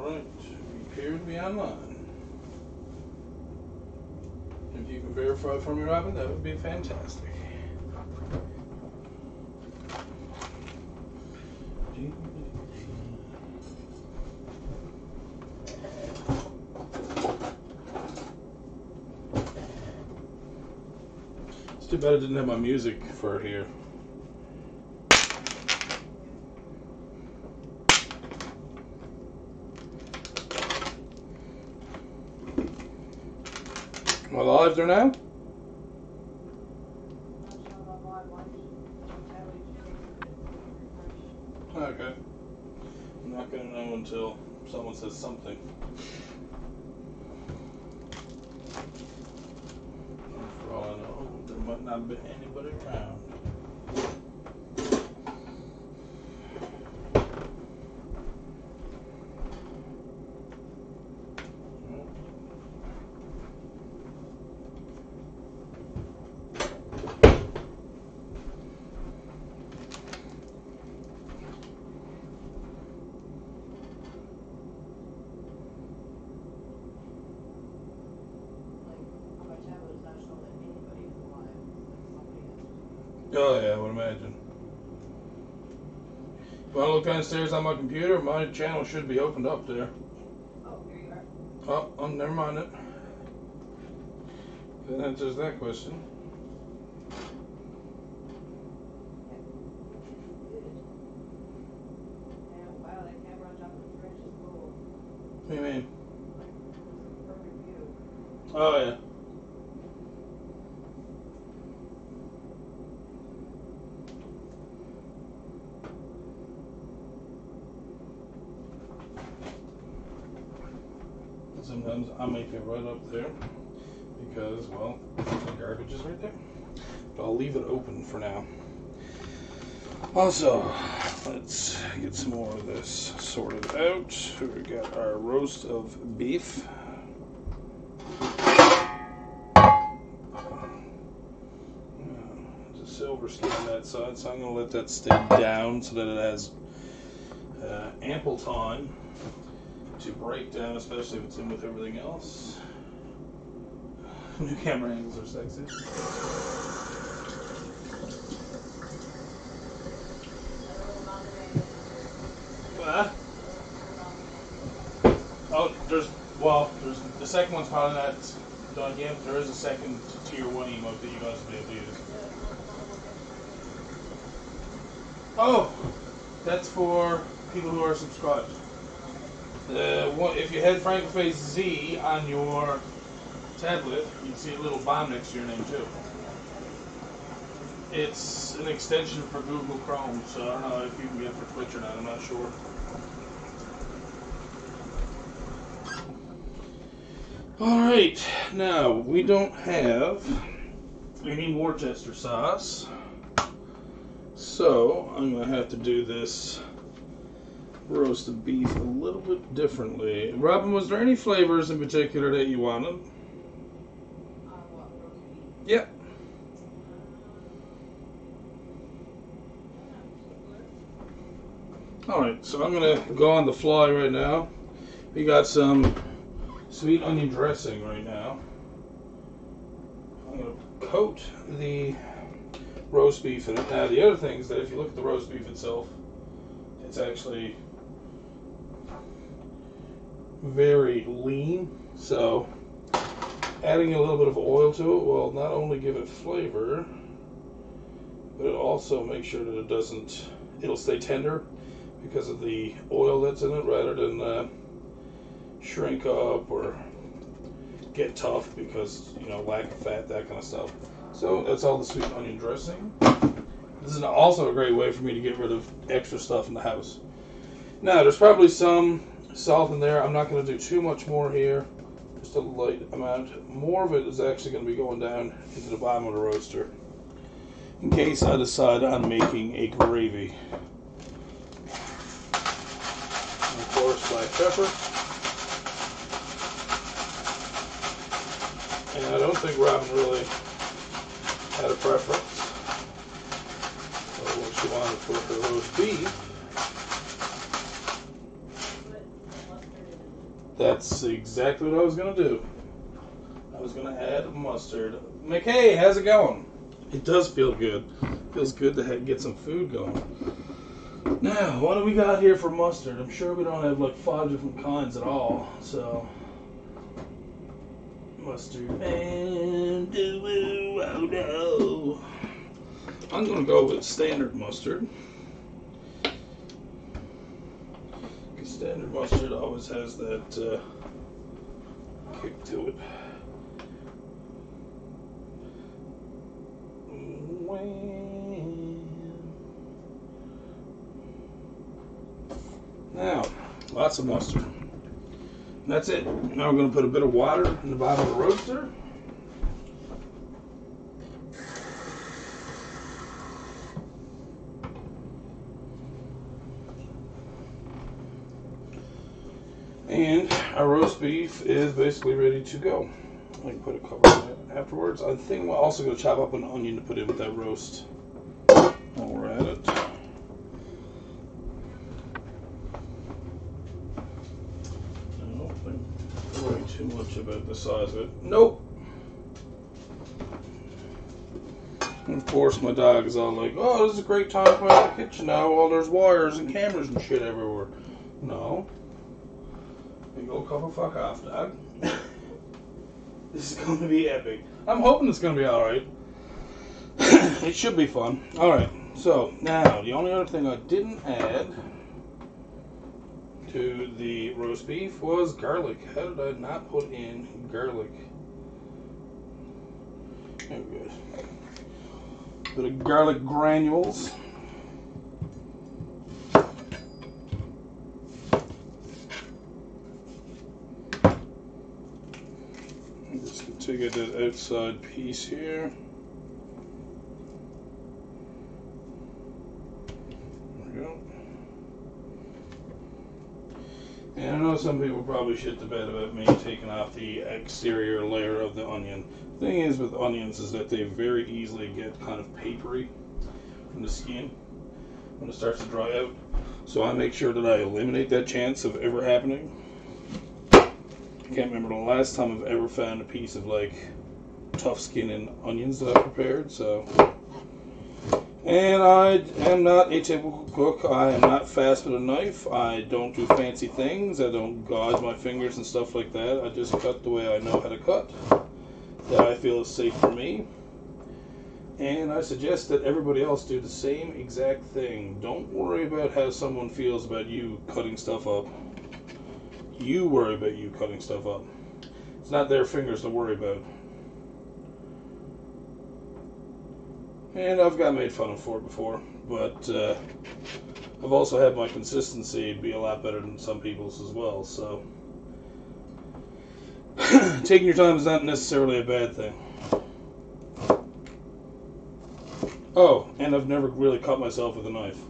Alright, appear to be online. If you can verify for me, Robin, that would be fantastic. It's too bad I didn't have my music for here. I now? Okay. I'm not gonna know until someone says something. For all I know, there might not be anybody around. Oh yeah, I would imagine. If I look downstairs on my computer, my channel should be opened up there. Oh, here you are. Oh, oh never mind it. That answers that question. Yeah, wow, that camera on top of the fridge is cool. What do you mean? Perfect view. Oh yeah. Sometimes I make it right up there because, well, the garbage is right there. But I'll leave it open for now. Also, let's get some more of this sorted out. We got our roast of beef. There's a silver skin on that side, so I'm going to let that stay down so that it has uh, ample time to break down, especially if it's in with everything else. New camera angles are sexy. What? Oh, there's well, there's the second one's probably not done yet. There is a second tier one emote that you guys will be able to use. Oh, that's for people who are subscribed. If you had FrankerFaceZ on your tablet, you'd see a little bomb next to your name too. It's an extension for Google Chrome, so I don't know if you can get it for Twitch or not. I'm not sure. All right, now we don't have any Worcester sauce, so I'm gonna have to do this roasted beef a little bit differently. Robin, was there any flavors in particular that you wanted? Uh, roast? Yep. All right, so I'm gonna go on the fly right now. We got some sweet onion dressing right now. I'm gonna coat the roast beef in it. Now, the other thing is that if you look at the roast beef itself, it's actually very lean. So, adding a little bit of oil to it will not only give it flavor, but it also makes sure that it doesn't, it'll stay tender because of the oil that's in it rather than uh, shrink up or get tough because, you know, lack of fat, that kind of stuff. So that's all the sweet onion dressing. This is also a great way for me to get rid of extra stuff in the house. Now, there's probably some salt in there. I'm not going to do too much more here. Just a light amount. More of it is actually going to be going down into the bottom of the roaster in case I decide on making a gravy. And of course, black pepper. And I don't think Robin really had a preference for what she wanted for her roast beef. That's exactly what I was gonna do. I was gonna add mustard. McKay, how's it going? It does feel good. Feels good to get some food going. Now, what do we got here for mustard? I'm sure we don't have like five different kinds at all. So, mustard and doo oh no. I'm gonna go with standard mustard. Standard mustard always has that uh, kick to it. Now, lots of mustard. That's it. Now we're going to put a bit of water in the bottom of the roaster. And our roast beef is basically ready to go. I can put a cover on it afterwards. I think we're also going to chop up an onion to put in with that roast while we're at it. I don't think way too much about the size of it. Nope. And of course, my dog is all like, "Oh, this is a great time to come out of the kitchen now. While there's wires and cameras and shit everywhere." No. Big go of fuck off, dog. this is going to be epic. I'm hoping it's going to be all right. it should be fun. All right. So now the only other thing I didn't add to the roast beef was garlic. How did I not put in garlic? There we go. Bit of garlic granules. Just gonna take that outside piece here. There we go. And I know some people probably shit the bed about me taking off the exterior layer of the onion. Thing is with onions is that they very easily get kind of papery from the skin when it starts to dry out. So I make sure that I eliminate that chance of ever happening. I can't remember the last time I've ever found a piece of like tough skin and onions that I prepared, so and I am not a typical cook. I am not fast with a knife. I don't do fancy things. I don't gouge my fingers and stuff like that. I just cut the way I know how to cut, that I feel is safe for me. And I suggest that everybody else do the same exact thing. Don't worry about how someone feels about you cutting stuff up. You worry about you cutting stuff up. It's not their fingers to worry about. And I've got made fun of for it before, but uh, I've also had my consistency be a lot better than some people's as well. So taking your time is not necessarily a bad thing. Oh, and I've never really cut myself with a knife.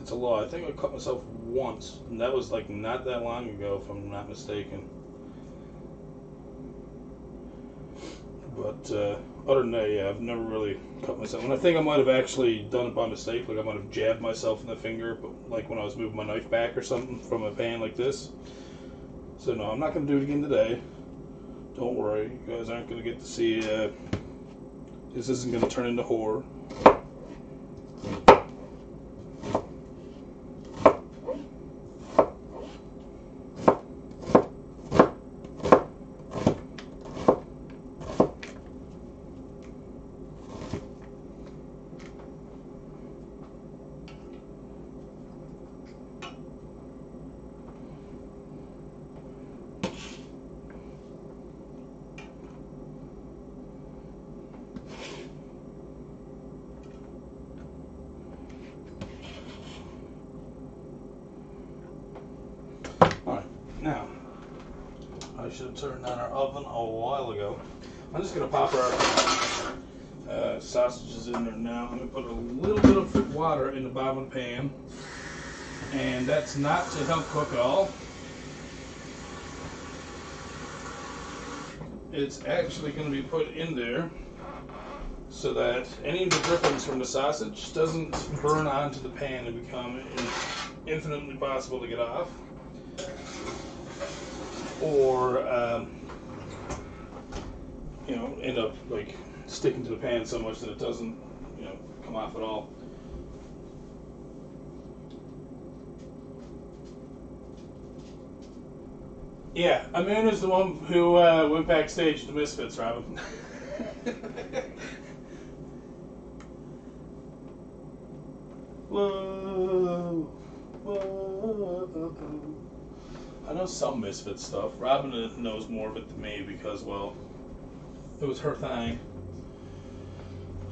It's a lie. I think I cut myself once, and that was like not that long ago, if I'm not mistaken. But uh, other than that, yeah, I've never really cut myself. And I think I might have actually done it by mistake. Like I might have jabbed myself in the finger, but like when I was moving my knife back or something from a pan like this. So no, I'm not gonna do it again today. Don't worry, you guys aren't gonna get to see. Uh, this isn't gonna turn into horror. Now, I should have turned on while ago. I'm just gonna pop our uh, sausages in there now. I'm gonna put a little bit of water in the bottom of the pan, and that's not to help cook at all. It's actually gonna be put in there so that any of the drippings from the sausage doesn't burn onto the pan and become infinitely possible to get off. or um, you know end up like sticking to the pan so much that it doesn't you know come off at all. Yeah, Amun is the one who uh, went backstage to Misfits, Robin. Whoa, whoa. I know some Misfit stuff. Robin knows more of it than me because, well, it was her thing.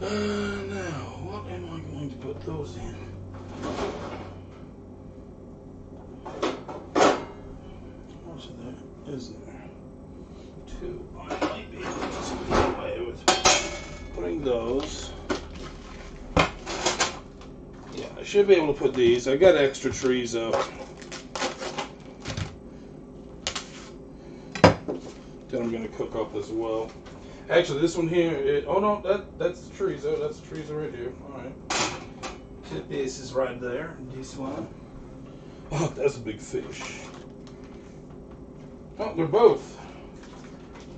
Uh, now, what am I going to put those in? Much of there is there? Two. I might be able to get away with putting those. Yeah, I should be able to put these. I got extra trees up. That I'm gonna cook up as well. Actually, this one here. It, oh no, that that's the trees. Oh, that's the trees right here. All right. This is right there. This one. Oh, that's a big fish. Oh, they're both.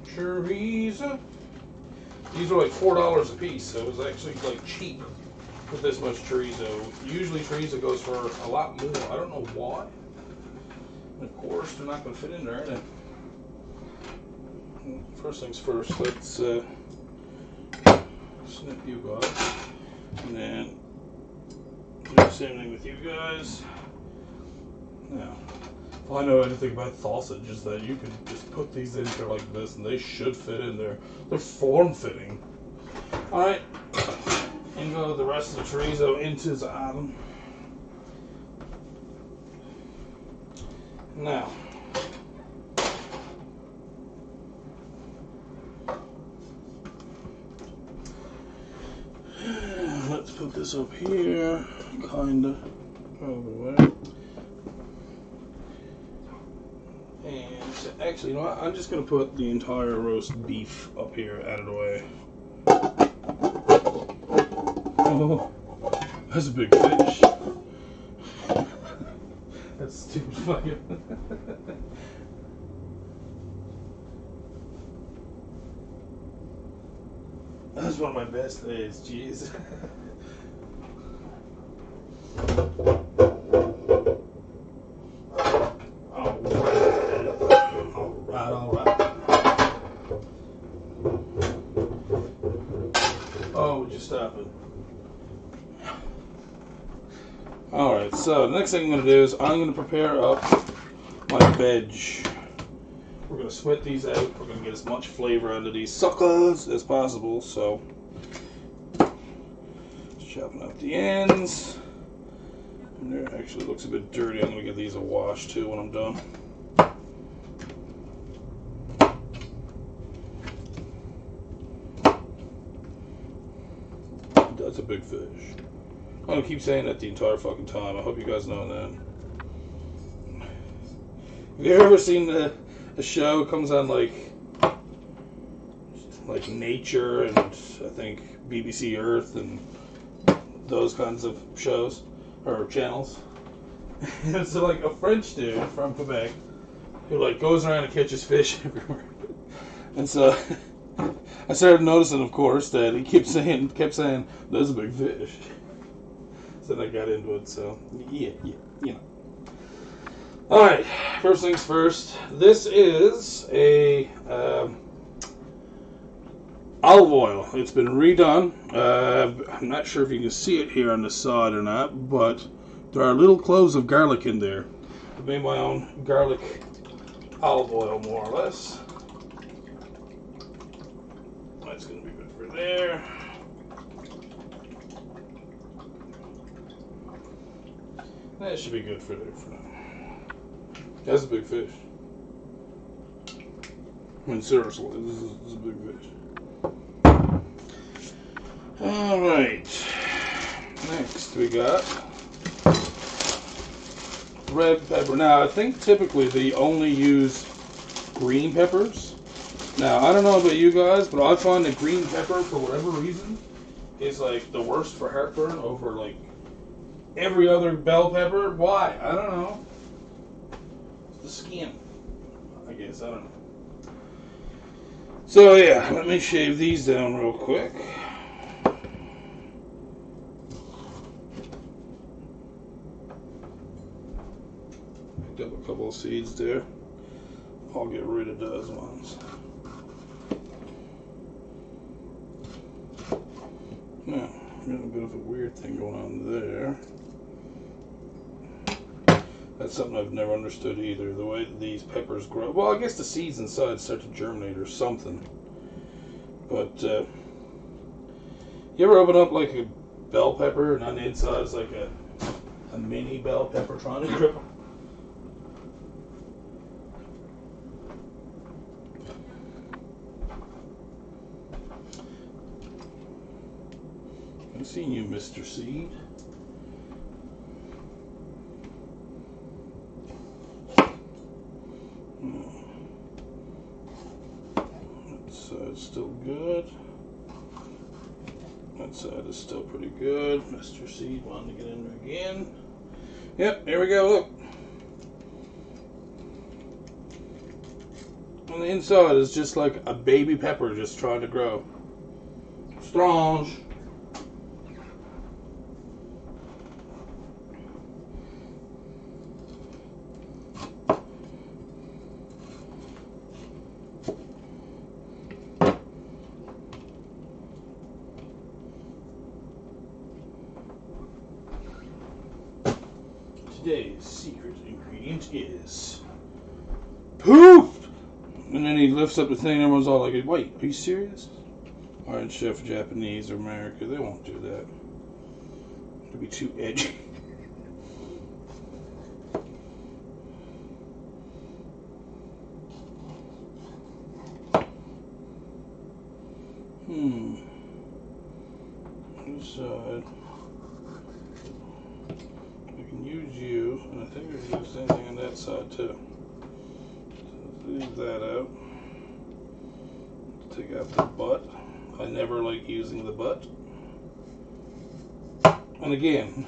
Chorizo. These are like four dollars a piece, so it was actually like cheap with this much chorizo. Usually chorizo goes for a lot more. I don't know why. And of course, they're not going to fit in there. First things first, let's uh, snip you guys, and then do the same thing with you guys. Now, if I know anything about sausage, is that you can just put these in here like this, and they should fit in there. They're form fitting. All right and go the rest of the chorizo into the oven. Now, let's put this up here, kinda, over the way. And actually, you know what? I'm just gonna put the entire roast beef up here out of the way. Oh, that's a big fish. that's stupid fucking. that's one of my best days, jeez. Alright. Oh? Alright, oh, so the next thing I'm going to do is I'm going to prepare up my veg. We're going to sweat these out. We're going to get as much flavor out of these suckers as possible. So, chopping out the ends. Actually looks a bit dirty. I'm going to give these a wash too when I'm done. That's a big fish. I'm gonna keep saying that the entire fucking time. I hope you guys know that. Have you ever seen the show? Comes on like like Nature and I think BBC Earth and those kinds of shows or channels. it's like a French dude from Quebec who like goes around and catches fish everywhere. And so I started noticing, of course, that he kept saying, kept saying, "There's a big fish." So then I got into it. So yeah, yeah, you know. All right, first things first. This is a um, olive oil. It's been redone. Uh, I'm not sure if you can see it here on the side or not, but there are little cloves of garlic in there. I made my own garlic olive oil, more or less. That's going to be good for there. That should be good for there for now. That's a big fish. I mean, seriously, this is, this is a big fish. All right. Next, we got red pepper. Now, I think typically they only use green peppers. Now, I don't know about you guys, but I find that green pepper, for whatever reason, is like the worst for heartburn over like every other bell pepper. Why? I don't know. It's the skin. I guess. I don't know. So yeah, let me shave these down real quick. Picked up a couple of seeds there. I'll get rid of those ones. Now, got a bit of a weird thing going on there. That's something I've never understood either. The way these peppers grow. Well, I guess the seeds inside start to germinate or something. But uh, you ever open up like a bell pepper and on the inside is like a a mini bell pepper trying to grow? I've seen you, Mr. Seed. That side's uh, still good. That side is uh, still pretty good. Mr. Seed wanting to get in there again. Yep, here we go. Look. On the inside is just like a baby pepper just trying to grow. Strange. Today's secret ingredient is poof. And then he lifts up the thing, everyone's all like, "Wait, are you serious?" Iron Chef Japanese or America, they won't do that. It'll be too edgy. Hmm. This side. We can use you, and I think we can use anything on that side too. So let's leave that out. Take out the butt. I never like using the butt. And again,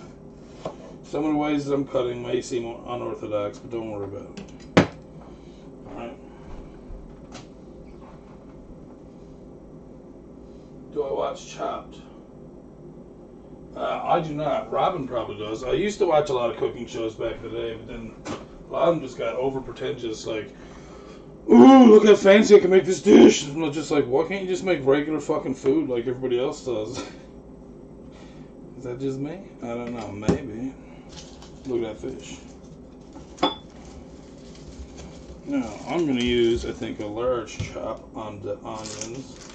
some of the ways that I'm cutting may seem unorthodox, but don't worry about it. Alright. Do I watch Chopped? Uh, I do not. Robin probably does. I used to watch a lot of cooking shows back in the day, but then a lot of them just got over pretentious. Like, ooh, look how fancy I can make this dish. And I'm just like, why can't you just make regular fucking food like everybody else does? Is that just me? I don't know. Maybe. Look at that fish. Now, I'm going to use, I think, a large chop on the onions.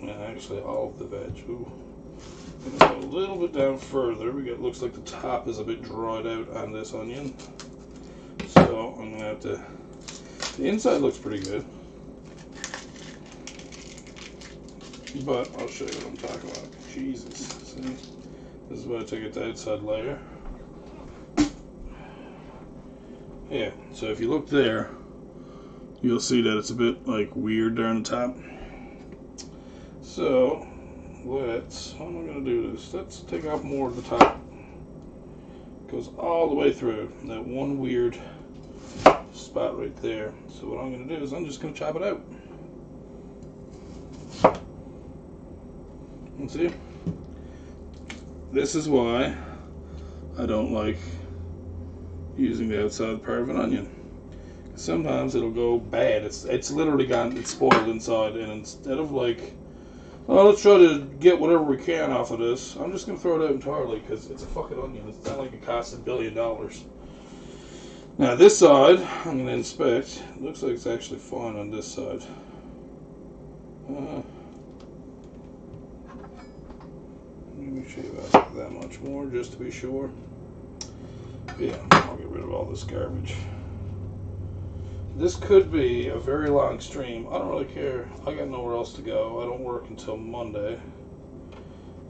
And actually, all of the veg. Ooh. Go a little bit down further. We got looks like the top is a bit dried out on this onion. So I'm gonna have to. The inside looks pretty good, but I'll show you what I'm talking about. Jesus, see, this is why I take the outside layer. Yeah. So if you look there, you'll see that it's a bit like weird on the top. So let's, how am I going to do this? Let's take off more of the top. Goes all the way through that one weird spot right there. So what I'm going to do is I'm just going to chop it out. And see? This is why I don't like using the outside part of an onion. Sometimes it'll go bad. It's it's literally gone. It's spoiled inside, and instead of like well, let's try to get whatever we can off of this. I'm just going to throw it out entirely because it's a fucking onion. It's not like it costs a billion dollars. Now, this side, I'm going to inspect. Looks like it's actually fine on this side. Uh, let me shave out that much more just to be sure. Yeah, I'll get rid of all this garbage. This could be a very long stream. I don't really care. I got nowhere else to go. I don't work until Monday.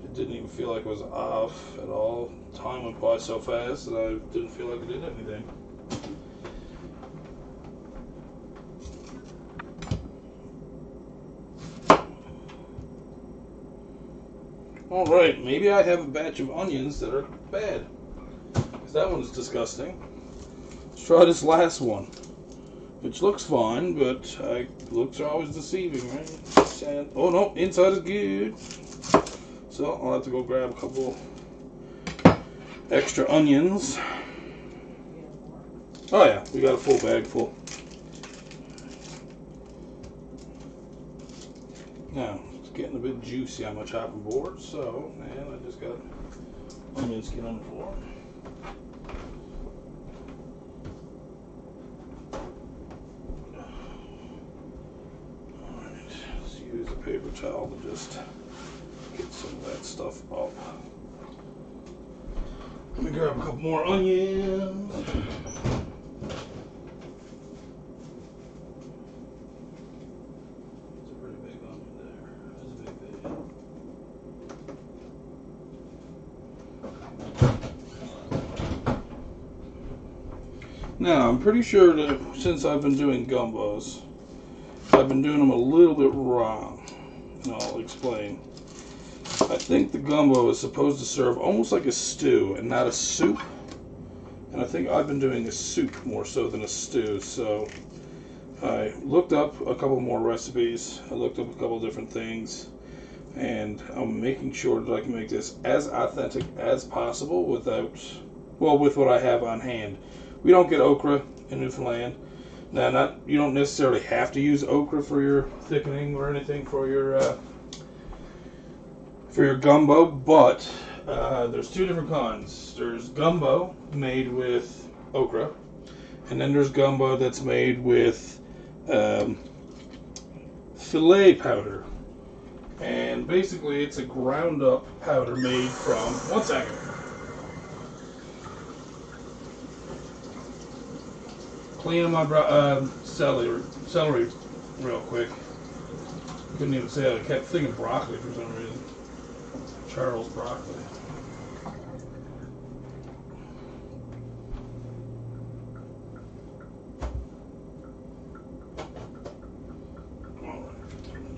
It didn't even feel like it was off at all. Time went by so fast that I didn't feel like I did anything. Alright, maybe I have a batch of onions that are bad. That one's disgusting. let's try this last one. Which looks fine, but uh, looks are always deceiving, right? Oh no, inside is good. So I'll have to go grab a couple extra onions. Oh yeah, we got a full bag full. Now, getting a bit juicy on my chopping board, so, and I just got onion skin on the floor. Alright, let's use a paper towel to just get some of that stuff up. Let me grab a couple more onions. It's a pretty big onion there. That's a big bag. Now, I'm pretty sure that since I've been doing gumbos, I've been doing them a little bit wrong. And I'll explain. I think the gumbo is supposed to serve almost like a stew and not a soup. And I think I've been doing a soup more so than a stew. So I looked up a couple more recipes. I looked up a couple different things. And I'm making sure that I can make this as authentic as possible without, well, with what I have on hand. We don't get okra in Newfoundland. Now, not you don't necessarily have to use okra for your thickening or anything for your uh, for your gumbo, but uh, there's two different kinds. There's gumbo made with okra, and then there's gumbo that's made with um, filé powder. And basically, it's a ground up powder made from. One second. Cleaning my uh, celery, celery real quick. Couldn't even say it. I kept thinking broccoli for some reason. Charles broccoli.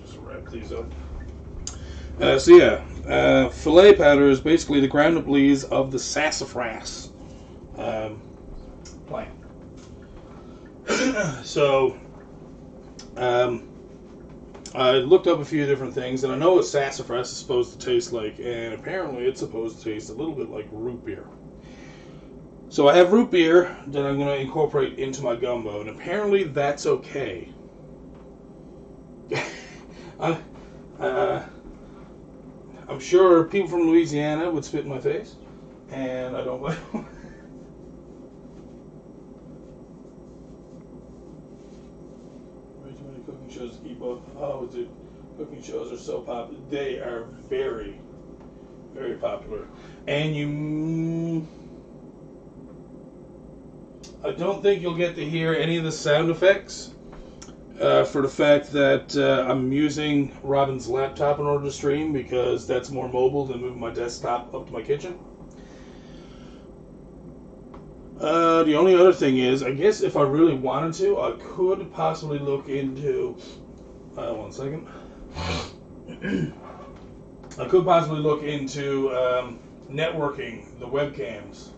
Just wrap these up. Uh, so yeah, uh, filé powder is basically the ground up leaves of the sassafras um, plant. so, um, I looked up a few different things, and I know what sassafras is supposed to taste like, and apparently it's supposed to taste a little bit like root beer. So I have root beer that I'm going to incorporate into my gumbo, and apparently that's okay. I, uh, I'm sure people from Louisiana would spit in my face, and I don't blame them. Way too many cooking shows keep up. Oh, dude, cooking shows are so popular. They are very, very popular. And you. I don't think you'll get to hear any of the sound effects uh, for the fact that uh, I'm using Robin's laptop in order to stream because that's more mobile than moving my desktop up to my kitchen. Uh, the only other thing is, I guess if I really wanted to, I could possibly look into. Uh, one second. I could possibly look into um, networking the webcams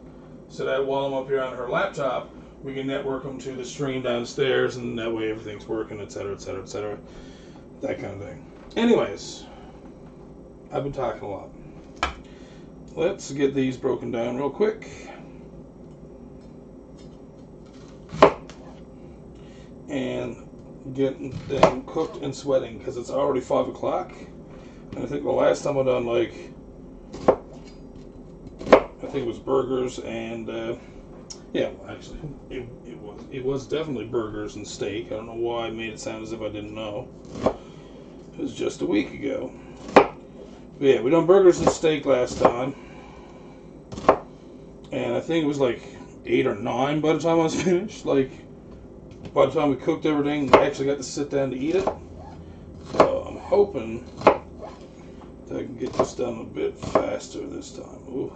so that while I'm up here on her laptop, we can network them to the stream downstairs, and that way everything's working, etc., etc., etc. That kind of thing. Anyways, I've been talking a lot. Let's get these broken down real quick. And getting them cooked and sweating because it's already 5 o'clock. And I think the last time I done, like, I think it was burgers and, uh, yeah, well, actually, it, it was it was definitely burgers and steak. I don't know why I made it sound as if I didn't know. It was just a week ago. But yeah, we done burgers and steak last time, and I think it was like eight or nine by the time I was finished. Like by the time we cooked everything, I actually got to sit down to eat it. So I'm hoping that I can get this done a bit faster this time. Ooh.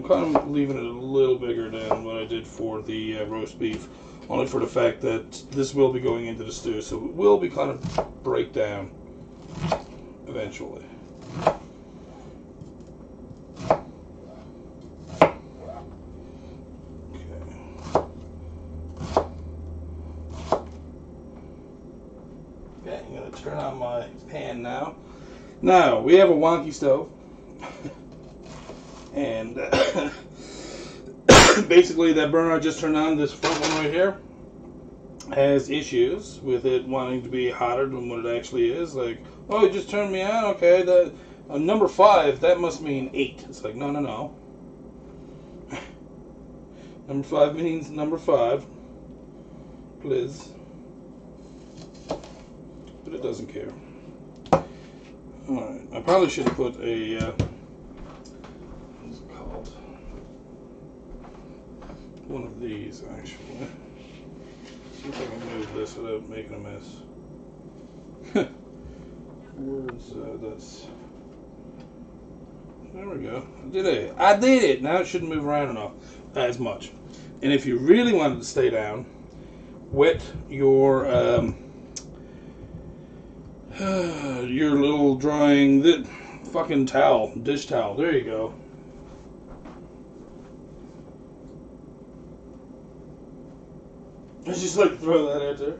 I'm kind of leaving it a little bigger than what I did for the uh, roast beef, only for the fact that this will be going into the stew, so it will be kind of break down eventually. Okay. Okay, I'm gonna turn on my pan now. Now we have a wonky stove, and basically that burner I just turned on, this front one right here, has issues with it wanting to be hotter than what it actually is. Like, oh, it just turned me on. Okay, that uh, number five, that must mean eight. It's like, no, no, no. number five means number five. Please. But it doesn't care. Alright, I probably should have put a, uh, what's it called? One of these, actually. See if I can move this without making a mess. Where is uh, that's. There we go. I did it. I did it. Now it shouldn't move around enough as much. And if you really wanted to stay down, wet your um, your little drying that fucking towel, dish towel. There you go. I just like throw that out there.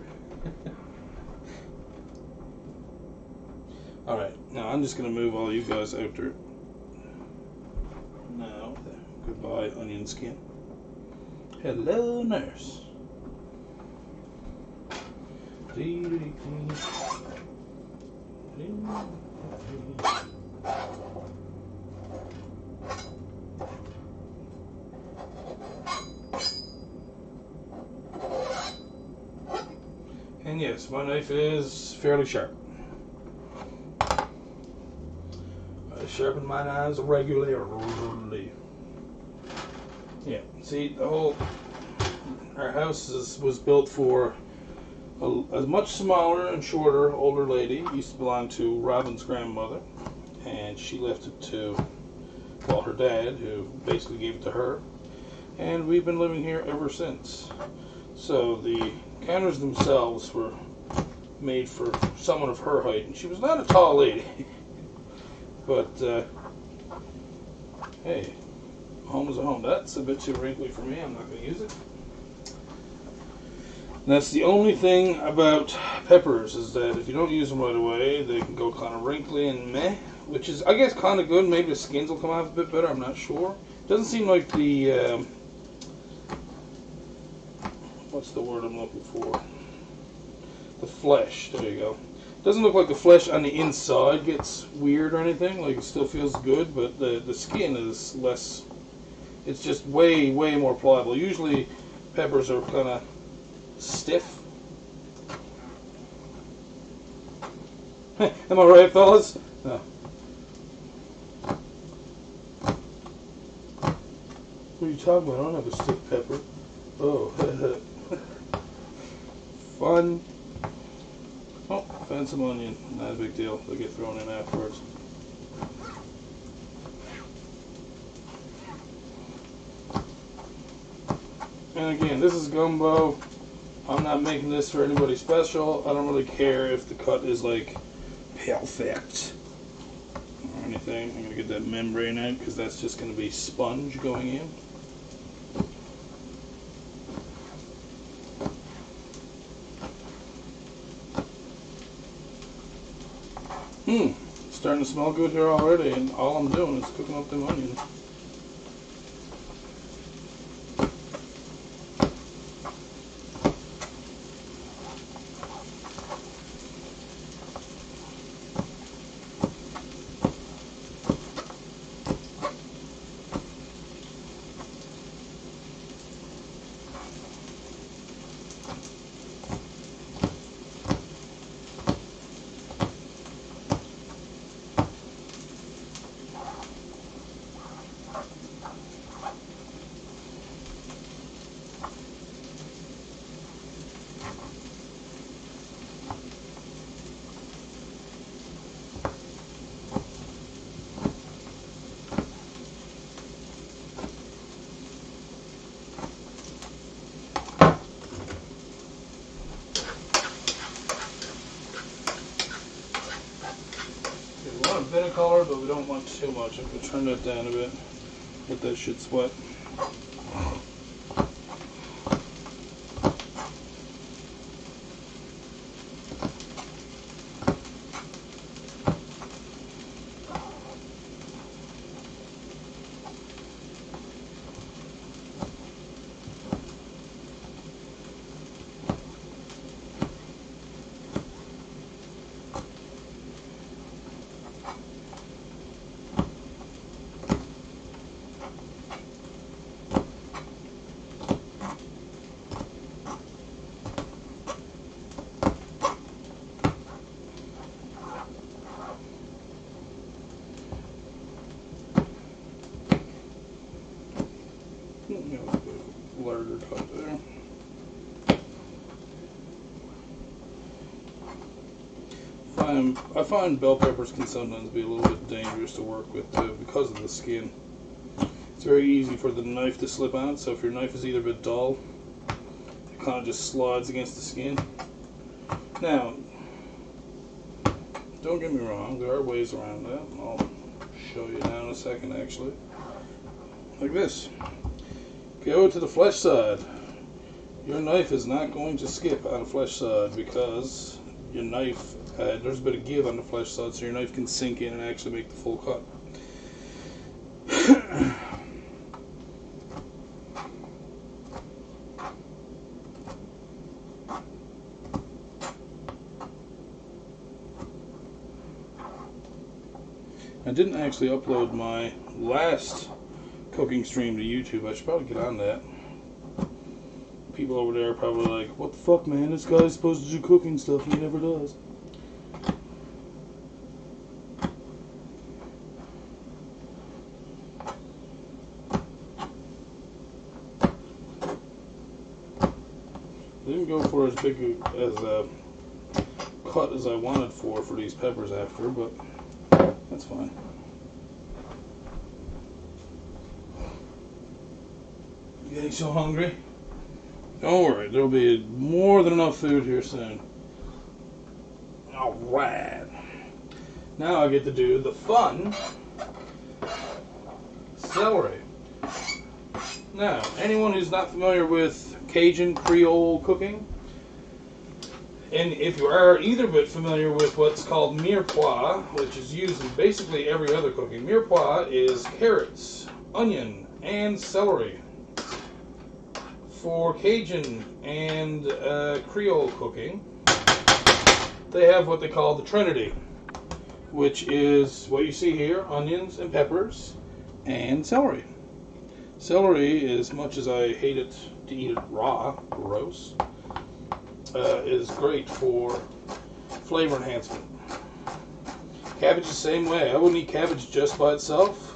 all right, now I'm just gonna move all you guys out there. Now, goodbye, onion skin. Hello, nurse. And yes, my knife is fairly sharp. I sharpen my knives regularly. Yeah, see, the whole our house is, was built for a, a much smaller and shorter older lady. Used to belong to Robin's grandmother, and she left it to well her dad, who basically gave it to her, and we've been living here ever since. So the counters themselves were made for someone of her height, and she was not a tall lady. but uh, hey, home is a home. That's a bit too wrinkly for me. I'm not going to use it. And that's the only thing about peppers is that if you don't use them right away, they can go kind of wrinkly and meh, which is I guess kind of good. Maybe the skins will come off a bit better. I'm not sure. Doesn't seem like the um, what's the word I'm looking for? The flesh. There you go. Doesn't look like the flesh on the inside gets weird or anything. Like it still feels good, but the the skin is less. It's just way way more pliable. Usually, peppers are kind of stiff. Am I right, fellas? No. What are you talking about? I don't have a stiff pepper. Oh, fun. Oh, found some onion. Not a big deal. They'll get thrown in afterwards. And again, this is gumbo. I'm not making this for anybody special. I don't really care if the cut is like perfect or anything. I'm gonna get that membrane out because that's just gonna be sponge going in. Hmm, starting to smell good here already, and all I'm doing is cooking up them onions. But we don't want too much. I'm gonna turn that down a bit. Let that shit sweat. Yeah, a bit of larger there. Find, I find bell peppers can sometimes be a little bit dangerous to work with too because of the skin. It's very easy for the knife to slip out, so if your knife is either a bit dull, it kind of just slides against the skin. Now, don't get me wrong, there are ways around that. I'll show you now in a second actually. Like this. Go to the flesh side. Your knife is not going to skip on the flesh side because your knife, uh, there's a bit of give on the flesh side, so your knife can sink in and actually make the full cut. I didn't actually upload my last cooking stream to YouTube. I should probably get on that. People over there are probably like, what the fuck, man? This guy's supposed to do cooking stuff and he never does. Didn't go for as big as a cut as I wanted for for these peppers after, but that's fine. So hungry? Don't worry, there'll be more than enough food here soon. Alright. Now I get to do the fun celery. Now, anyone who's not familiar with Cajun Creole cooking, and if you are either bit familiar with what's called mirepoix, which is used in basically every other cooking, mirepoix is carrots, onion, and celery. For Cajun and uh, Creole cooking, they have what they call the Trinity, which is what you see here onions and peppers and celery. Celery, as much as I hate it to eat it raw, gross, uh, is great for flavor enhancement. Cabbage the same way. I wouldn't eat cabbage just by itself,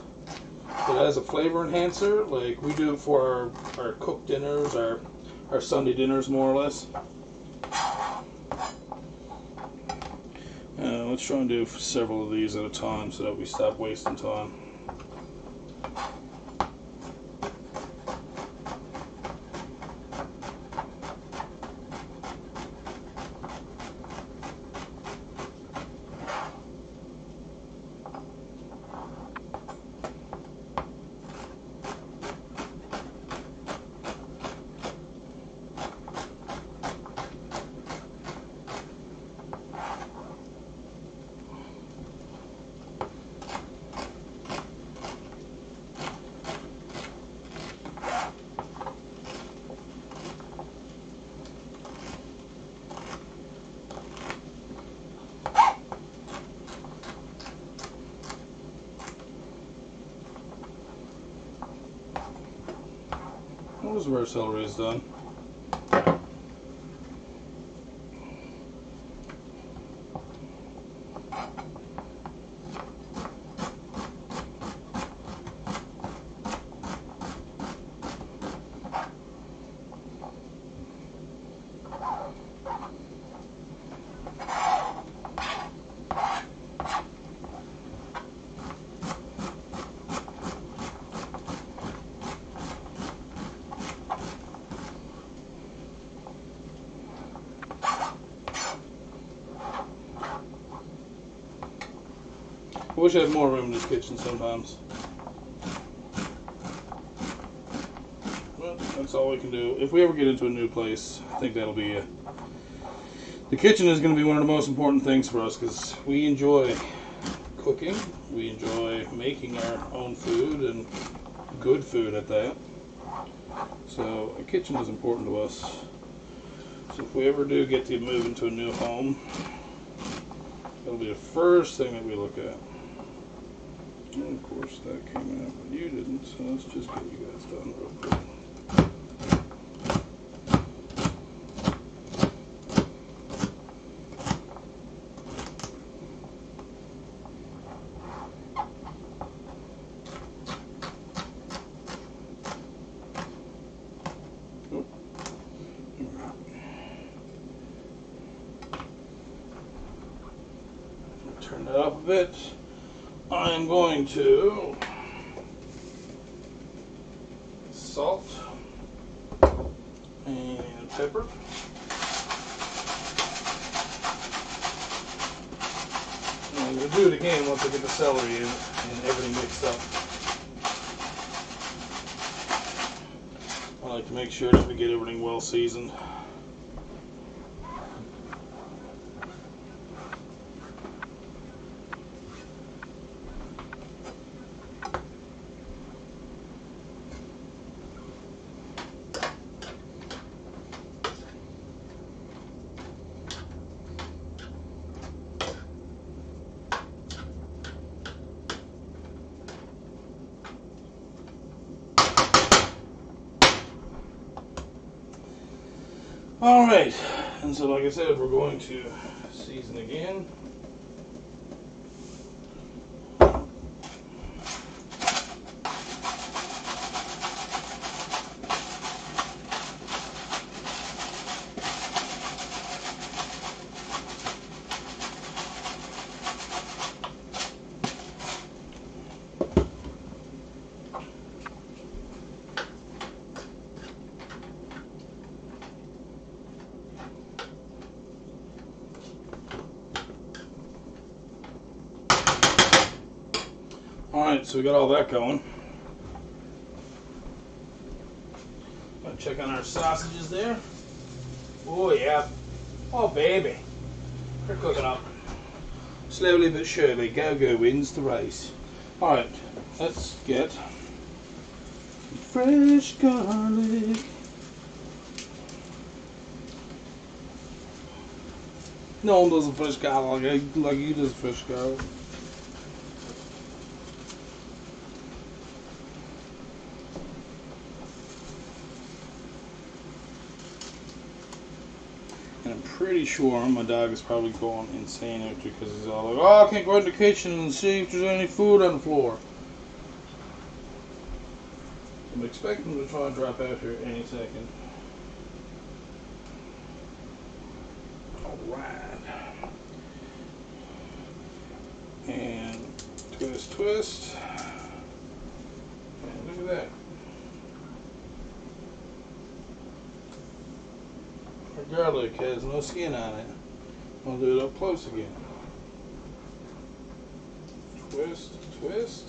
but as a flavor enhancer, like we do it for our, our cooked dinners, our our Sunday dinners, more or less. Uh, let's try and do several of these at a time so that we stop wasting time. What is where celery is done? Wish I had more room in this kitchen sometimes. Well, that's all we can do. If we ever get into a new place, I think that'll be it. The kitchen is going to be one of the most important things for us because we enjoy cooking. We enjoy making our own food and good food at that. So a kitchen is important to us. So if we ever do get to move into a new home, that'll be the first thing that we look at. Course that came out, but you didn't, so let's just get you guys done real quick. Turn that up a bit. I'm going to salt and pepper. And I'm going to do it again once I get the celery in and everything mixed up. I like to make sure that we get everything well seasoned. All right, and so like Said, we're going to season again. All right, so we got all that going. Gonna check on our sausages there. Oh yeah. Oh baby. They're cooking up. Slowly but surely, Go-Go wins the race. All right, let's get fresh garlic. No one does a fresh garlic like, like you does fresh garlic. Pretty sure my dog is probably going insane after because he's all like, oh, I can't go in the kitchen and see if there's any food on the floor. I'm expecting him to try and drop out here any second. Alright. And twist, twist. And look at that. Our garlic has no skin on it. I'll do it up close again. Twist, twist.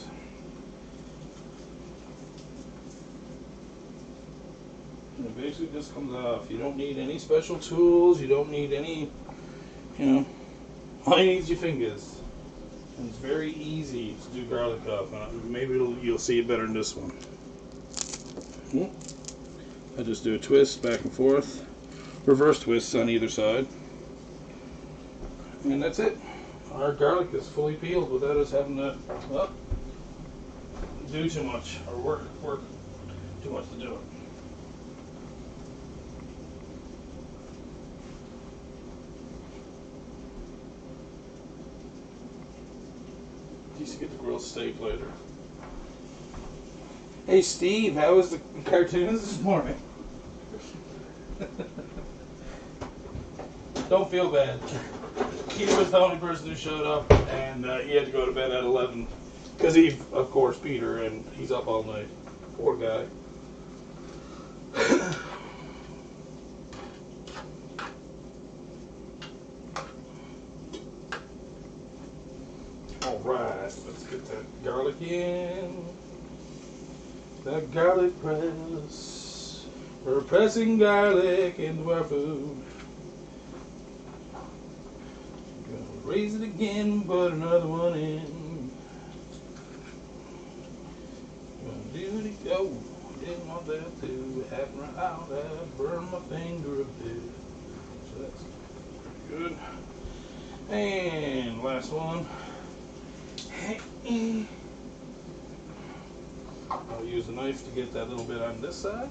And it basically just comes off. You don't need any special tools. You don't need any, you know, all you need is your fingers. And it's very easy to do garlic off. And maybe you'll see it better in this one. Hmm. I just do a twist back and forth reverse twists on either side. And that's it. Our garlic is fully peeled without us having to well, do too much or work work too much to do it. Used to get the grill steak later. Hey Steve, how was the cartoons this morning? Don't feel bad. He was the only person who showed up, and uh, he had to go to bed at 11. Because he, of course, Peter, and he's up all night. Poor guy. all right, let's get that garlic in. That garlic press. We're pressing garlic into our food. Gonna raise it again, put another one in. Gonna do again. Oh, didn't want that to happen out. I burned my finger a bit. So that's good. And last one. I'll use a knife to get that little bit on this side.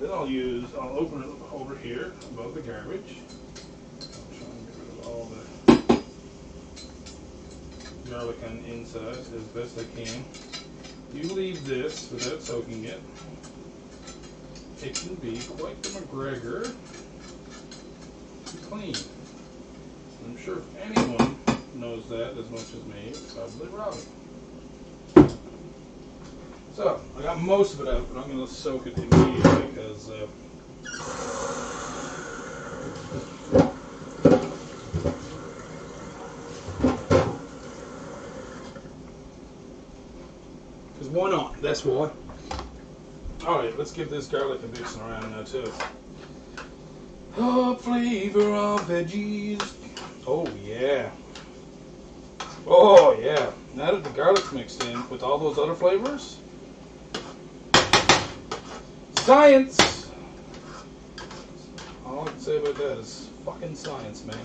Then I'll use, I'll open it over here above the garbage. I'll try and get rid of all the garlic on the inside as best I can. You leave this without soaking it. It can be quite the McGregor to clean. I'm sure if anyone knows that as much as me, it's probably Robin. So, I got most of it out, but I'm going to soak it immediately because uh, Because why not? That's why. Oh, Alright, let's give this garlic a mixing around now too. Oh, flavor of veggies. Oh, yeah. Oh, yeah. Now that the garlic's mixed in with all those other flavors. Science! All I can say about that is fucking science, man.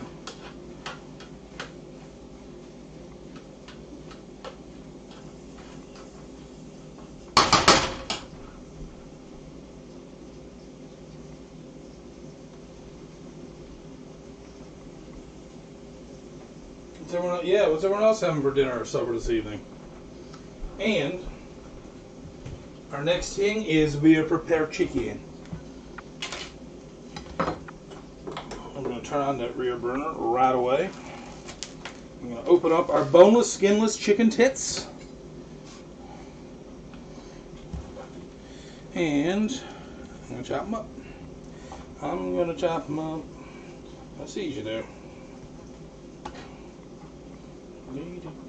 What's everyone else, yeah, what's everyone else having for dinner or supper this evening? And our next thing is we'll prepare chicken. I'm going to turn on that rear burner right away. I'm going to open up our boneless, skinless chicken tits. And I'm going to chop them up. I'm going to chop them up. I see you there.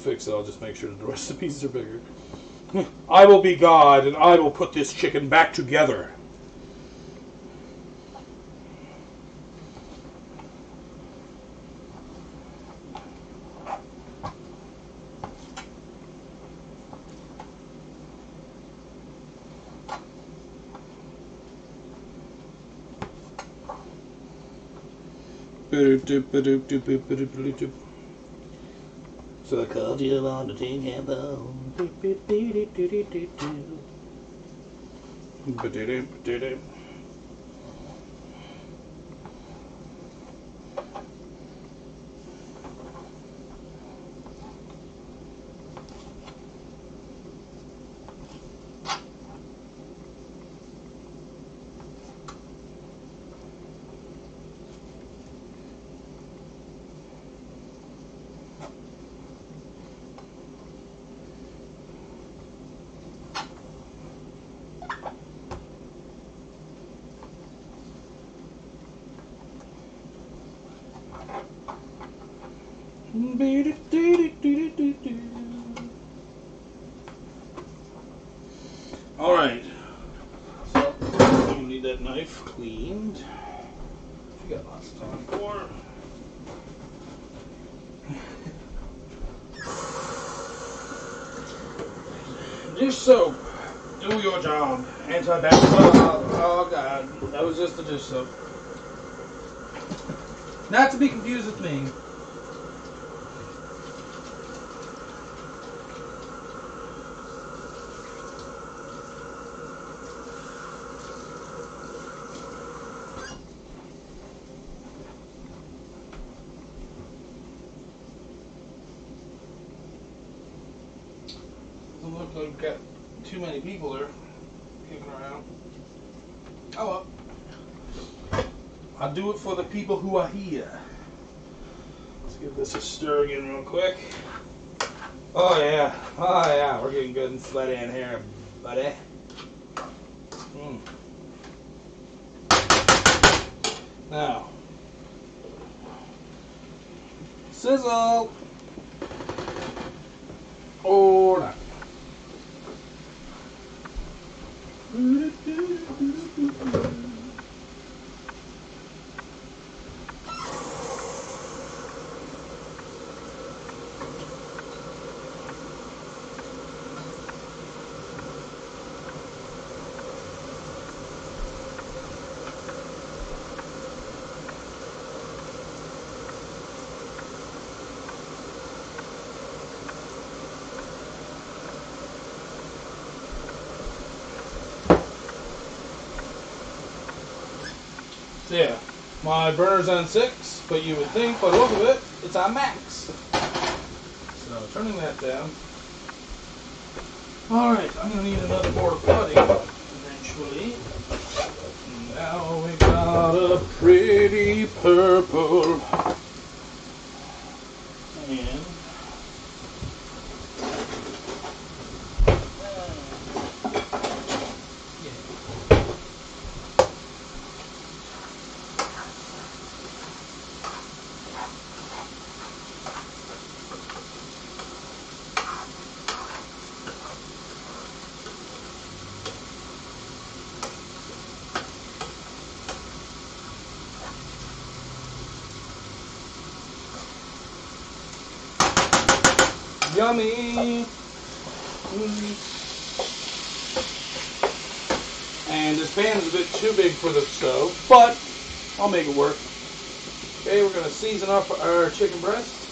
fix it. I'll just make sure that the rest of the pieces are bigger. I will be God, and I will put this chicken back together. So I called you on the tin can bone. All right. So you need that knife cleaned. You got lots of time for. Dish soap. Do your job. Antibacterial. Oh, oh god, that was just the dish soap. Not to be confused with me. look like we've got too many people there kicking around. Oh well. I'll do it for the people who are here. Let's give this a stir again real quick. Oh yeah, oh yeah, we're getting good and sweaty in here, buddy. Mm. Now, sizzle or not. So yeah, my burner's on six, but you would think by the look of it, it's on max. So turning that down. All right, I'm gonna need another board of putty eventually. Now we got a pretty purple. And Yummy. Mm. And this pan is a bit too big for the stove, but I'll make it work. Okay, we're gonna season up our chicken breast.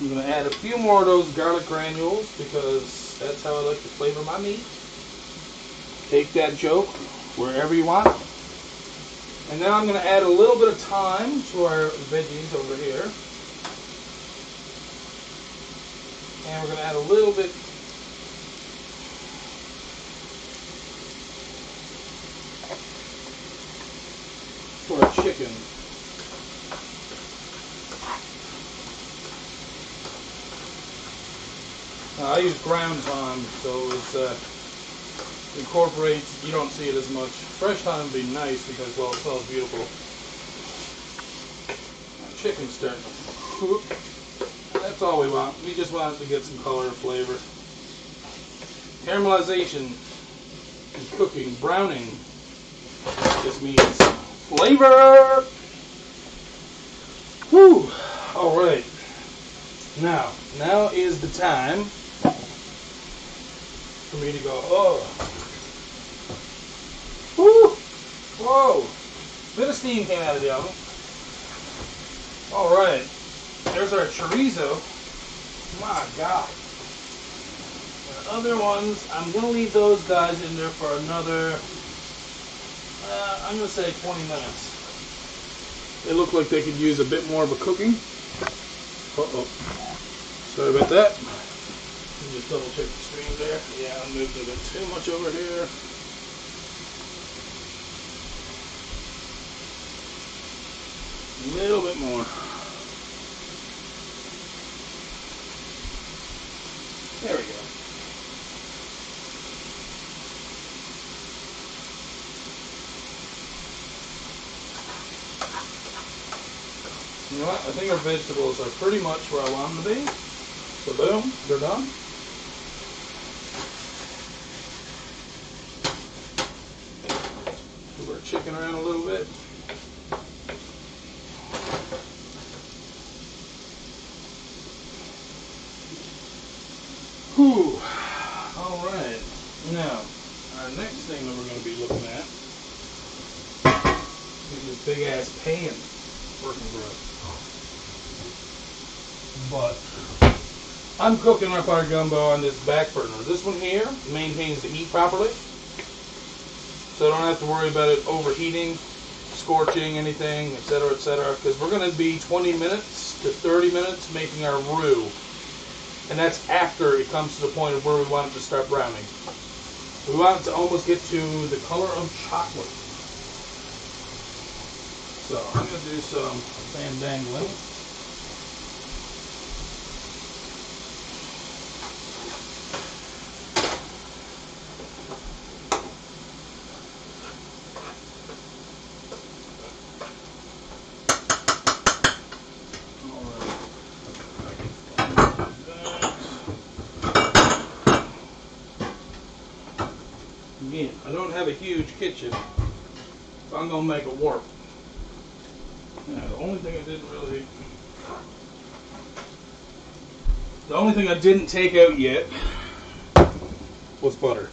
I'm gonna add a few more of those garlic granules because that's how I like to flavor my meat. Take that joke wherever you want. And now I'm gonna add a little bit of thyme to our veggies over here. And we're gonna add a little bit to our chicken. Uh, I use ground thyme, so it's uh, incorporates. You don't see it as much. Fresh thyme would be nice because well, it smells beautiful. To cook. That's all we want. We just want to get some color and flavor. Caramelization is cooking. Browning just means flavor. Whew. All right. Now, now is the time for me to go, oh. Woo! Whoa! Bit of steam came out of the oven. Alright. There's our chorizo. My God. The other ones, I'm going to leave those guys in there for another, uh, I'm going to say 20 minutes. They look like they could use a bit more of a cooking. Uh-oh. Sorry about that. Let me just double check the screen there. Yeah, I moved a bit too much over here. Little bit more. There we go. You know what? I think our vegetables are pretty much where I want them to be. So boom, they're done. Move our chicken around a little bit. Whew. All right. Now, our next thing that we're going to be looking at is this big ass pan working for us. But I'm cooking up our gumbo on this back burner. This one here maintains the heat properly. So I don't have to worry about it overheating, scorching anything, etc., etc. Because we're going to be 20 minutes to 30 minutes making our roux. And that's after it comes to the point of where we want it to start browning. We want it to almost get to the color of chocolate. So I'm going to do some fandangling. Again, I don't have a huge kitchen, so I'm gonna make it work. The only thing I didn't really, the only thing I didn't take out yet was butter.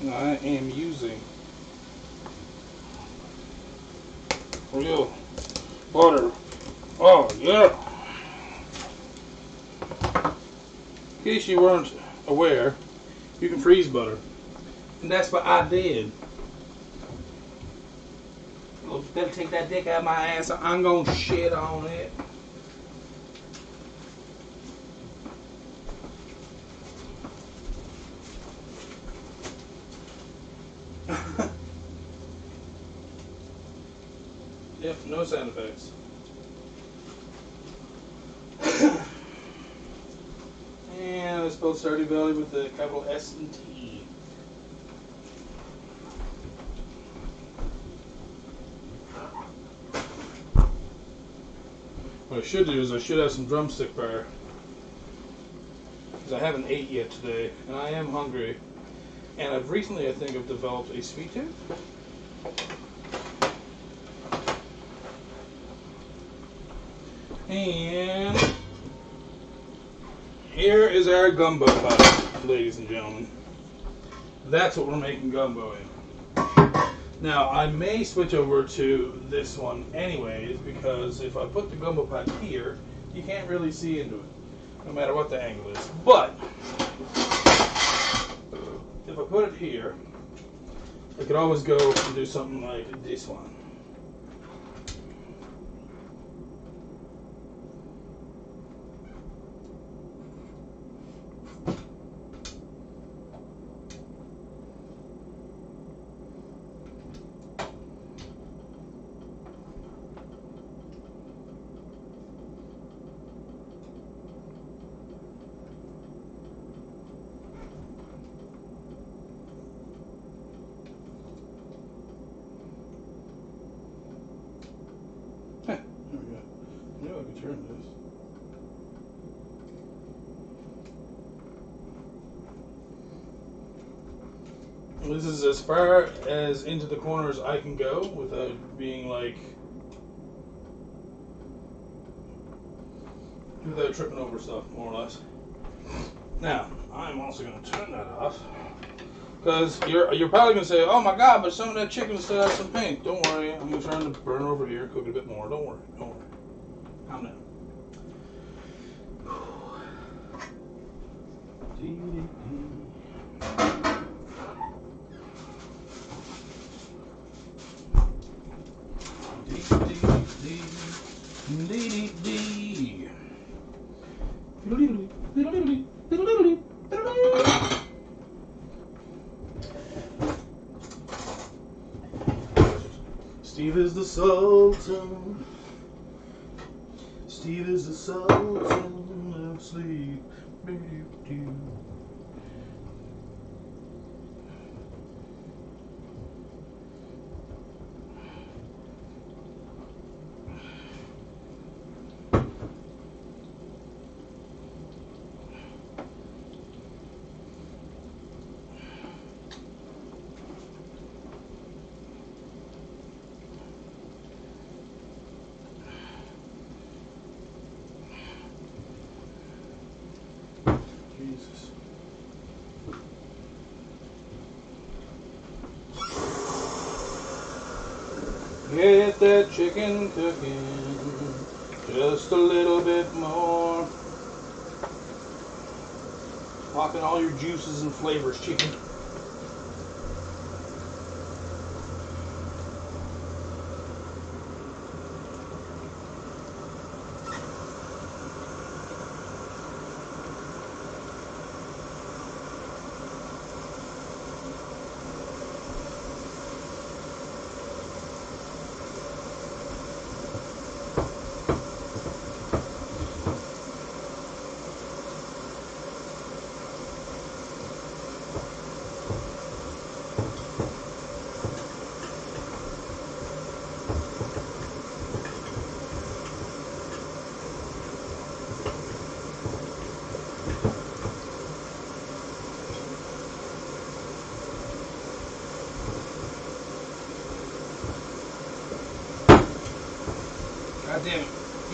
And I am using real butter. Oh yeah. In case you weren't aware, you can freeze butter. And that's what I did. Well, better take that dick out of my ass. or I'm gonna shit on it. yep, no sound effects. And I spelled Stardew Valley with the capital S and T. What I should do is I should have some drumstick fire. Because I haven't ate yet today, and I am hungry. And I've recently, I think, I've developed a sweet tooth. And here is our gumbo pot, ladies and gentlemen. That's what we're making gumbo in. Now, I may switch over to this one anyways, because if I put the gumbo pot here, you can't really see into it, no matter what the angle is. But, if I put it here, I could always go and do something like this one. Heh, there we go. I knew I could turn this. This is as far as into the corners I can go without being like without tripping over stuff, more or less. Now, I'm also going to turn that off because you're you're probably going to say, "Oh my God!" But some of that chicken still has some paint. Don't worry, I'm to turn the burner over here, cook it a bit more. Don't worry, don't Get that chicken cooking just a little bit more. Popping all your juices and flavors, chicken.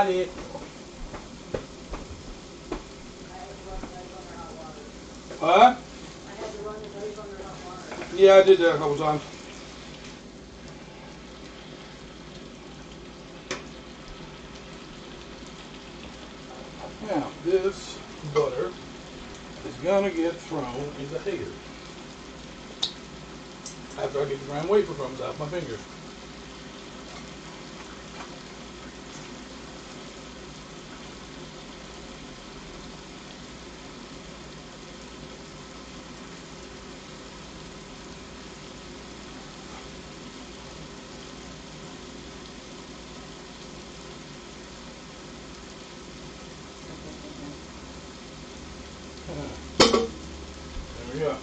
under hot water. Yeah, I did that a couple times. Now, this butter is gonna get thrown in the hater. After I get the graham wafer crumbs out my fingers. There we go.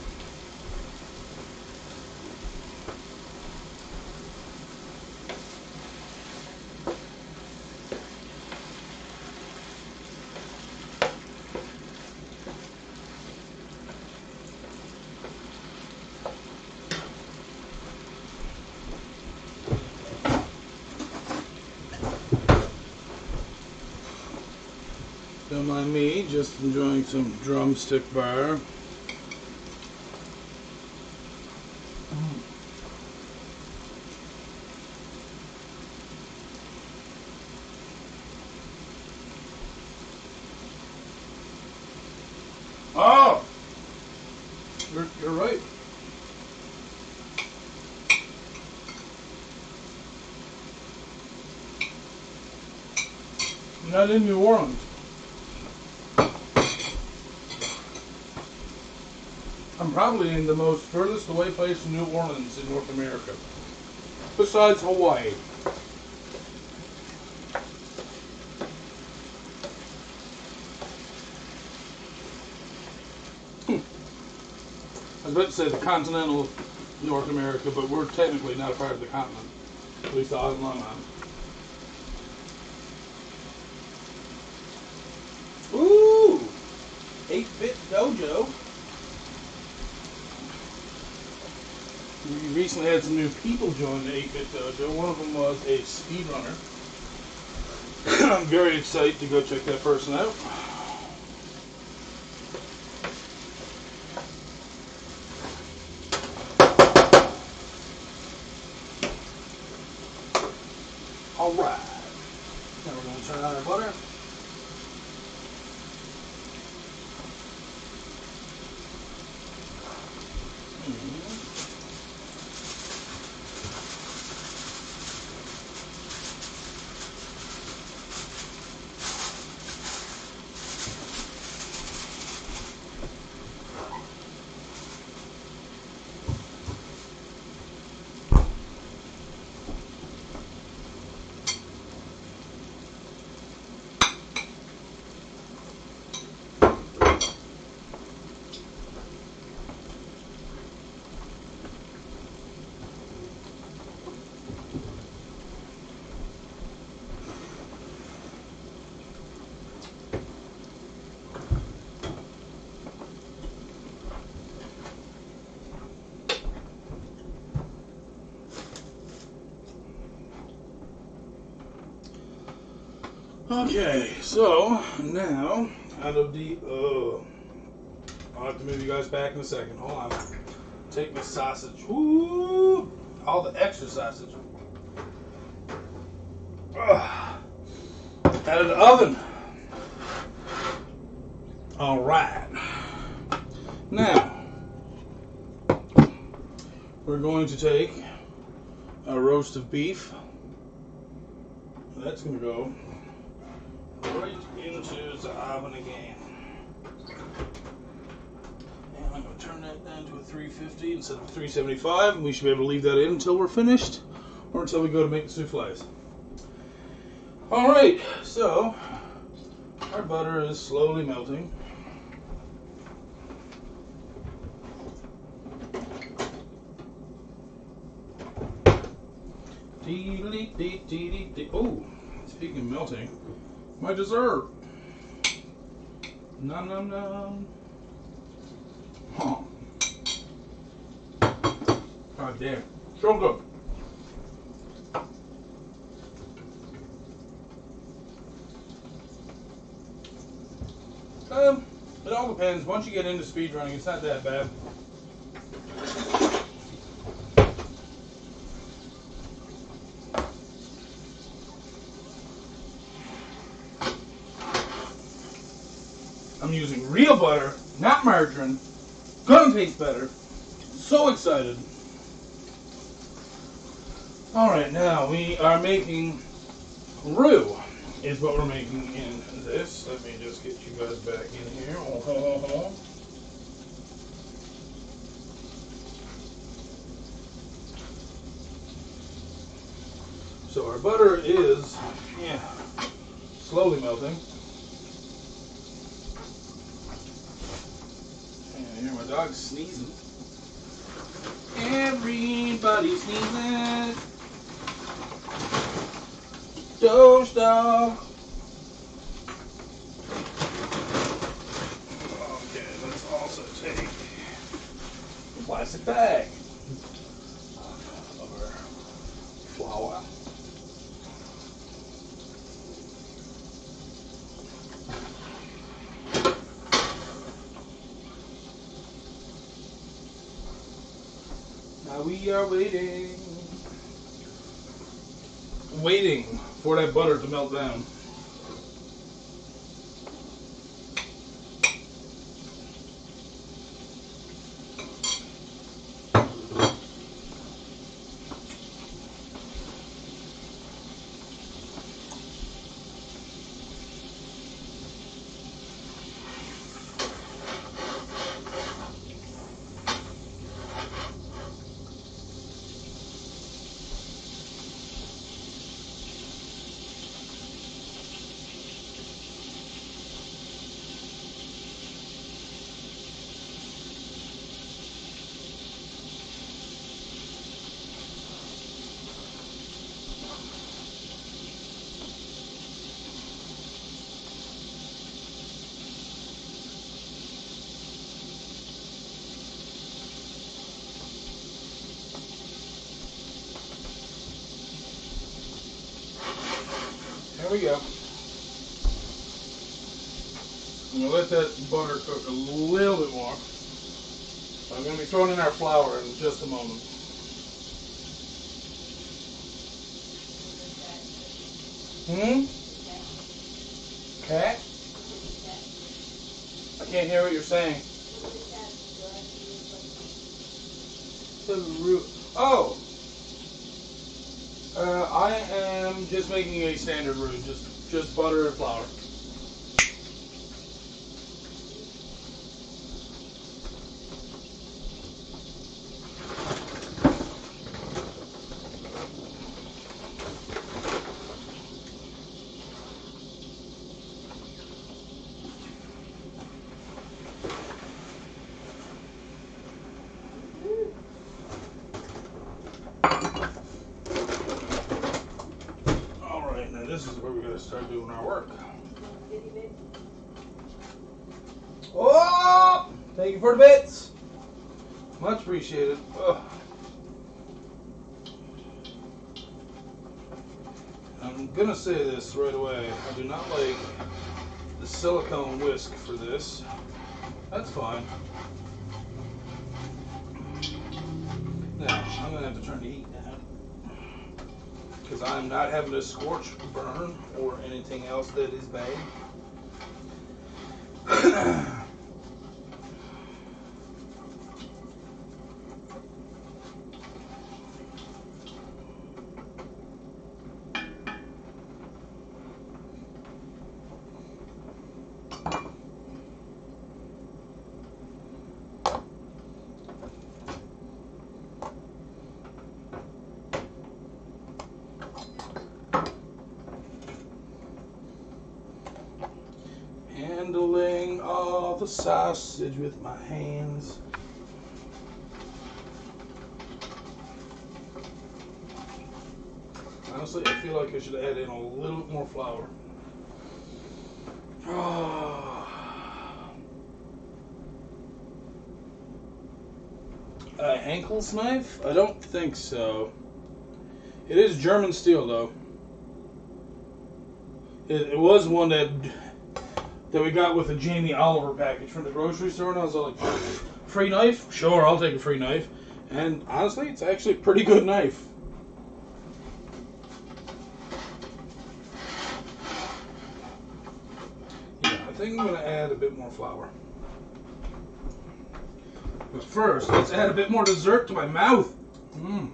Mind me, just enjoying some drumstick bar. Oh! You're, you're right. Not in New Orleans. I'm probably in the most furthest away place in New Orleans in North America. Besides Hawaii. Hmm. I was about to say the continental North America, but we're technically not a part of the continent. At least the island I'm on. Ooh! 8-bit dojo. We recently had some new people join the 8-bit dojo. One of them was a speedrunner. I'm very excited to go check that person out. All right. Now we're going to turn on our butter. Mhm. Okay, so now out of the uh, I'll have to move you guys back in a second. Hold on. Take the sausage. All the extra sausage. Ugh. Out of the oven. All right. Now we're going to take a roast of beef. That's to go right into the oven again. And I'm going to turn that down to a 350 instead of 375, and we should be able to leave that in until we're finished or until we go to make the souffles. All right, so our butter is slowly melting. Oh, speaking of melting, my dessert. Nom nom nom. So good. Um, it all depends. Once you get into speed running, it's not that bad. I'm using real butter, not margarine. Gonna taste better. So excited. Alright, now we are making roux, is what we're making in this. Let me just get you guys back in here. Oh, ho, ho, ho. So our butter is, yeah, slowly melting. And my dog sneezing. Everybody sneezing. Okay, let's also take a plastic bag flour. Now we are waiting. For that butter to melt down. We go. I'm gonna let that butter cook a little bit more. I'm gonna be throwing in our flour in just a moment. Hmm? Cat? I can't hear what you're saying. The root. Oh. Uh, I am just making a standard roux, just just butter and flour. All right, now this is where we're gonna start doing our work. Oh, thank you for the bits. Much appreciated. Ugh. I'm I'm gonna say this right away. I do not like the silicone whisk for this. That's fine. Now, I'm gonna have to turn the heat down. Because I'm not having a scorch burn or anything else that is bad. Handling all the sausage with my hands. Honestly, I feel like I should add in a little bit more flour. Ah. A Henckels knife? I don't think so. It is German steel, though. It, it was one that that we got with a Jamie Oliver package from the grocery store, and I was like, free knife? Sure, I'll take a free knife. And honestly, it's actually a pretty good knife. Yeah, I think I'm going to add a bit more flour. But first, let's add a bit more dessert to my mouth. Mmm.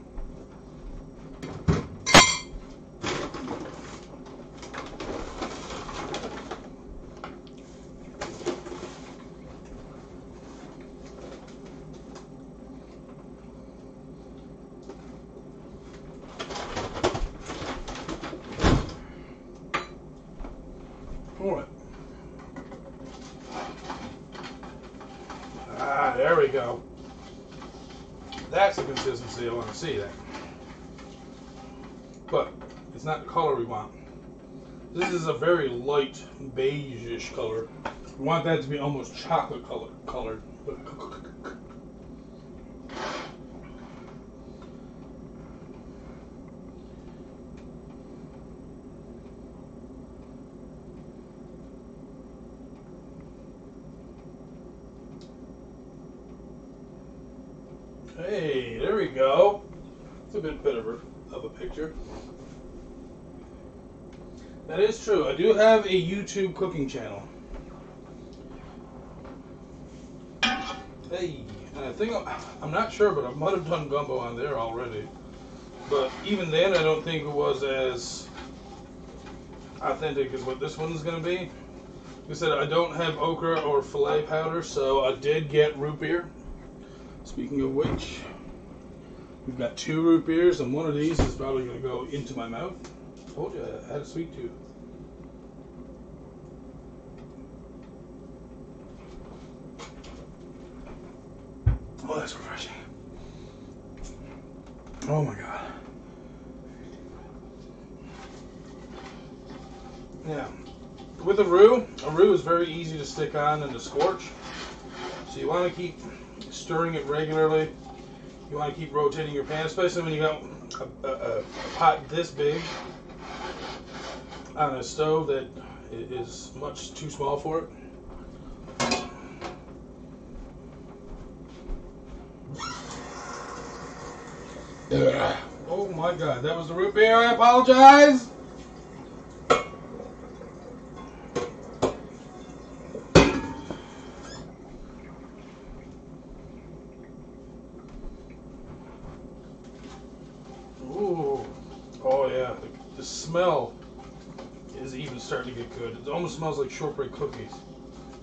Pour it. Ah, there we go. That's the consistency I want to see there. But it's not the color we want. This is a very light beige-ish color. We want that to be almost chocolate color colored. Hey, there we go. It's a bit better of a, of a picture. That is true. I do have a YouTube cooking channel. Hey, and I think I'm not sure, but I might have done gumbo on there already. But even then, I don't think it was as authentic as what this one's gonna be. Like I said, I don't have okra or filé powder, so I did get root beer. Speaking of which, we've got two root beers, and one of these is probably going to go into my mouth. I Told you I had a sweet tooth. Oh, that's refreshing. Oh my god. Yeah. With a roux, a roux is very easy to stick on and to scorch. So you want to keep stirring it regularly. You want to keep rotating your pan, especially when you got a, a, a pot this big on a stove that is much too small for it. Oh my god, that was the root beer. I apologize. Ooh. Oh yeah, the, smell is even starting to get good. It almost smells like shortbread cookies.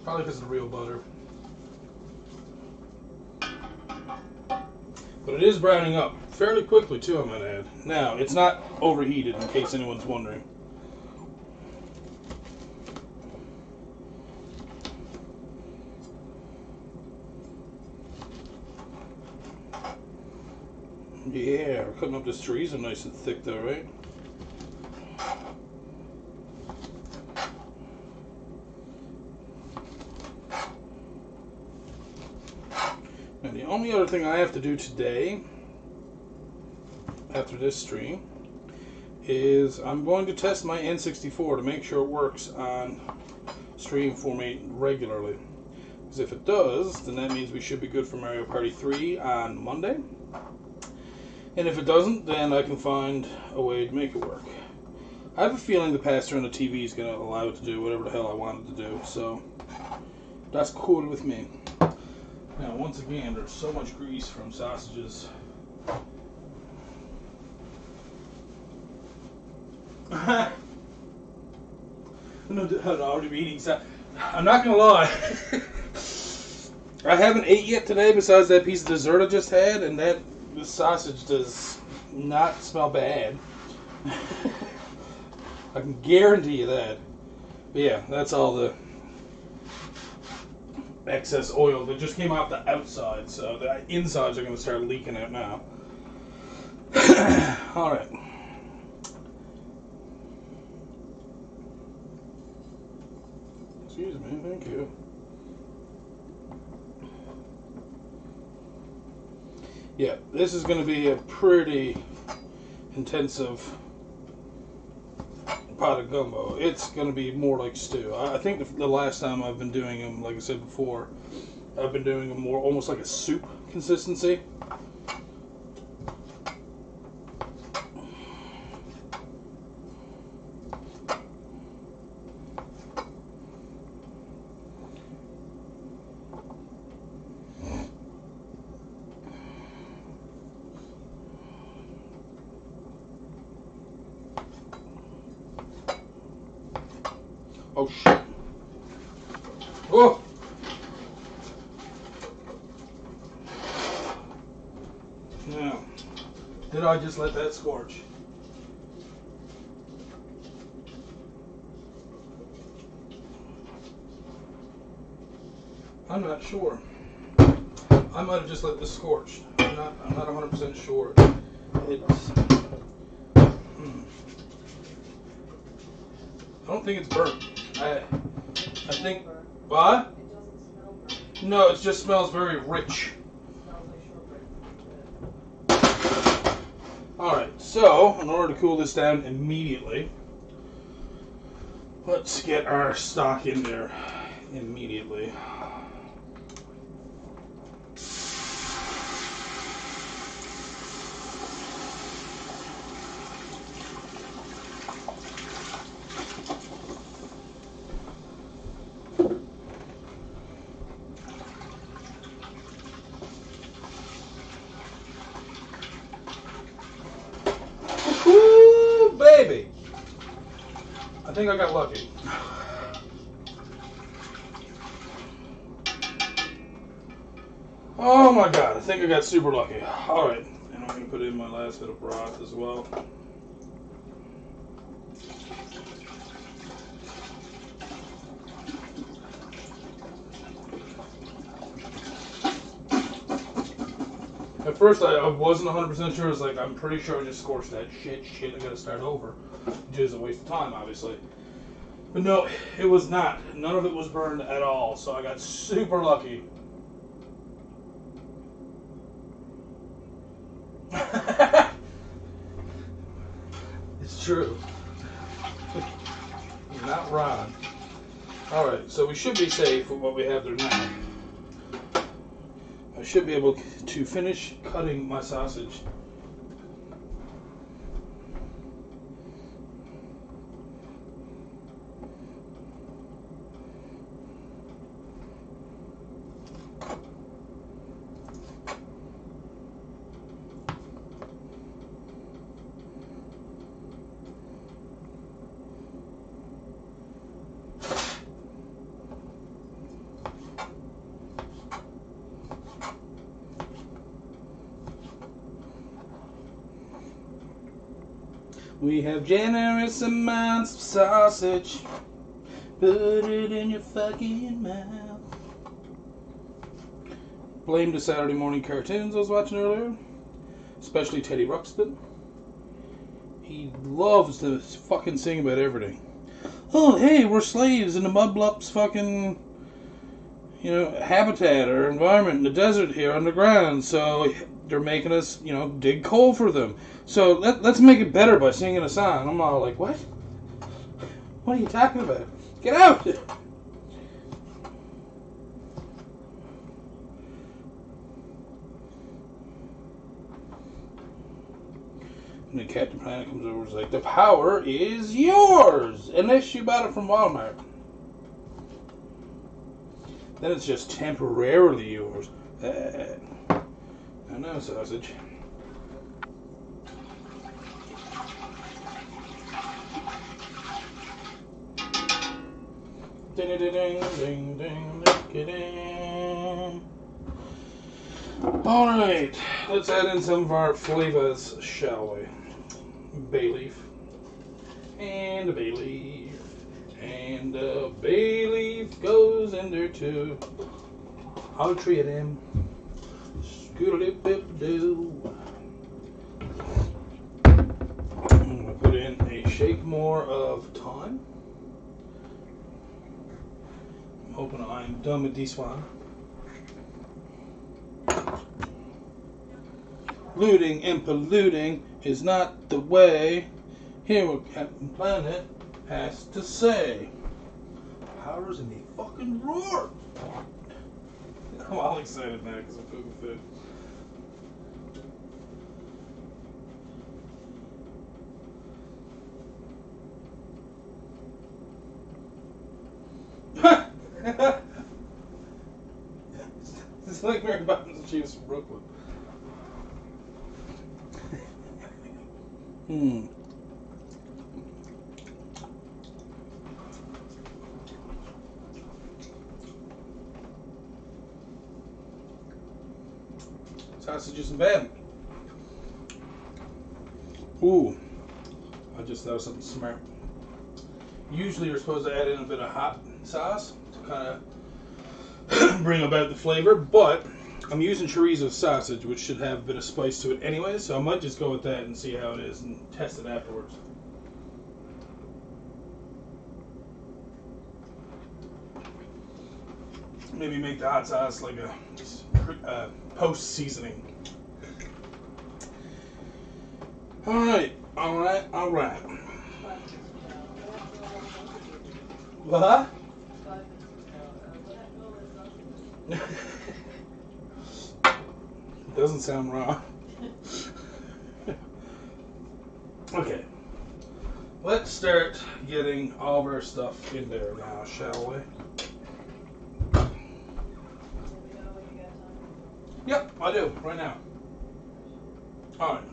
Probably because of the real butter. But it is browning up fairly quickly too, I'm going to add. Now, it's not overheated in case anyone's wondering. Yeah, we're cutting up this chorizo nice and thick though, right? And the only other thing I have to do today, after this stream, is I'm going to test my N64 to make sure it works on stream for me regularly. Because if it does, then that means we should be good for Mario Party 3 on Monday. And if it doesn't, then I can find a way to make it work. I have a feeling the pastor on the TV is going to allow it to do whatever the hell I want it to do, so that's cool with me. Now, once again, there's so much grease from sausages. Already. Sa- I'm not gonna lie. I haven't ate yet today. Besides that piece of dessert I just had, and that the sausage does not smell bad. I can guarantee you that. But yeah, that's all the excess oil that just came off the outside, so the insides are going to start leaking out now. all right. Excuse me, thank you. Yeah, this is going to be a pretty intensive pot of gumbo. It's going to be more like stew. I think the, the last time I've been doing them, like I said before, I've been doing them more almost like a soup consistency. Just let that scorch? I'm not sure. I might have just let this scorch. I'm not. I'm not 100% sure. It's. Hmm. I don't think it's burnt. I. I think. What? It doesn't smell burnt. No, it just smells very rich. It smells like shortbread. Alright, so in order to cool this down immediately, let's get our stock in there immediately. Woo, baby! I think I got lucky. Oh my god, I think I got super lucky. Alright, and I'm gonna put in my last bit of broth as well. At first, I, I wasn't 100% sure. I was like, I'm pretty sure I just scorched that shit. Shit, I gotta start over. Which is a waste of time, obviously. But no, it was not. None of it was burned at all. So I got super lucky. it's not wrong. Alright, so we should be safe with what we have there now. I should be able to finish cutting my sausage. Generous amounts of sausage. Put it in your fucking mouth. Blame the Saturday morning cartoons I was watching earlier, especially Teddy Ruxpin. He loves to fucking sing about everything. Oh, hey, we're slaves in the Mudblups fucking, you know, habitat or environment in the desert here underground. So they're making us, you know, dig coal for them. So let, let's make it better by singing a song. I'm all like, what? What are you talking about? Get out! And then Captain Planet comes over and is like, the power is yours! Unless you bought it from Walmart. Then it's just temporarily yours. Uh, I know, sausage. Ding ding ding ding ding ding. All right, let's add in some of our flavors, shall we? Bay leaf, and a bay leaf, and a bay leaf goes in there too. I'll treat him. Scoodly pip doo. I'm gonna put in a shake more of thyme. I'm hoping I'm done with this one. Looting and polluting is not the way. Hear what Captain Planet has to say. Powers in the fucking roar. I'm all excited now because I'm cooking food. It's like Mary Poppins and she was from Brooklyn. Hmm. Sausages and bam. Ooh. I just thought of something smart. Usually you're supposed to add in a bit of hot sauce kind of bring about the flavor, but I'm using chorizo sausage, which should have a bit of spice to it anyway, so I might just go with that and see how it is and test it afterwards. Maybe make the hot sauce like a uh, post seasoning. Alright, alright, alright. Five minutes ago. What? Five minutes ago. Uh, sausage? Doesn't sound wrong. okay. Let's start getting all of our stuff in there now, shall we? Yep, I do, right now. Alright.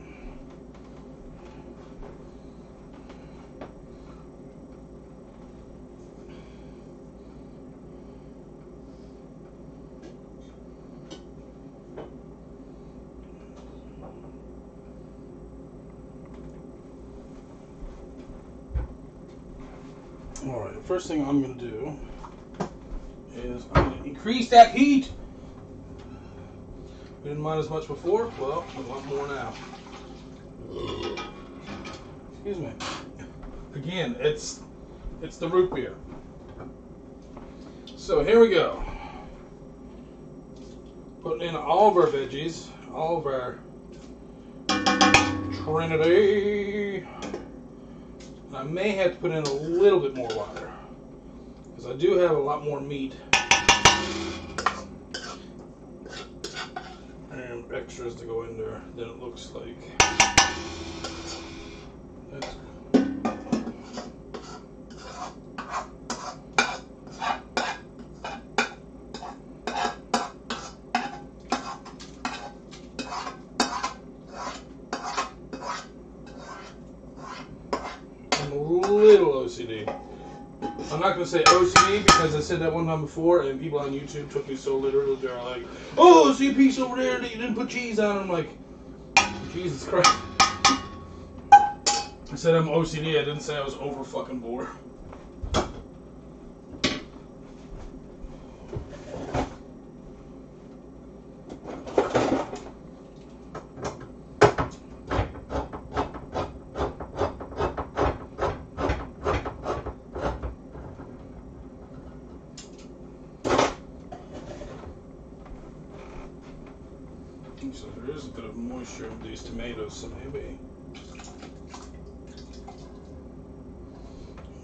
Alright, first thing I'm going to do is I'm going to increase that heat. We didn't mind as much before. Well, we want more now. Excuse me. Again, it's it's the root beer. So here we go. Putting in all of our veggies, all of our Trinity. I may have to put in a little bit more water because I do have a lot more meat and extras to go in there than it looks like. That's- I'm a little OCD. I'm not gonna say OCD because I said that one time before, and people on YouTube took me so literally. They're like, "Oh, see a piece over there that you didn't put cheese on." I'm like, Jesus Christ. I said I'm OCD. I didn't say I was over fucking bored. Tomatoes, so maybe.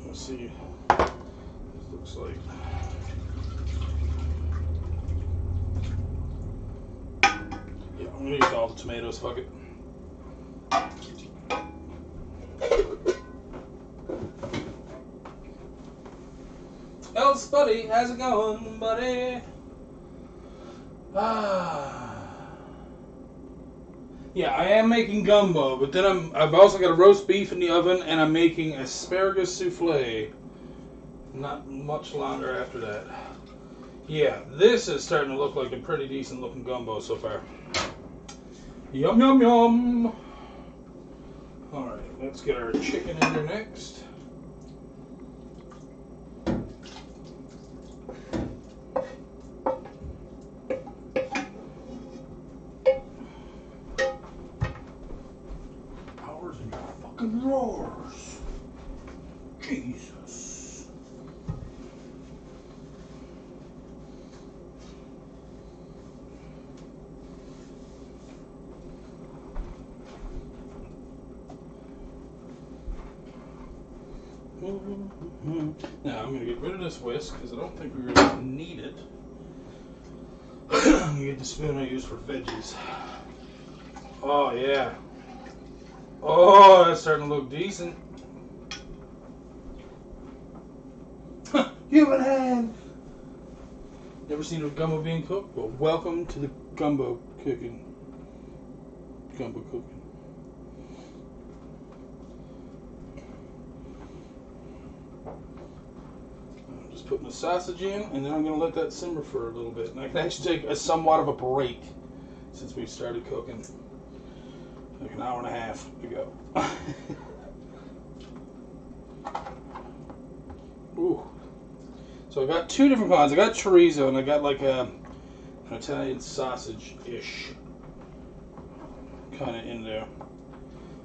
Let's see. This looks like. Yeah, I'm gonna use all the tomatoes. Fuck it. Else, buddy, how's it going, buddy? Ah. Yeah, I am making gumbo, but then I'm I've also got a roast beef in the oven and I'm making asparagus souffle. Not much longer after that. Yeah, this is starting to look like a pretty decent looking gumbo so far. Yum yum yum. Alright, let's get our chicken in there next. Powers in your fucking drawers. Jesus. Now I'm going to get rid of this whisk because I don't think we really need it. I'm going to get the spoon I use for veggies. Oh, yeah. Oh, that's starting to look decent. Human hand! Never seen a gumbo being cooked? Well, welcome to the gumbo cooking. Gumbo cooking. I'm putting the sausage in, and then I'm going to let that simmer for a little bit. And I can actually take a somewhat of a break since we started cooking like an hour and a half ago. Ooh. So I got two different kinds. I got chorizo and I got like a an Italian sausage ish kind of in there.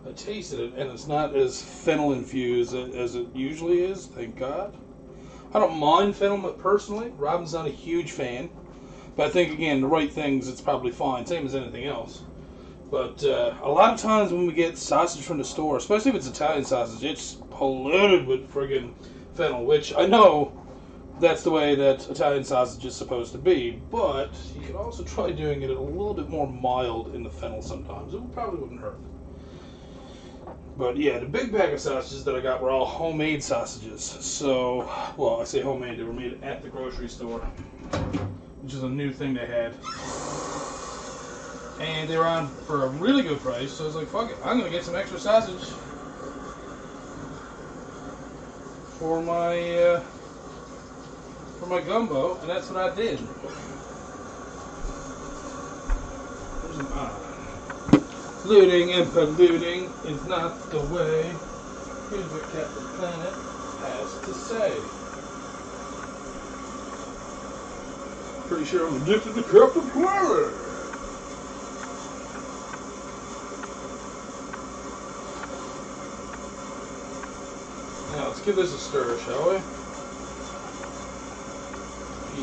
I tasted it and it's not as fennel infused as it usually is. Thank God. I don't mind fennel but personally. Robin's not a huge fan, but I think again the right things it's probably fine. Same as anything else. But uh, a lot of times when we get sausage from the store, especially if it's Italian sausage, it's polluted with friggin' fennel, which I know that's the way that Italian sausage is supposed to be. But you could also try doing it a little bit more mild in the fennel sometimes. It probably wouldn't hurt. But yeah, the big bag of sausages that I got were all homemade sausages. So, well, I say homemade, they were made at the grocery store, which is a new thing they had and they were on for a really good price. So I was like, "Fuck it, I'm gonna get some extra sausage for my uh, for my gumbo," and that's what I did. Looting and polluting is not the way. Here's what Captain Planet has to say. Pretty sure I'm addicted to Captain Planet. Now let's give this a stir, shall we?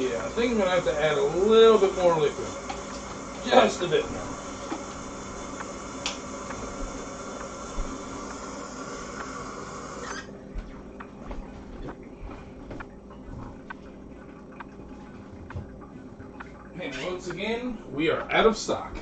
Yeah, I think I'm gonna have to add a little bit more liquid. Just a bit more. And once again, we are out of stock.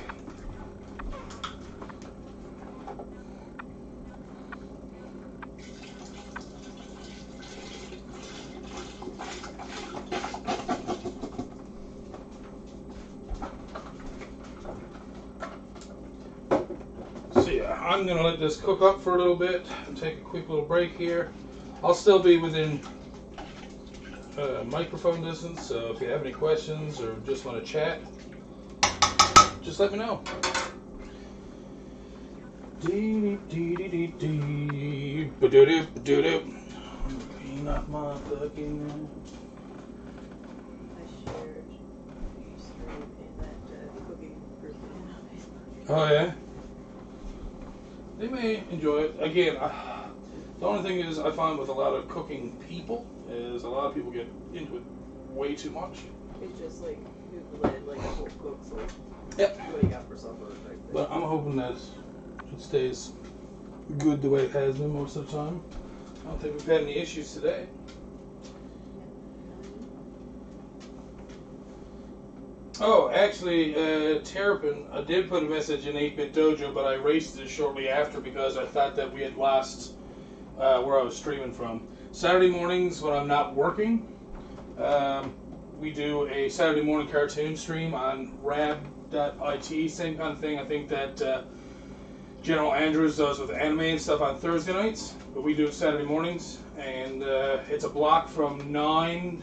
So yeah, I'm gonna let this cook up for a little bit and take a quick little break here. I'll still be within uh, microphone distance, so if you have any questions or just want to chat, just let me know. Dee dee dee dee dee ba-doo-doo, ba-doo-doo. Clean up my fucking. I shared your stream in that cooking group on Facebook. Oh yeah. They may enjoy it. Again, I, the only thing is I find with a lot of cooking people is a lot of people get into it way too much. It's just like Google it, like whole cooks, like Yep. what do you got for supper type thing. But I'm hoping that it stays good the way it has been most of the time. I don't think we've had any issues today. Oh, actually, uh, Terrapin, I did put a message in 8-Bit Dojo, but I erased it shortly after because I thought that we had lost uh, where I was streaming from. Saturday mornings when I'm not working, um, we do a Saturday morning cartoon stream on rab.it, same kind of thing. I think that uh, General Andrews does with anime and stuff on Thursday nights, but we do it Saturday mornings, and uh, it's a block from 9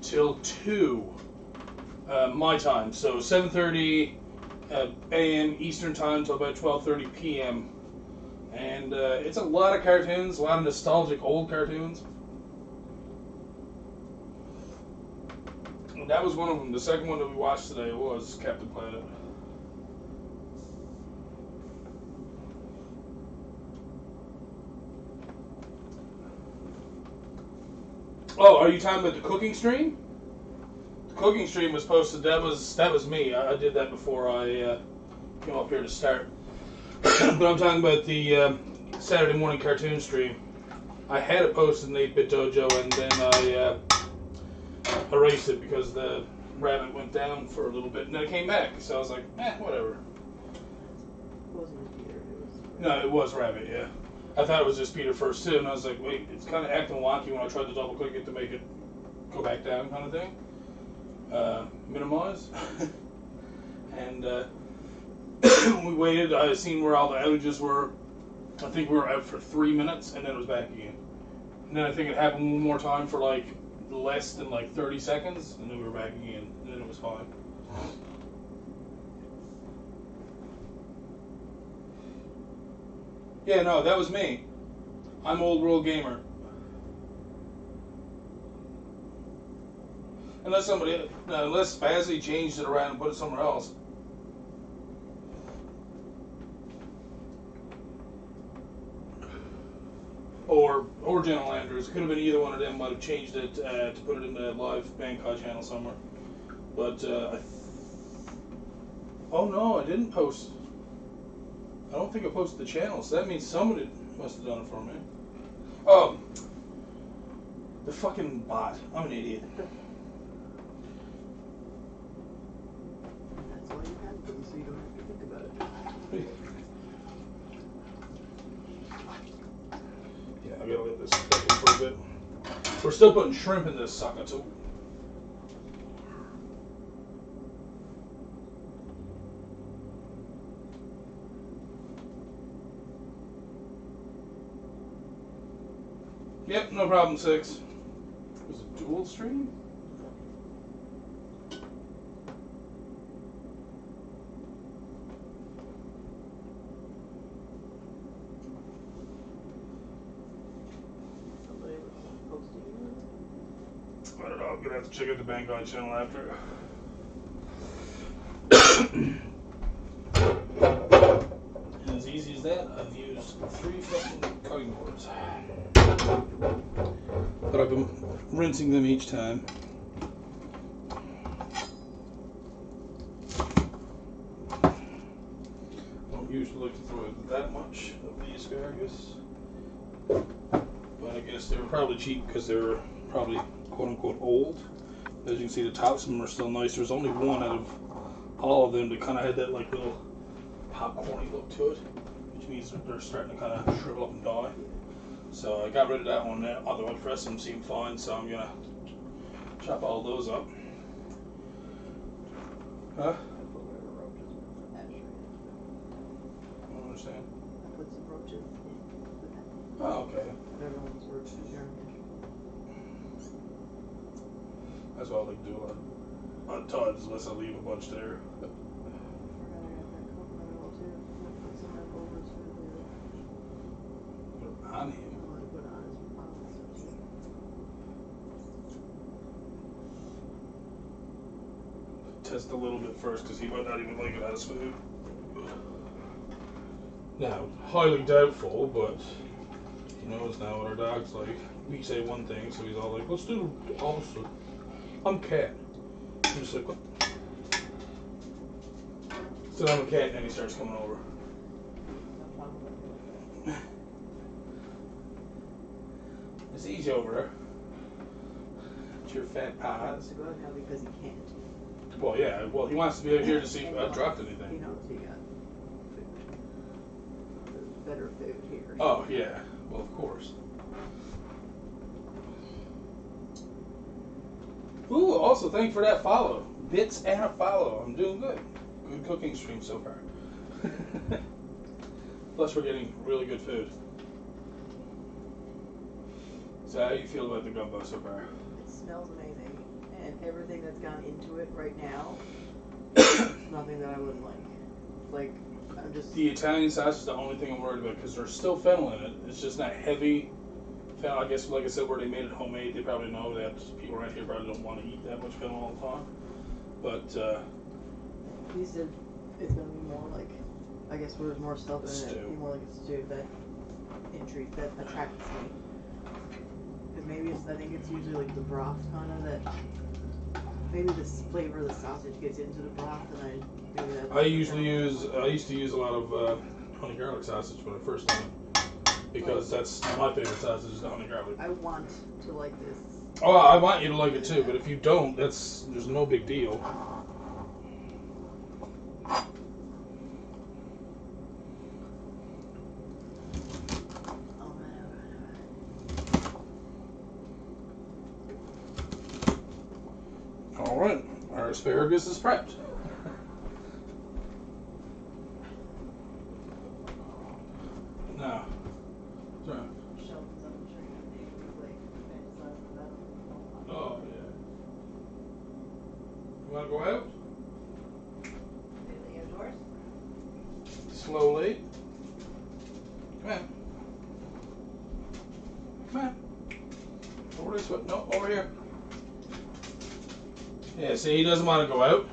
till 2 uh, my time. So 7:30 uh, a.m. Eastern time till about 12:30 p.m. And uh, it's a lot of cartoons, a lot of nostalgic old cartoons. That was one of them. The second one that we watched today was Captain Planet. Oh, are you talking about the cooking stream? The cooking stream was posted. That was that was me. I, I did that before I uh, came up here to start. but I'm talking about the uh, Saturday morning cartoon stream. I had it posted in 8-Bit Dojo, and then I uh, erased it because the rabbit went down for a little bit, and then it came back. So I was like, eh, whatever. It wasn't Peter, it was. No, it was rabbit. Yeah, I thought it was just Peter first too, and I was like, wait, it's kind of acting wonky when I tried to double click it to make it go back down, kind of thing. Uh, minimize, and uh, we waited. I seen where all the outages were. I think we were out for three minutes, and then it was back again. And then I think it happened one more time for like less than like 30 seconds, and then we were back again, and then it was fine. Yeah, no, that was me. I'm old world gamer. Unless somebody, no, unless Spazzy changed it around and put it somewhere else. Or, or General Andrews. It Could have been either one of them. Might have changed it uh, to put it in the live Bangkok channel somewhere. But, uh, I th- oh no, I didn't post. I don't think I posted the channel, so that means somebody must have done it for me. Oh, the fucking bot. I'm an idiot. That's why you have them, so you don't have to think about it. I gotta let this cook for a bit. We're still putting shrimp in this sucker too. Yep, no problem, six. Was it dual stream? Somebody was posting I don't know. I'm gonna have to check out the Bangkok channel after. and as easy as that, I've used three fucking cutting boards. But I've been rinsing them each time. Don't usually like to throw that much of the asparagus. But I guess they were probably cheap because they were probably quote unquote old. As you can see, the tops of them are still nice. There's only one out of all of them that kind of had that like little popcorny look to it, which means that they're starting to kind of shrivel up and die. So I got rid of that one. There. Although the rest of them seem fine, so I'm gonna chop all those up. Huh? I put whatever roaches were in that shrimp. I don't understand. I put some roaches in the pan. Oh, okay. Whatever ones were too germ. That's like to do a on times, unless I leave a bunch there. On on on test a little bit first because he might not even like it as food. Now, highly doubtful, but he knows now what our dog's like. We say one thing, so he's all like, let's do the opposite. I'm cat. So I'm just like, what? Sit on the cat, and then he starts coming over. It's easy over there. It's your fat He wants to go now because he can't. Well, yeah. Well, he wants to be out here to see if I he dropped wants- He anything. knows he got food. There's better food here. Oh yeah. Well, of course. Ooh, also thank you for that follow. Bits and a follow. I'm doing good. Good cooking stream so far. Plus, we're getting really good food. So, how you feel about the gumbo so far? It smells amazing, and everything that's gone into it right now, nothing that I wouldn't like. Like, I'm just. The Italian sauce is the only thing I'm worried about because there's still fennel in it. It's just not heavy fennel. I guess, like I said, where they made it homemade, they probably know that people around here probably don't want to eat that much fennel all the time. But uh, He said it's gonna be more like, I guess where there's more stuff in it, it'd be more like a stew that intrigues, that attracts me. Because maybe it's, I think it's usually like the broth kind of that, maybe the flavor of the sausage gets into the broth and I, maybe that's. I usually use I used to use a lot of uh, honey garlic sausage when I first learned because that's my favorite size is the honey garlic. I want to like this. Oh, I want you to like it too, but if you don't, that's there's no big deal. All right, our asparagus is prepped. Now, sorry. Sheldon's on the train and they was like fantasizing about it. Oh yeah. You want to go out Really indoors? slowly? Come on. Come on. Over this way. No, over here. Yeah, see, he doesn't want to go out.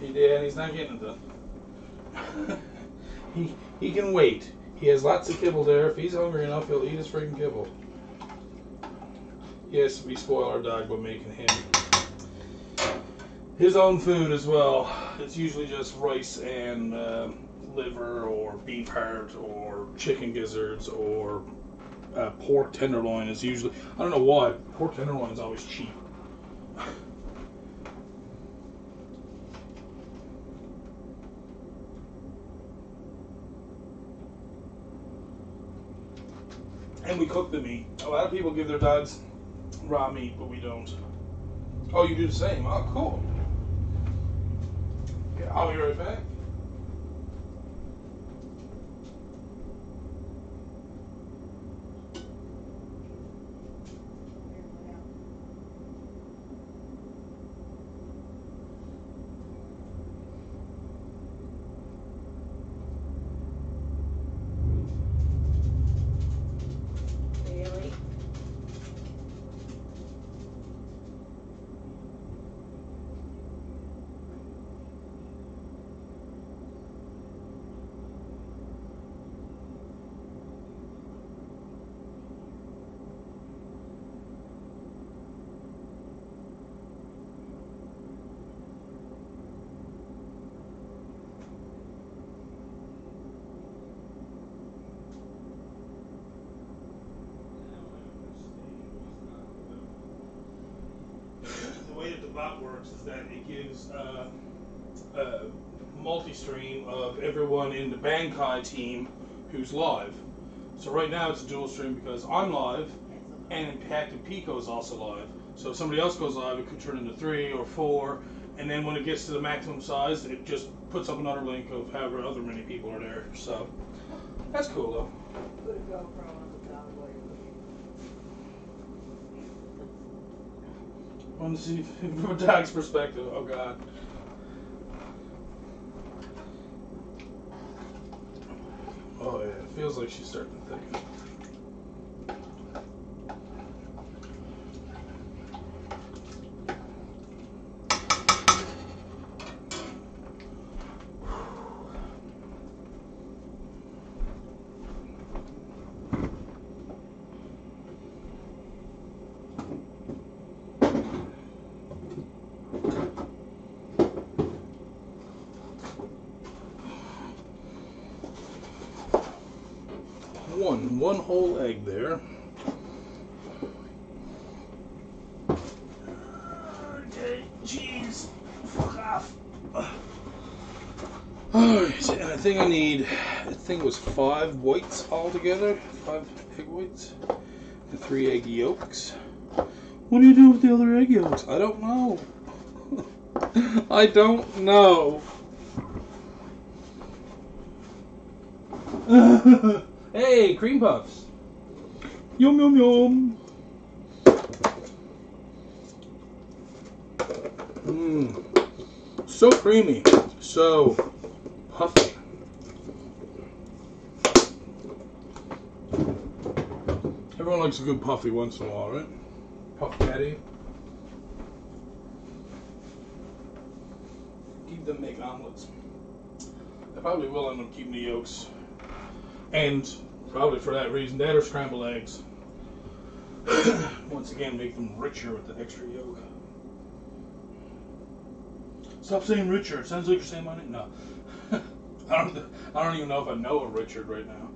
He did, and he's not getting it done. he he can wait. He has lots of kibble there. If he's hungry enough, he'll eat his freaking kibble. Yes, we spoil our dog by making him his own food as well. It's usually just rice and uh, liver, or beef heart, or chicken gizzards, or uh, pork tenderloin. Is usually I don't know why pork tenderloin is always cheap. And we cook the meat. A lot of people give their dogs raw meat, but we don't. Oh, you do the same. Oh, cool. Yeah, I'll be right back. Bailey? The way that the bot works is that it gives uh, a multi-stream of everyone in the Bankai team who's live. So right now it's a dual stream because I'm live and Impact and Pico is also live. So if somebody else goes live, it could turn into three or four, and then when it gets to the maximum size, it just puts up another link of however other many people are there. So that's cool though. Put a GoPro on the dog while you're looking. Want to see from a dog's perspective. Oh God. Oh yeah, it feels like she's starting to thicken. One, one whole egg there. Okay, jeez, fuck off. Alright, and I think I need, I think it was five whites altogether, five egg whites, and three egg yolks. What do you do with the other egg yolks? I don't know. I don't know. hey, cream puffs. Yum yum yum. Mmm. So creamy. So puffy. Everyone likes a good puffy once in a while, right? Puff patty. Keep them make omelets. I probably will end up keeping the yolks. And probably for that reason, that or scrambled eggs. Once again, make them richer with the extra yolk. Stop saying Richard. Sounds like you're saying name. No. I don't. I don't even know if I know a Richard right now.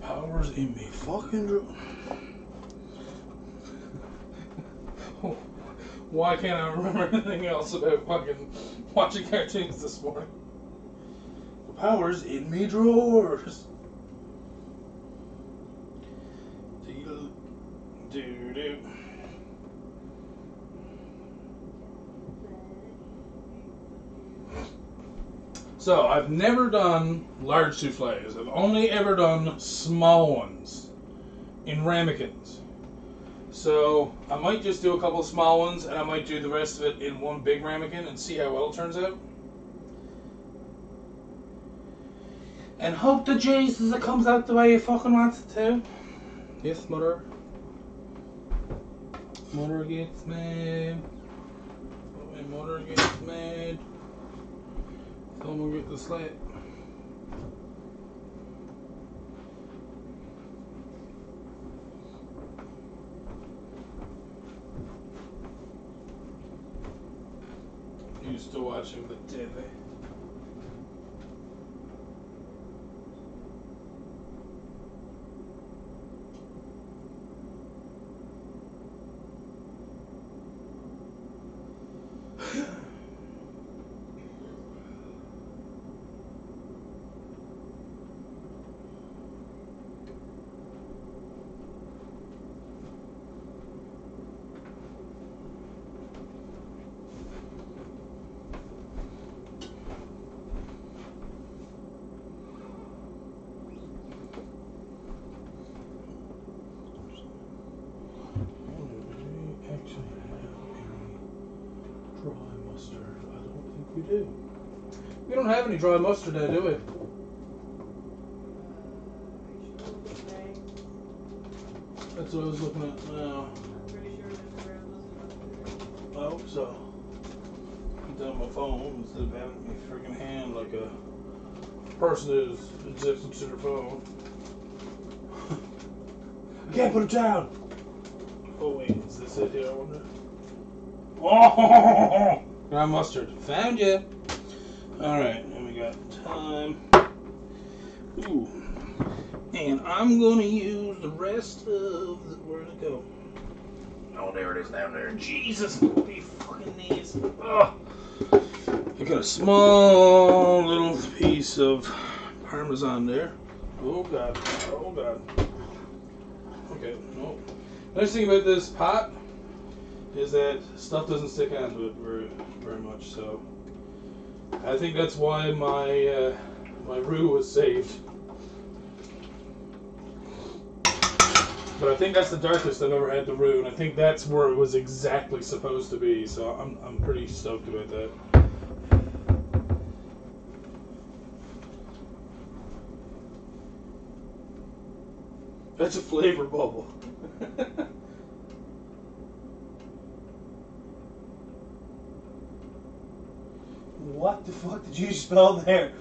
Powers in me, fucking. Why can't I remember anything else about fucking watching cartoons this morning? Powers in me drawers. So I've never done large souffles. I've only ever done small ones in ramekins. So I might just do a couple small ones, and I might do the rest of it in one big ramekin and see how well it turns out. And hope to Jesus it comes out the way you fucking want it to. Yes, mother. Mother gets mad. Oh, when mother gets mad. Someone get the slap. You still watching the TV? we actually have any dry mustard? I don't think we do. We don't have any dry mustard now, do we? That's what I was looking at now. I hope so. Put down my phone instead of having my freaking hand like a person who's addicted to their phone. I can't put it down. Oh wait, is this it here? I wonder. Oh, dry mustard. Found you. All right, and we got time. Ooh, and I'm gonna use the rest of the. Where'd it go? Oh, there it is down there. Jesus, be fucking knees. Oh. I got a small little piece of parmesan there. Oh god. Oh god. Okay. No. Nice thing about this pot is that stuff doesn't stick onto it very, very much. So I think that's why my uh, my roux was saved. But I think that's the darkest I've ever had the roux, and I think that's where it was exactly supposed to be. So I'm I'm pretty stoked about that. That's a flavor bubble. what the fuck did you spell there?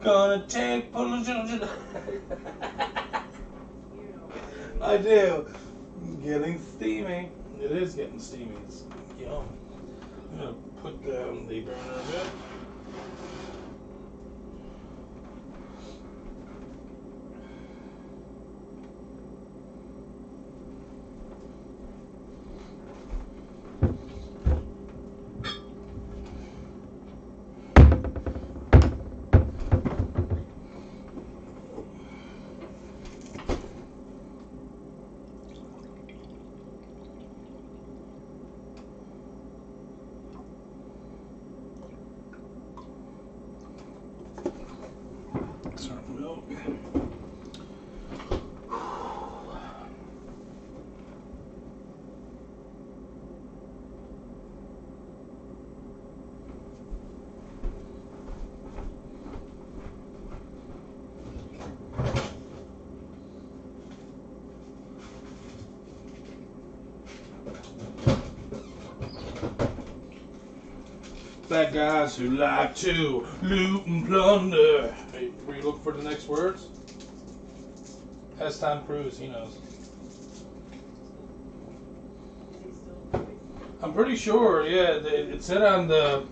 Gonna take children. I do. Getting steamy. It is getting steamy. It's yum. I'm gonna put down the burner a bit. Guys who like to loot and plunder. Hey, were you looking for the next words? Has Tom Cruise, he knows. I'm pretty sure, yeah. It it said on the,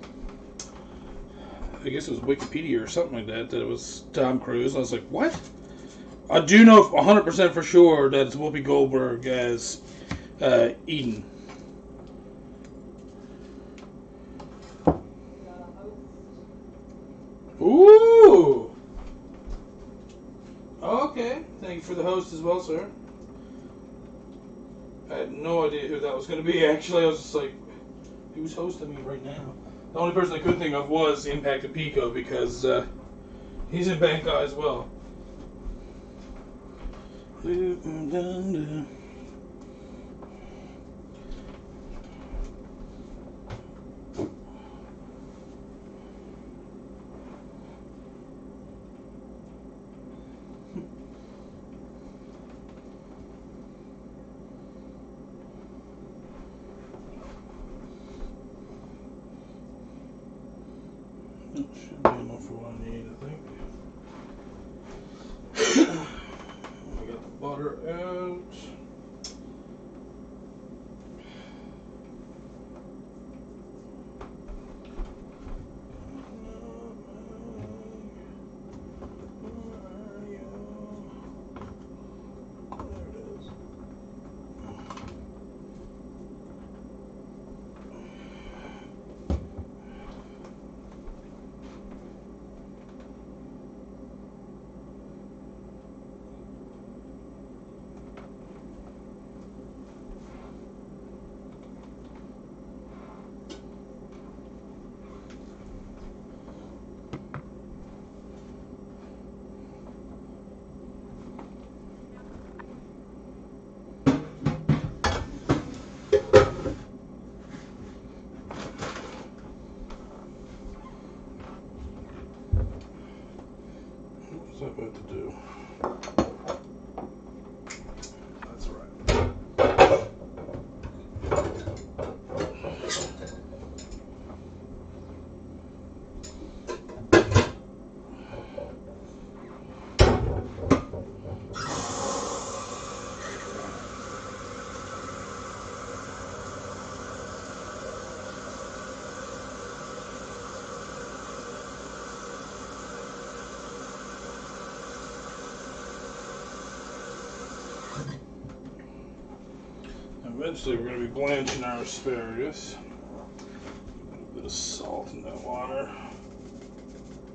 I guess it was Wikipedia or something like that, that it was Tom Cruise. I was like, what? I do know 100% for sure that it's Whoopi Goldberg as uh, Eden. Ooh! Okay, thank you for the host as well, sir. I had no idea who that was going to be. Actually, I was just like, who's hosting me right now? The only person I could think of was Impact and Pico because uh, he's in Bangkok as well. Eventually, we're going to be blanching our asparagus. A bit of salt in that water.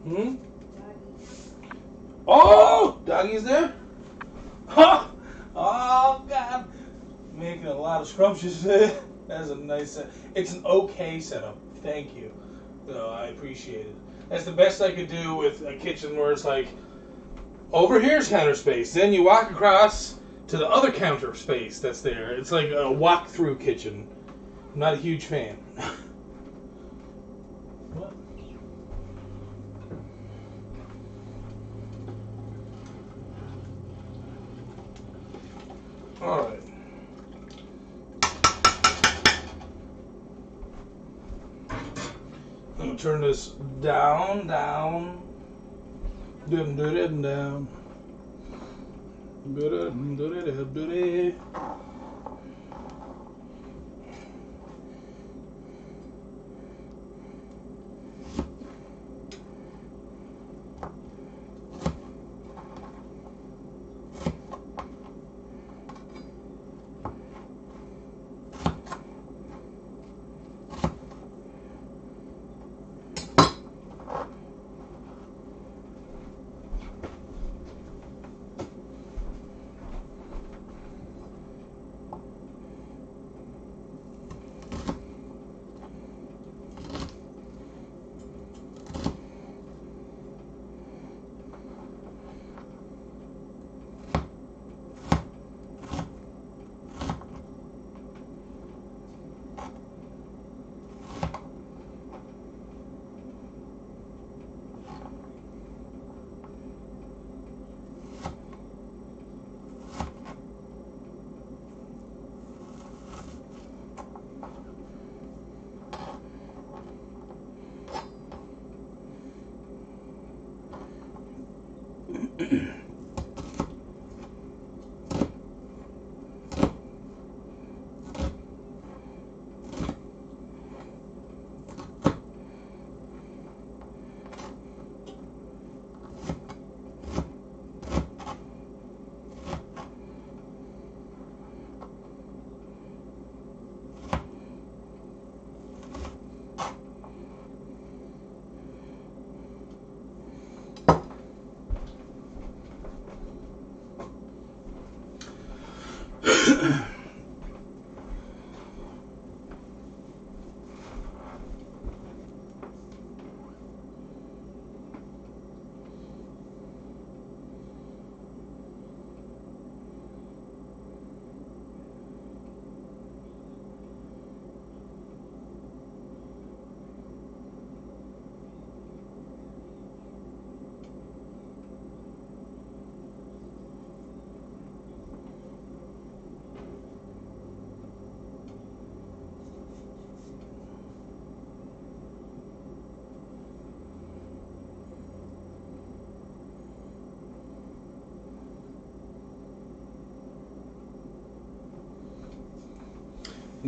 Hmm? Oh! Doggy's there? Huh! Oh, God! Making a lot of scrumptious. That's a nice set. It's an okay setup. Thank you. No, I appreciate it. That's the best I could do with a kitchen where it's like, over here's counter space. Then you walk across to the other counter space that's there. It's like a walk-through kitchen. I'm not a huge fan.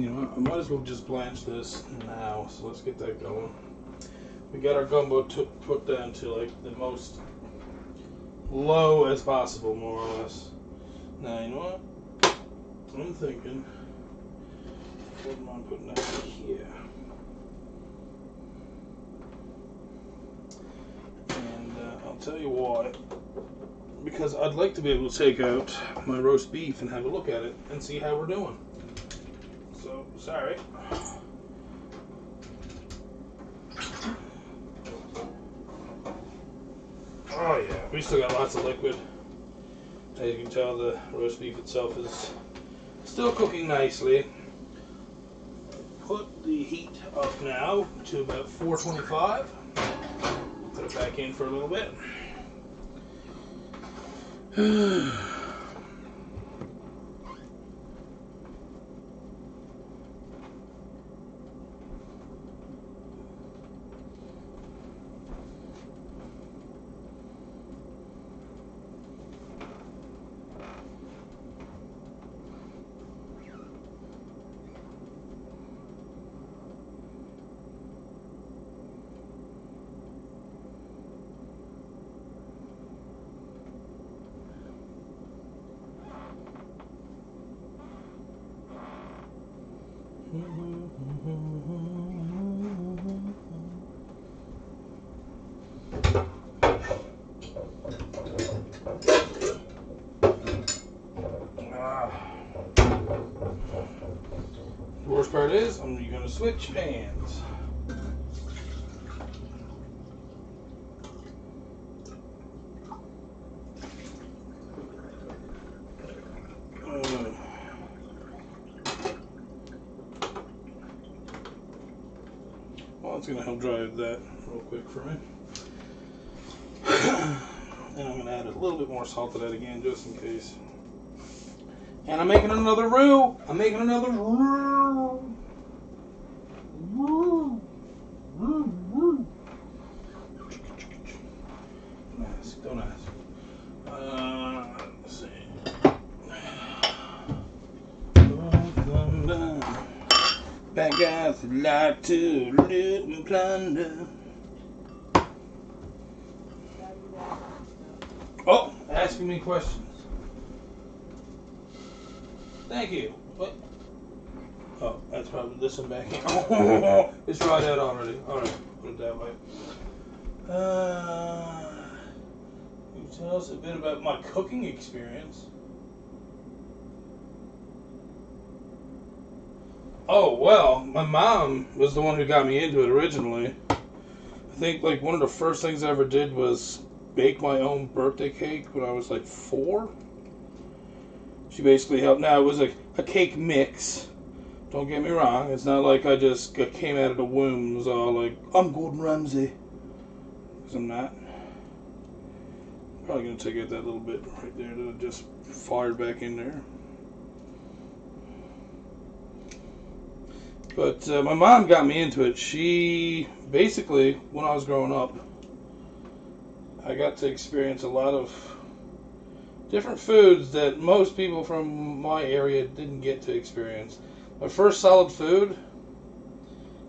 You know, I might as well just blanch this now. So let's get that going. We got our gumbo put down to like the most low as possible, more or less. Now, you know what? I'm thinking. What am I putting that here? And uh, I'll tell you why. Because I'd like to be able to take out my roast beef and have a look at it and see how we're doing. So, sorry. Oh yeah, we still got lots of liquid. As you can tell, the roast beef itself is still cooking nicely. Put the heat up now to about 425. Put it back in for a little bit. Ah. The worst part is, I'm going to switch pans. Uh. It's going to help drive that real quick for me. and I'm going to add a little bit more salt to that again, just in case. And I'm making another roux. I'm making another roux. Roux. Roux, roux. Don't ask. Don't ask. Uh, let's see. Bad guys like to loot and plunder. Oh, asking me questions. Thank you. What? Oh, that's probably this one back here. Oh, it's dried out already. Alright, put it that way. Uh, you tell us a bit about my cooking experience. Oh, well, my mom was the one who got me into it originally. I think, like, one of the first things I ever did was bake my own birthday cake when I was, like, four. She basically helped. Now, it was a, a cake mix. Don't get me wrong. It's not like I just came out of the womb was all like, I'm Gordon Ramsay. Because I'm not. Probably going to take out that little bit right there that I just fired back in there. But uh, my mom got me into it. She basically, when I was growing up, I got to experience a lot of different foods that most people from my area didn't get to experience. My first solid food,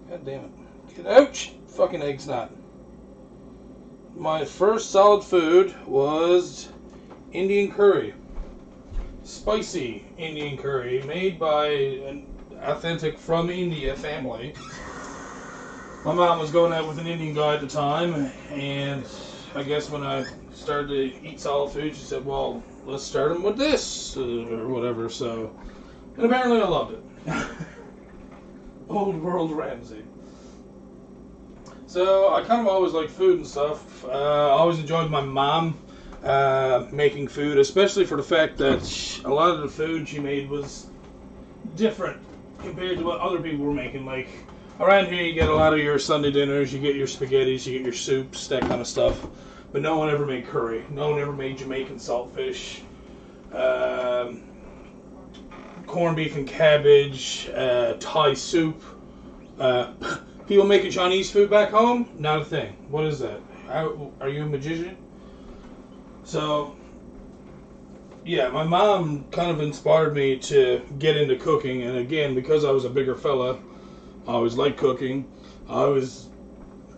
god damn it, get ouch, fucking egg's not. My first solid food was Indian curry, spicy Indian curry made by an authentic from India family. My mom was going out with an Indian guy at the time, and I guess when I started to eat solid food, she said, "Well, let's start them with this or whatever." So, and apparently, I loved it. Old World Ramsay. So I kind of always liked food and stuff. Uh, I always enjoyed my mom uh, making food, especially for the fact that a lot of the food she made was different compared to what other people were making. Like around here, you get a lot of your Sunday dinners, you get your spaghettis, you get your soups, that kind of stuff. But no one ever made curry. No one ever made Jamaican saltfish, um, corned beef and cabbage, uh, Thai soup. Uh, people making Chinese food back home, not a thing. What is that? How, are you a magician? So, yeah, my mom kind of inspired me to get into cooking, and again, because I was a bigger fella, I always liked cooking. I always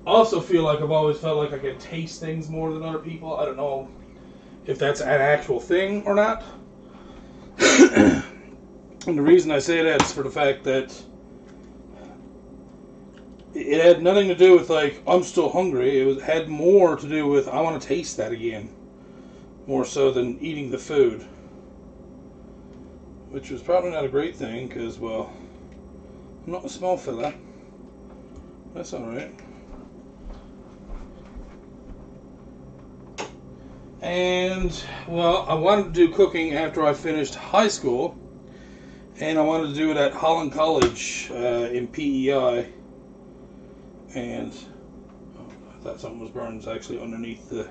also feel like I've always felt like I could taste things more than other people. I don't know if that's an actual thing or not. and the reason I say that is for the fact that it had nothing to do with like I'm still hungry. It was had more to do with I want to taste that again, more so than eating the food, which was probably not a great thing because well, I'm not a small fella. That's all right. And well, I wanted to do cooking after I finished high school, and I wanted to do it at Holland College uh, in PEI and oh, I thought something was burned. It's actually underneath the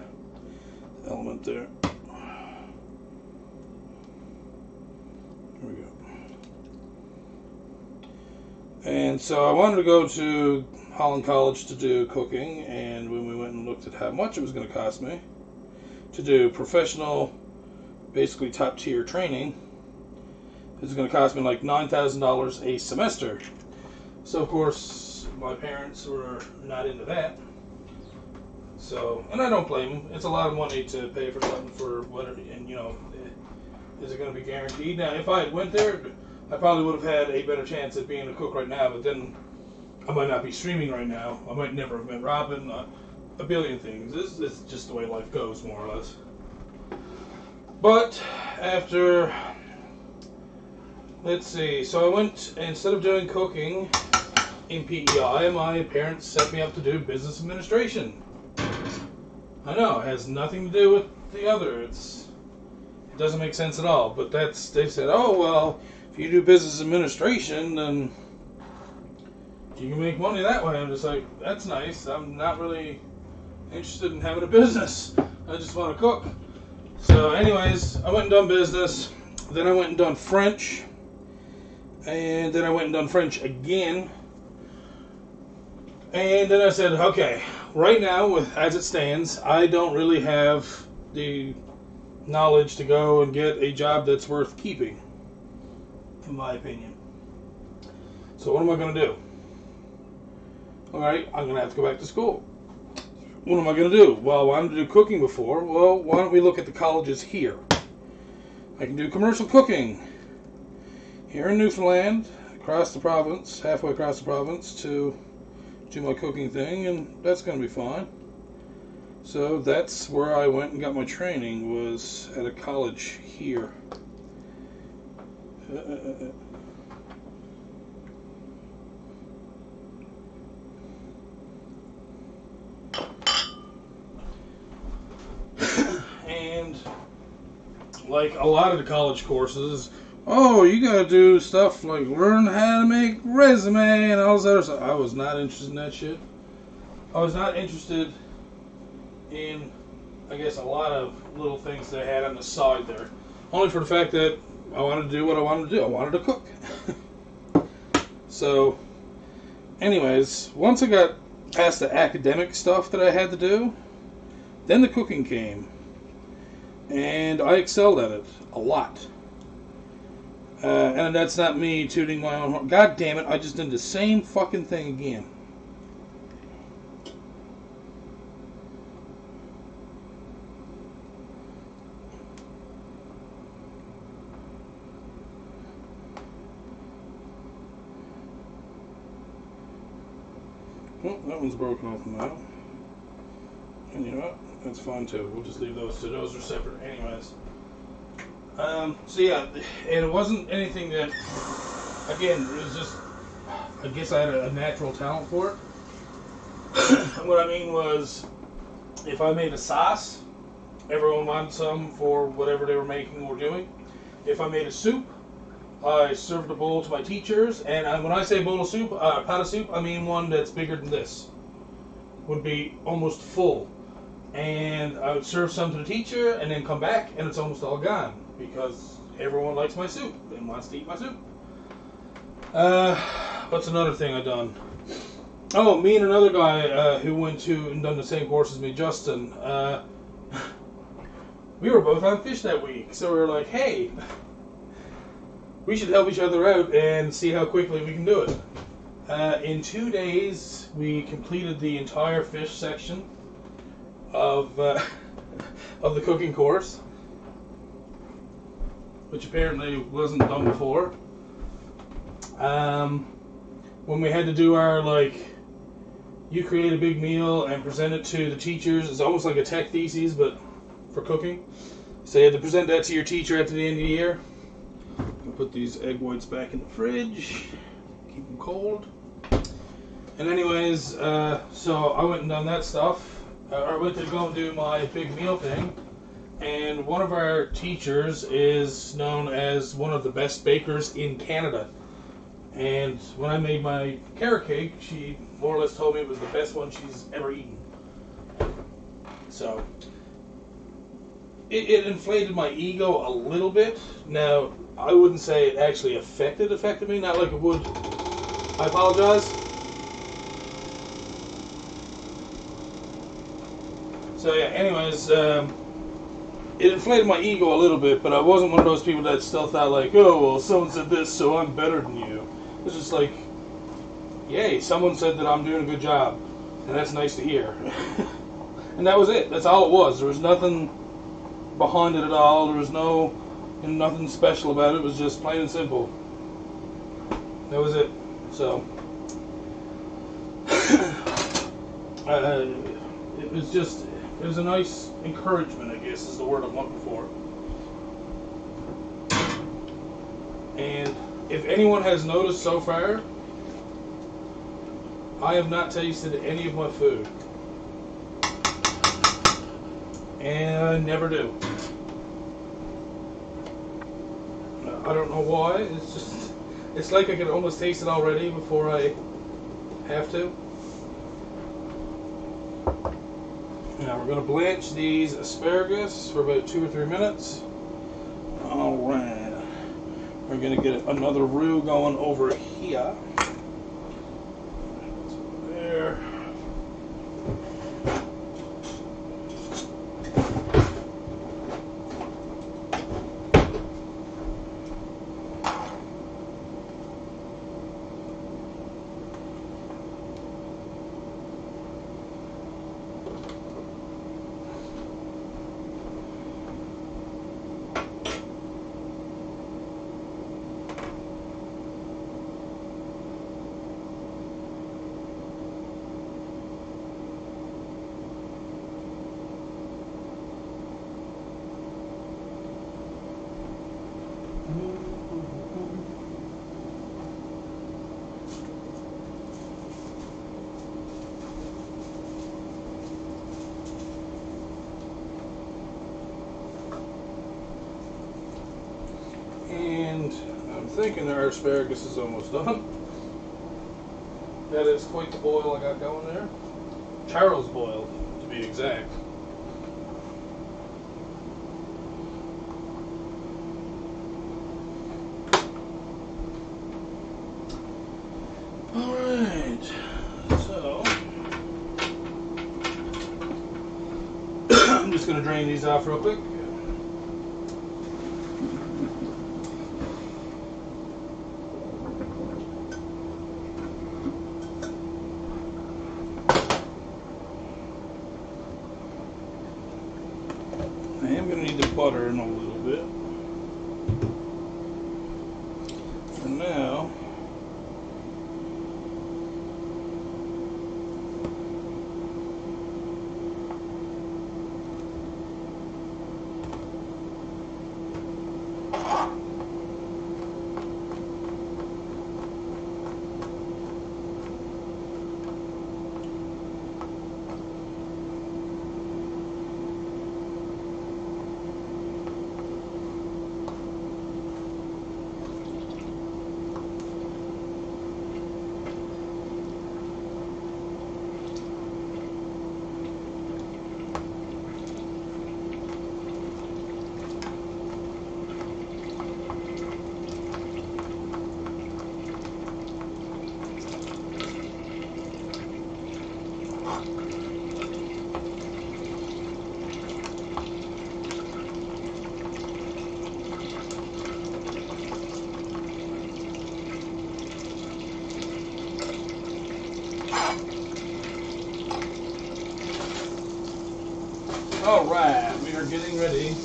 element there. Here we go. And so I wanted to go to Holland College to do cooking, and when we went and looked at how much it was going to cost me to do professional, basically top tier training, it was going to cost me like $9,000 a semester. So, of course, my parents were not into that. So, and I don't blame them. It's a lot of money to pay for something for whatever, and you know, is it going to be guaranteed? Now, if I went there, I probably would have had a better chance at being a cook right now. But then, I might not be streaming right now. I might never have met Robin. Uh, a billion things. This, this is just the way life goes, more or less. But after, let's see. So I went instead of doing cooking in PEI, my parents set me up to do business administration. I know it has nothing to do with the other. It's it doesn't make sense at all. But that's they said, oh well, if you do business administration, then you can make money that way. I'm just like, that's nice. I'm not really interested in having a business. I just want to cook. So, anyways, I went and done business. Then I went and done French. And then I went and done French again and then I said, okay, right now, with as it stands, I don't really have the knowledge to go and get a job that's worth keeping, in my opinion. So what am I going to do? All right, I'm going to have to go back to school. What am I going to do? Well, I wanted to do cooking before. Well, why don't we look at the colleges here? I can do commercial cooking here in Newfoundland, across the province, halfway across the province to do my cooking thing, and that's going to be fine. So that's where I went and got my training was at a college here. Uh, uh, uh, and like a lot of the college courses oh, you gotta do stuff like learn how to make resume and all this other stuff. I was not interested in that shit. I was not interested in, I guess, a lot of little things they had on the side there. Only for the fact that I wanted to do what I wanted to do. I wanted to cook. so, anyways, once I got past the academic stuff that I had to do, then the cooking came. And I excelled at it a lot. Uh, and that's not me tooting my own horn. God damn it, I just did the same fucking thing again. Well, that one's broken off now. And you know what? That's fine too. We'll just leave those two. Those are separate anyways. Um, so yeah, and it wasn't anything that, again, it was just, I guess I had a, natural talent for it. and what I mean was, if I made a sauce, everyone wanted some for whatever they were making or doing. If I made a soup, I served a bowl to my teachers, and I, when I say bowl of soup, uh, pot of soup, I mean one that's bigger than this. Would be almost full. And I would serve some to the teacher, and then come back, and it's almost all gone because everyone likes my soup and wants to eat my soup. Uh, what's another thing I've done? Oh, me and another guy uh, who went to and done the same course as me, Justin. Uh, we were both on fish that week, so we were like, hey, we should help each other out and see how quickly we can do it. Uh, in two days, we completed the entire fish section of uh, of the cooking course, which apparently wasn't done before. Um, when we had to do our like, you create a big meal and present it to the teachers. It's almost like a tech thesis, but for cooking. So you had to present that to your teacher at the end of the year. Put these egg whites back in the fridge, keep them cold. And anyways, uh, so I went and done that stuff. Uh, I went to go and do my big meal thing. And one of our teachers is known as one of the best bakers in Canada. And when I made my carrot cake, she more or less told me it was the best one she's ever eaten. So it, it inflated my ego a little bit. Now I wouldn't say it actually affected affected me, not like it would. I apologize. So yeah. Anyways, um, it inflated my ego a little bit, but I wasn't one of those people that still thought like, oh well, someone said this, so I'm better than you. It's just like, yay, someone said that I'm doing a good job, and that's nice to hear. and that was it. That's all it was. There was nothing behind it at all. There was no nothing special about it. It was just plain and simple. That was it. So. uh, it was just it was a nice encouragement, I guess, is the word I'm looking for. And if anyone has noticed so far, I have not tasted any of my food. And I never do. I don't know why. It's just, it's like I can almost taste it already before I have to. Now we're going to blanch these asparagus for about two or three minutes. Alright. We're going to get another roux going over here. There. And Thinking our asparagus is almost done. That is quite the boil I got going there. Charles Boyle, to be exact. Alright, so I'm just going to drain these off real quick. All right, we are getting ready.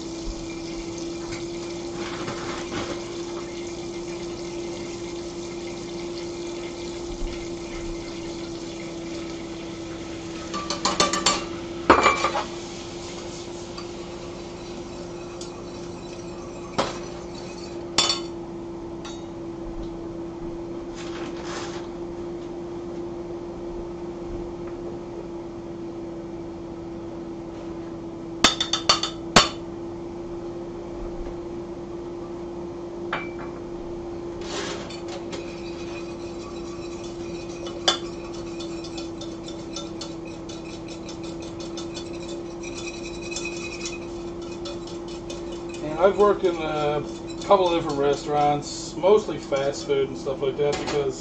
And I've worked in a couple of different restaurants, mostly fast food and stuff like that, because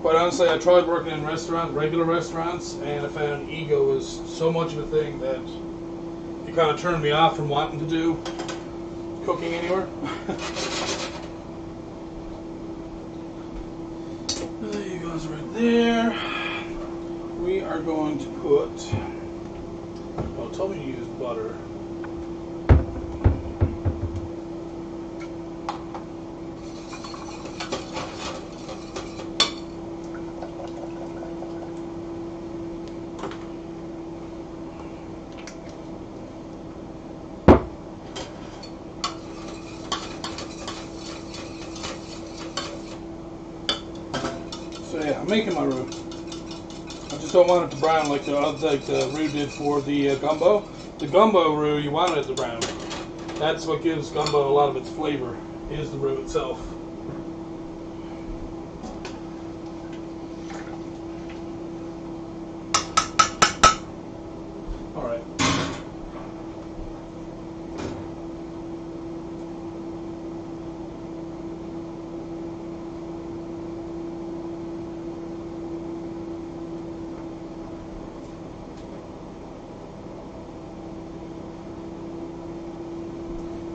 quite honestly, I tried working in restaurant, regular restaurants, and I found ego is so much of a thing that it kind of turned me off from wanting to do cooking anywhere. there he goes right there. We are going to put. Oh, tell me to use butter. Yeah, my roux. I just don't want it to brown like the like the roux did for the uh, gumbo. The gumbo roux, you want it to brown. That's what gives gumbo a lot of its flavor. Is the roux itself. All right.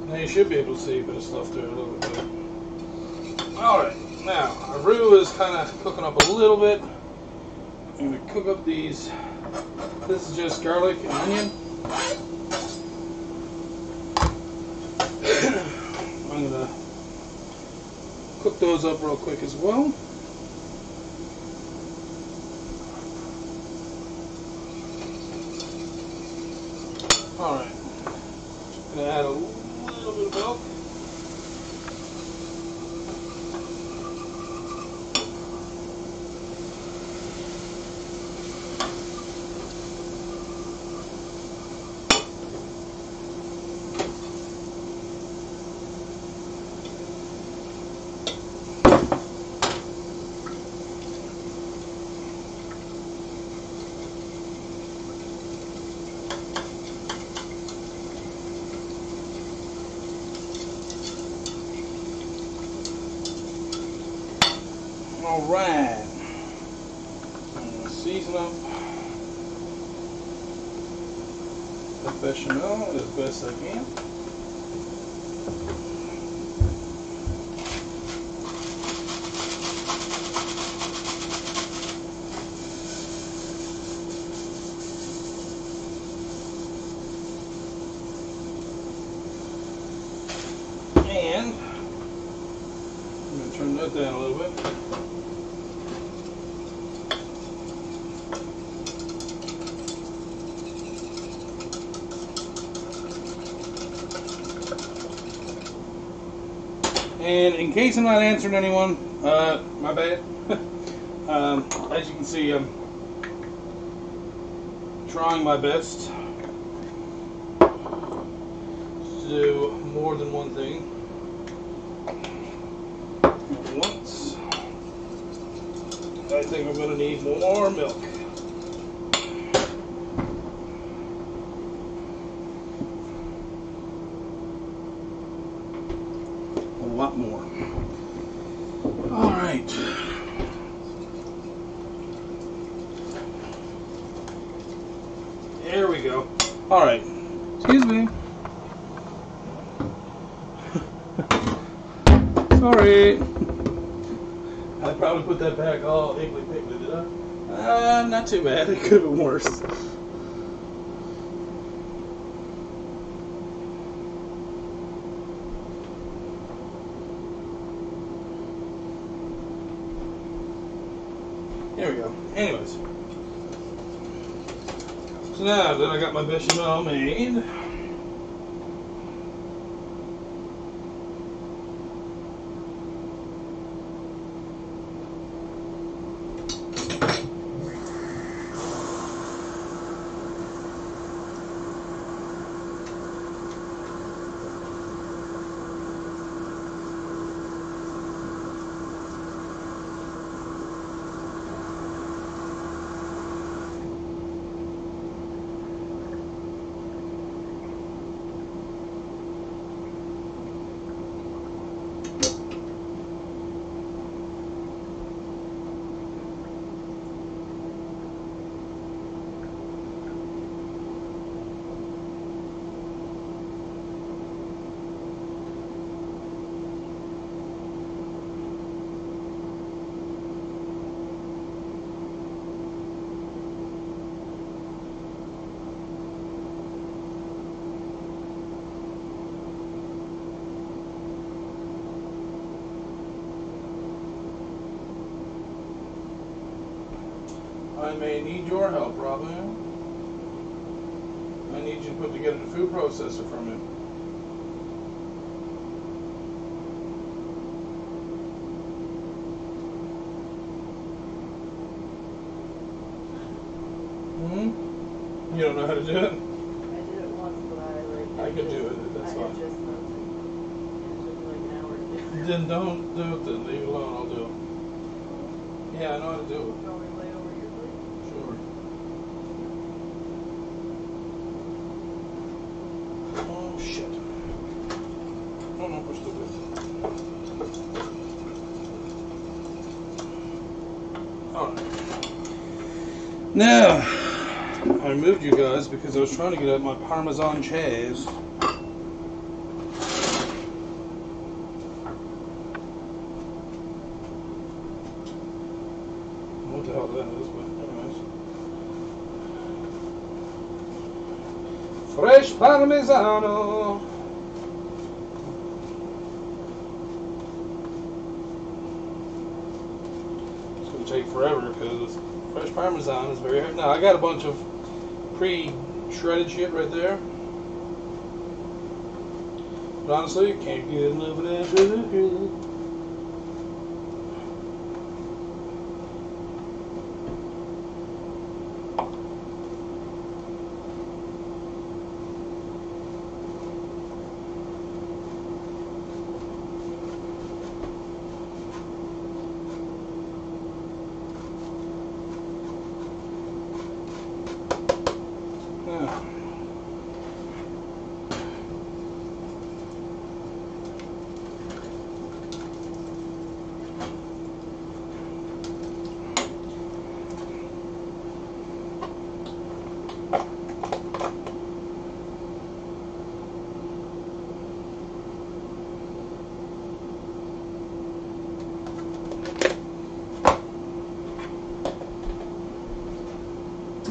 Now you should be able to see a bit of stuff there a little bit. Alright, now our roux is kind of cooking up a little bit. I'm going to cook up these. This is just garlic and onion. I'm going to cook those up real quick as well. Alright. Gonna add a little bit of milk. All right. I'm gonna season up the bechamel as best I can. And I'm gonna turn that down a little bit. And in case I'm not answering anyone, uh, my bad. um, as you can see, I'm trying my best to do more than one thing at once. I think I'm going to need more milk. a lot more. All right. There we go. All right. Excuse me. Sorry. I probably put that back all higgly piggly, did I? Uh, not too bad. It could have been worse. Here we go. Anyways. So now that I got my bechamel made, I may need your help, Robin. I need you to put together the food processor for me. Hmm? You don't know how to do? I did it once, but I like. I can do it, that's I fine. had just nothing. It took me like an hour to do. it. Then don't do it then. Leave it alone. I'll do it. Yeah, I know how to do it. You want me to lay over your plate? Sure. Oh shit. Oh no, we're still good. Alright. Now, I guys because I was trying to get out my Parmesan cheese. The. Fresh Parmesano. It's gonna take forever because fresh Parmesan is very hard. Now I got a bunch of pre-shredded shit right there. But honestly, can't get enough of that sugar. Yeah.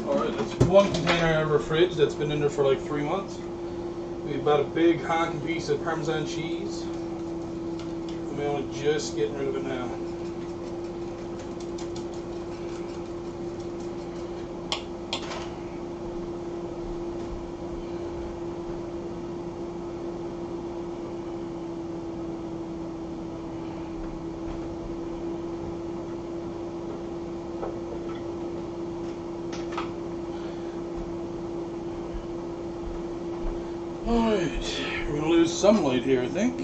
Alright, that's one container that's been in there for like three months. We about a big honking piece of Parmesan cheese. And we're only just getting rid of it now. Alright, we're gonna lose some light here, I think.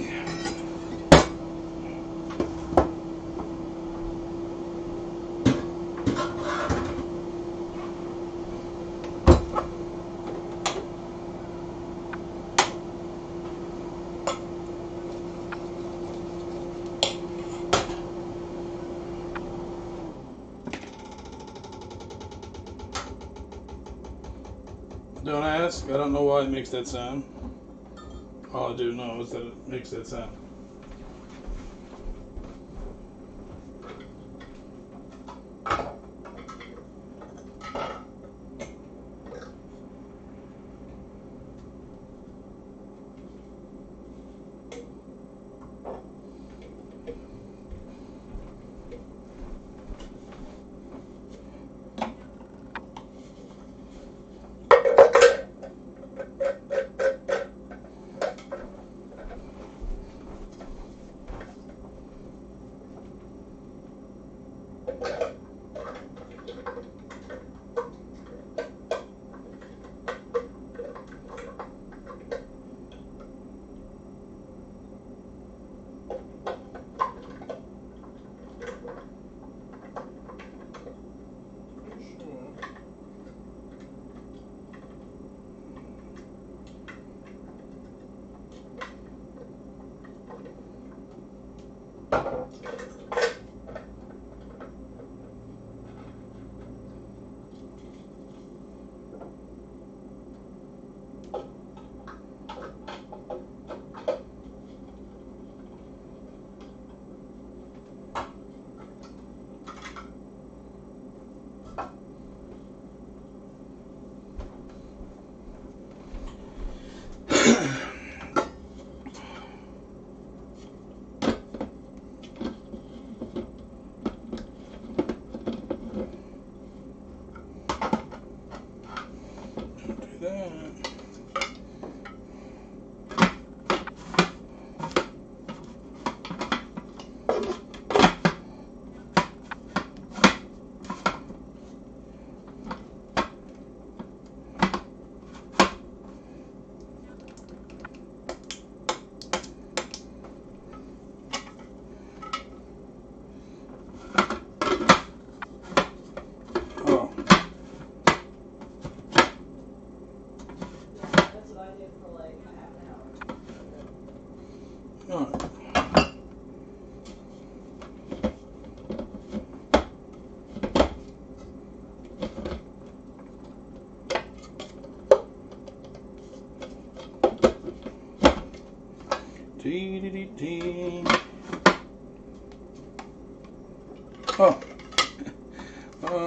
Don't ask. I don't know why it makes that sound. I do know is that it makes that sound.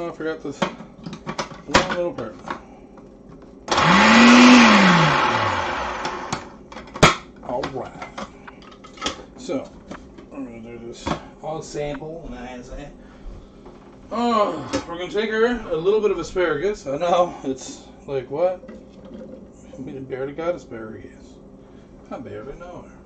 I forgot this one little part. Alright. So, I'm going to do this all sample has that. Oh, we're going to take her a little bit of asparagus. I know, it's like, what? I barely got asparagus. I barely know her.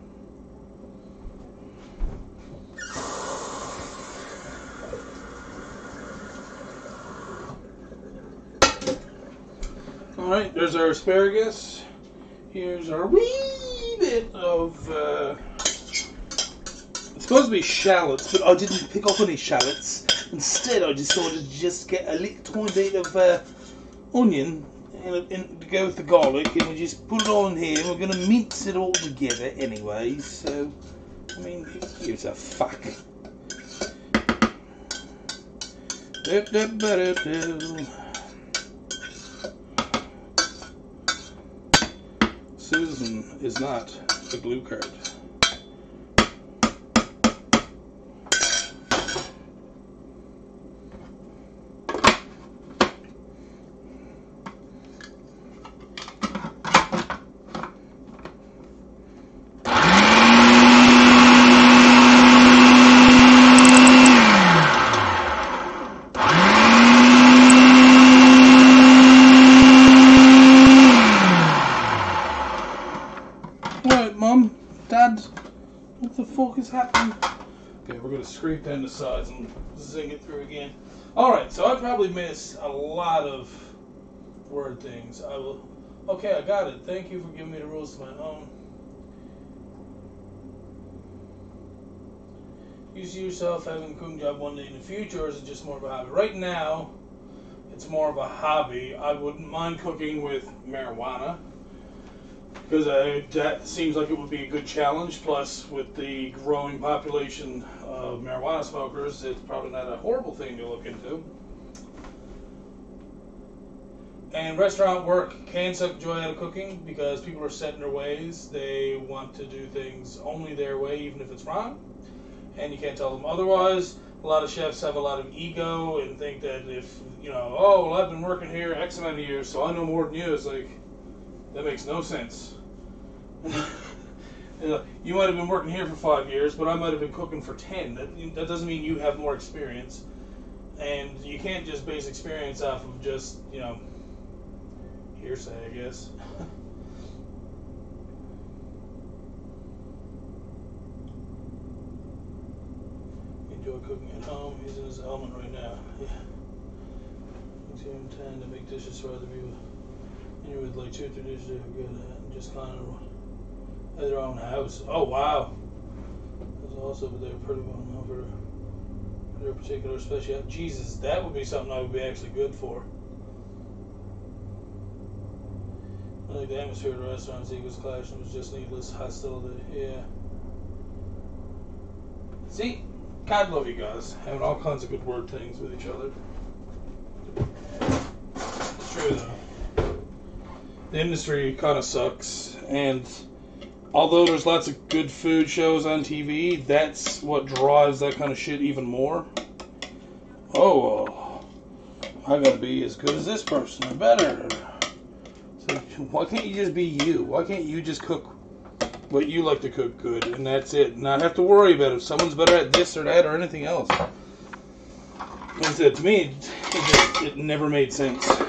Alright, there's our asparagus. Here's our wee bit of, uh, it's supposed to be shallots, but I didn't pick up any shallots. Instead, I decided to just get a little bit of uh, onion and, and to go with the garlic, and we just put it on here. We're going to mince it all together anyway, so, I mean, gives a fuck? Da-da-ba-da-do. Susan is not a glue card. What, Mum? Dad? What the fuck is happening? Okay, we're gonna scrape down the sides and zing it through again. Alright, so I probably missed a lot of word things. I will. Okay, I got it. Thank you for giving me the rules to my own. You see yourself having a cooking job one day in the future, or is it just more of a hobby? Right now, it's more of a hobby. I wouldn't mind cooking with marijuana because that seems like it would be a good challenge. Plus, with the growing population of marijuana smokers, it's probably not a horrible thing to look into. And restaurant work can suck joy out of cooking because people are set in their ways. They want to do things only their way, even if it's wrong. And you can't tell them otherwise. A lot of chefs have a lot of ego and think that if, you know, oh, well, I've been working here X amount of years, so I know more than you. It's like, that makes no sense. You might have been working here for five years, but I might have been cooking for ten. That, that doesn't mean you have more experience, and you can't just base experience off of just you know hearsay, I guess. Enjoy cooking at home. He's in his element right now. Yeah. Makes him to make dishes for other people. And you would like two or three dishes they're good at, and just kind of at their own house. Oh wow. That's also, but they're pretty well known for their particular specialty. Jesus, that would be something I would be actually good for. Think the atmosphere of the restaurants equals clash was just needless hostility. Yeah. See, God love you guys. Having all kinds of good word things with each other. It's true though. The industry kind of sucks, and although there's lots of good food shows on TV, that's what drives that kind of shit even more. Oh, I gotta be as good as this person or better. Why can't you just be you? Why can't you just cook what you like to cook good and that's it? Not have to worry about if someone's better at this or that or anything else. Like I said, to me, it, it never made sense.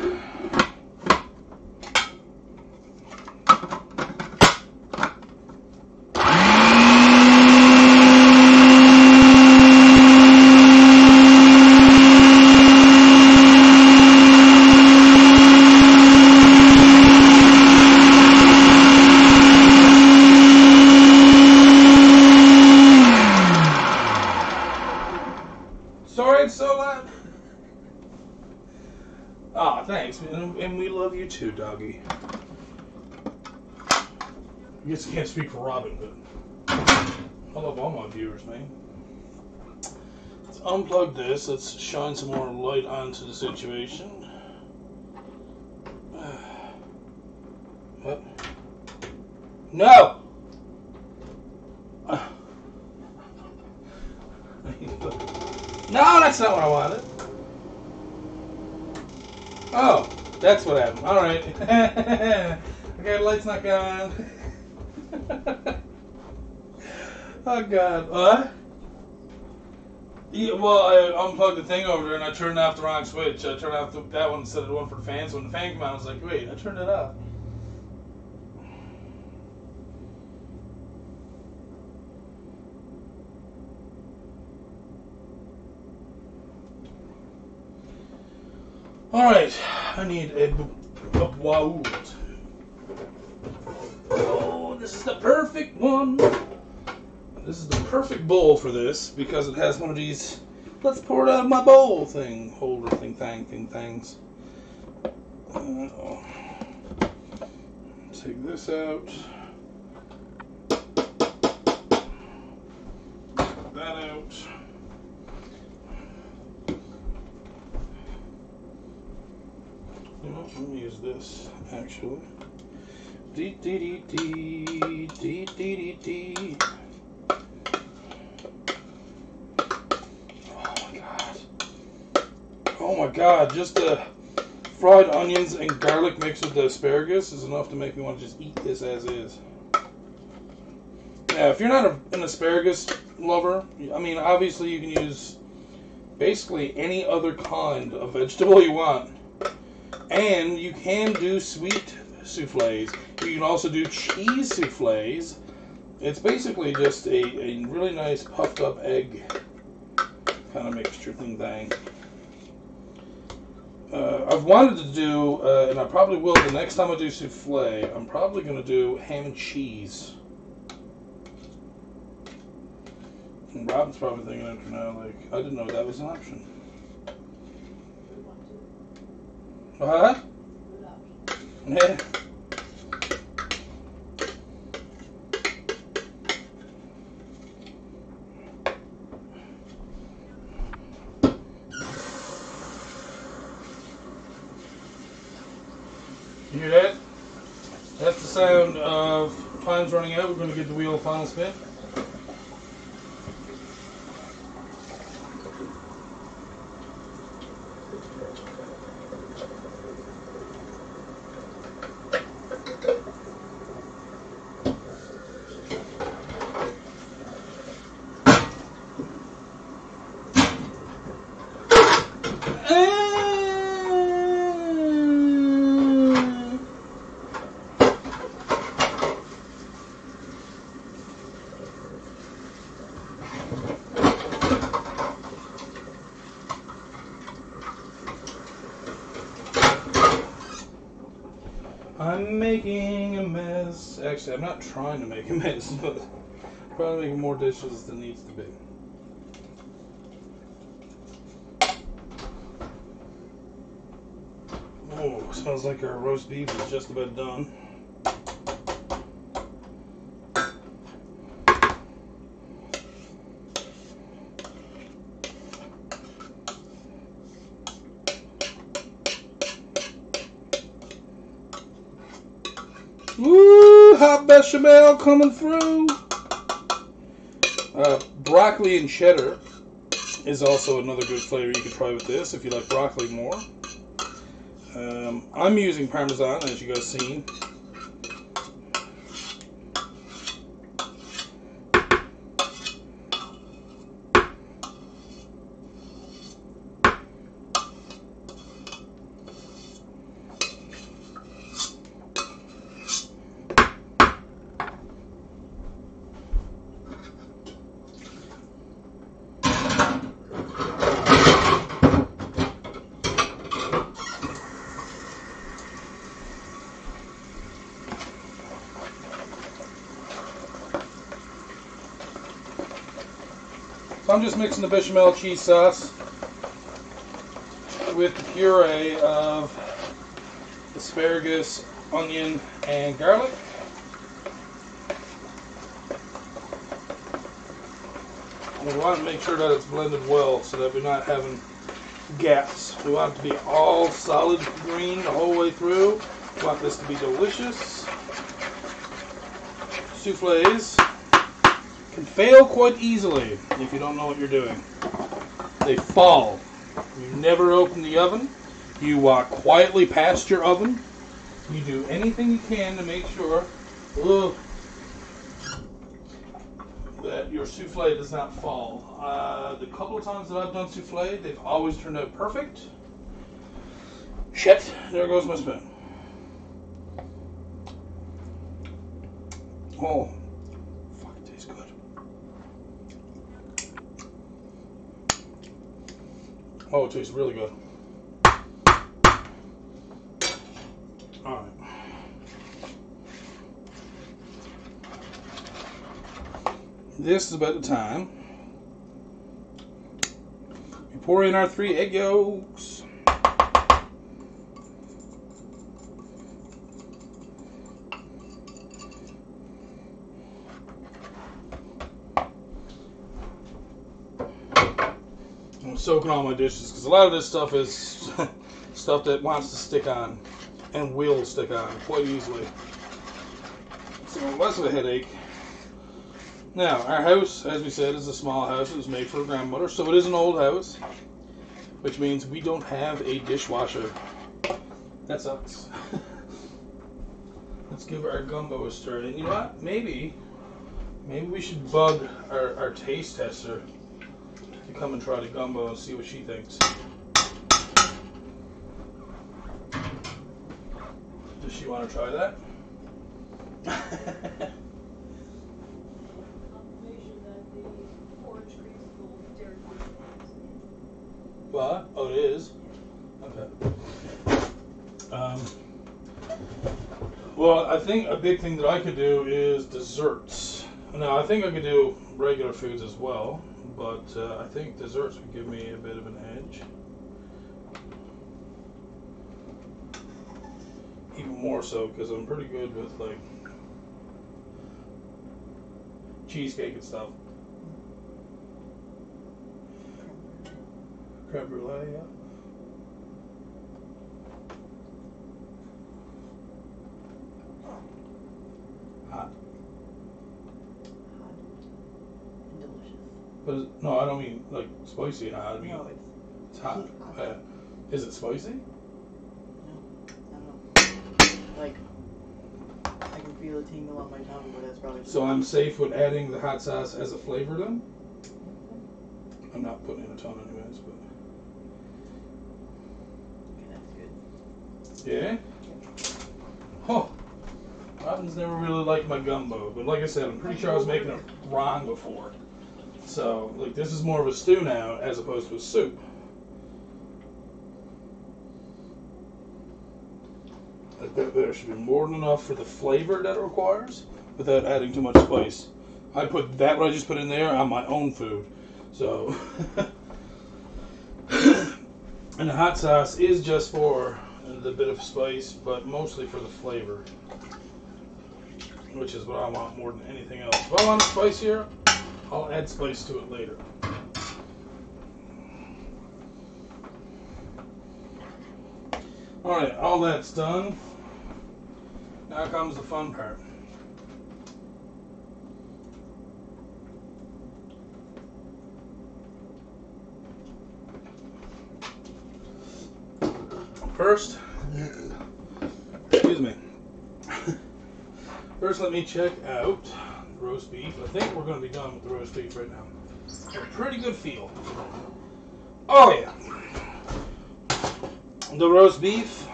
unplug this. Let's shine some more light onto the situation. What? No! No, that's not what I wanted. Oh, that's what happened. All right. okay, the light's not gone. oh God. What? Yeah, well, I unplugged the thing over there and I turned off the wrong switch. I turned off the, that one instead of the one for the fans. When the fan came on, I was like, wait, I turned it off. All right, I need a wound. Oh, this is the perfect one. This is the perfect bowl for this because it has one of these. Let's pour it out of my bowl thing, holder thing, thing, thing, things. Uh, take this out. That out. You know, let me use this actually. Dee dee dee dee dee dee dee dee. Oh my god. Oh my god, just the fried onions and garlic mixed with the asparagus is enough to make me want to just eat this as is. Now, if you're not a, an asparagus lover, I mean, obviously you can use basically any other kind of vegetable you want. And you can do sweet souffles. You can also do cheese souffles. It's basically just a, a really nice puffed up egg kind of mixture thing thing. Uh, I've wanted to do, uh, and I probably will the next time I do souffle, I'm probably going to do ham and cheese. And Robin's probably thinking after now, like, I didn't know that was an option. What? Yeah. You hear that? That's the sound of time's running out. We're going to get the wheel a final spin. I'm making a mess. Actually, I'm not trying to make a mess, but probably making more dishes than needs to be. Oh, smells like our roast beef is just about done. Woo! Hot bechamel coming through. Uh, broccoli and cheddar is also another good flavor you could try with this if you like broccoli more. Um, I'm using Parmesan, as you guys seen. Mixing the bechamel cheese sauce with the puree of asparagus, onion, and garlic. We want to make sure that it's blended well so that we're not having gaps. We want it to be all solid green the whole way through. We want this to be delicious. Souffles can fail quite easily if you don't know what you're doing. they fall. You never open the oven. You walk quietly past your oven. You do anything you can to make sure ugh, that your souffle does not fall. Uh, the couple of times that I've done souffle, they've always turned out perfect. Shit, there goes my spoon. Oh, fuck, it tastes good. Oh, it tastes really good. All right. This is about the time we pour in our three egg yolks. I'm soaking all my dishes because a lot of this stuff is stuff that wants to stick on and will stick on quite easily. So less of a headache. Now, our house, as we said, is a small house. It was made for a grandmother, so it is an old house, which means we don't have a dishwasher. That sucks. Let's give our gumbo a stir. And you know what? Maybe, maybe we should bug our, our taste tester come and try the gumbo and see what she thinks. Does she want to try that? confirmation that the orange creamsicle dairy free. What? Oh, it is. Okay. Um, well, I think a big thing that I could do is desserts. Now, I think I could do regular foods as well, but uh, I think desserts would give me a bit of an edge. Even more so because I'm pretty good with like cheesecake and stuff. Creme brulee, yeah. Hot and delicious. But no, I don't mean like spicy hot. I mean No, it's it's hot. hot. Uh, is it spicy? I don't know. Like I can feel a tingle on my tongue, but that's probably So I'm safe with adding the hot sauce as a flavor then? I'm not putting in a ton anyways, but okay, that's good. yeah. Oh, Robin's never really liked my gumbo, but like I said, I'm pretty sure I was making it wrong before. So like this is more of a stew now as opposed to a soup. There should be more than enough for the flavor that it requires without adding too much spice. I put that what I just put in there on my own food. So and the hot sauce is just for the bit of spice, but mostly for the flavor. Which is what I want more than anything else. If I want it spicier, I'll add spice to it later. Alright, all that's done. Now comes the fun part. First, excuse me. First, let me check out roast beef. I think we're going to be done with the roast beef right now. Pretty good feel. Oh, yeah. The roast beef,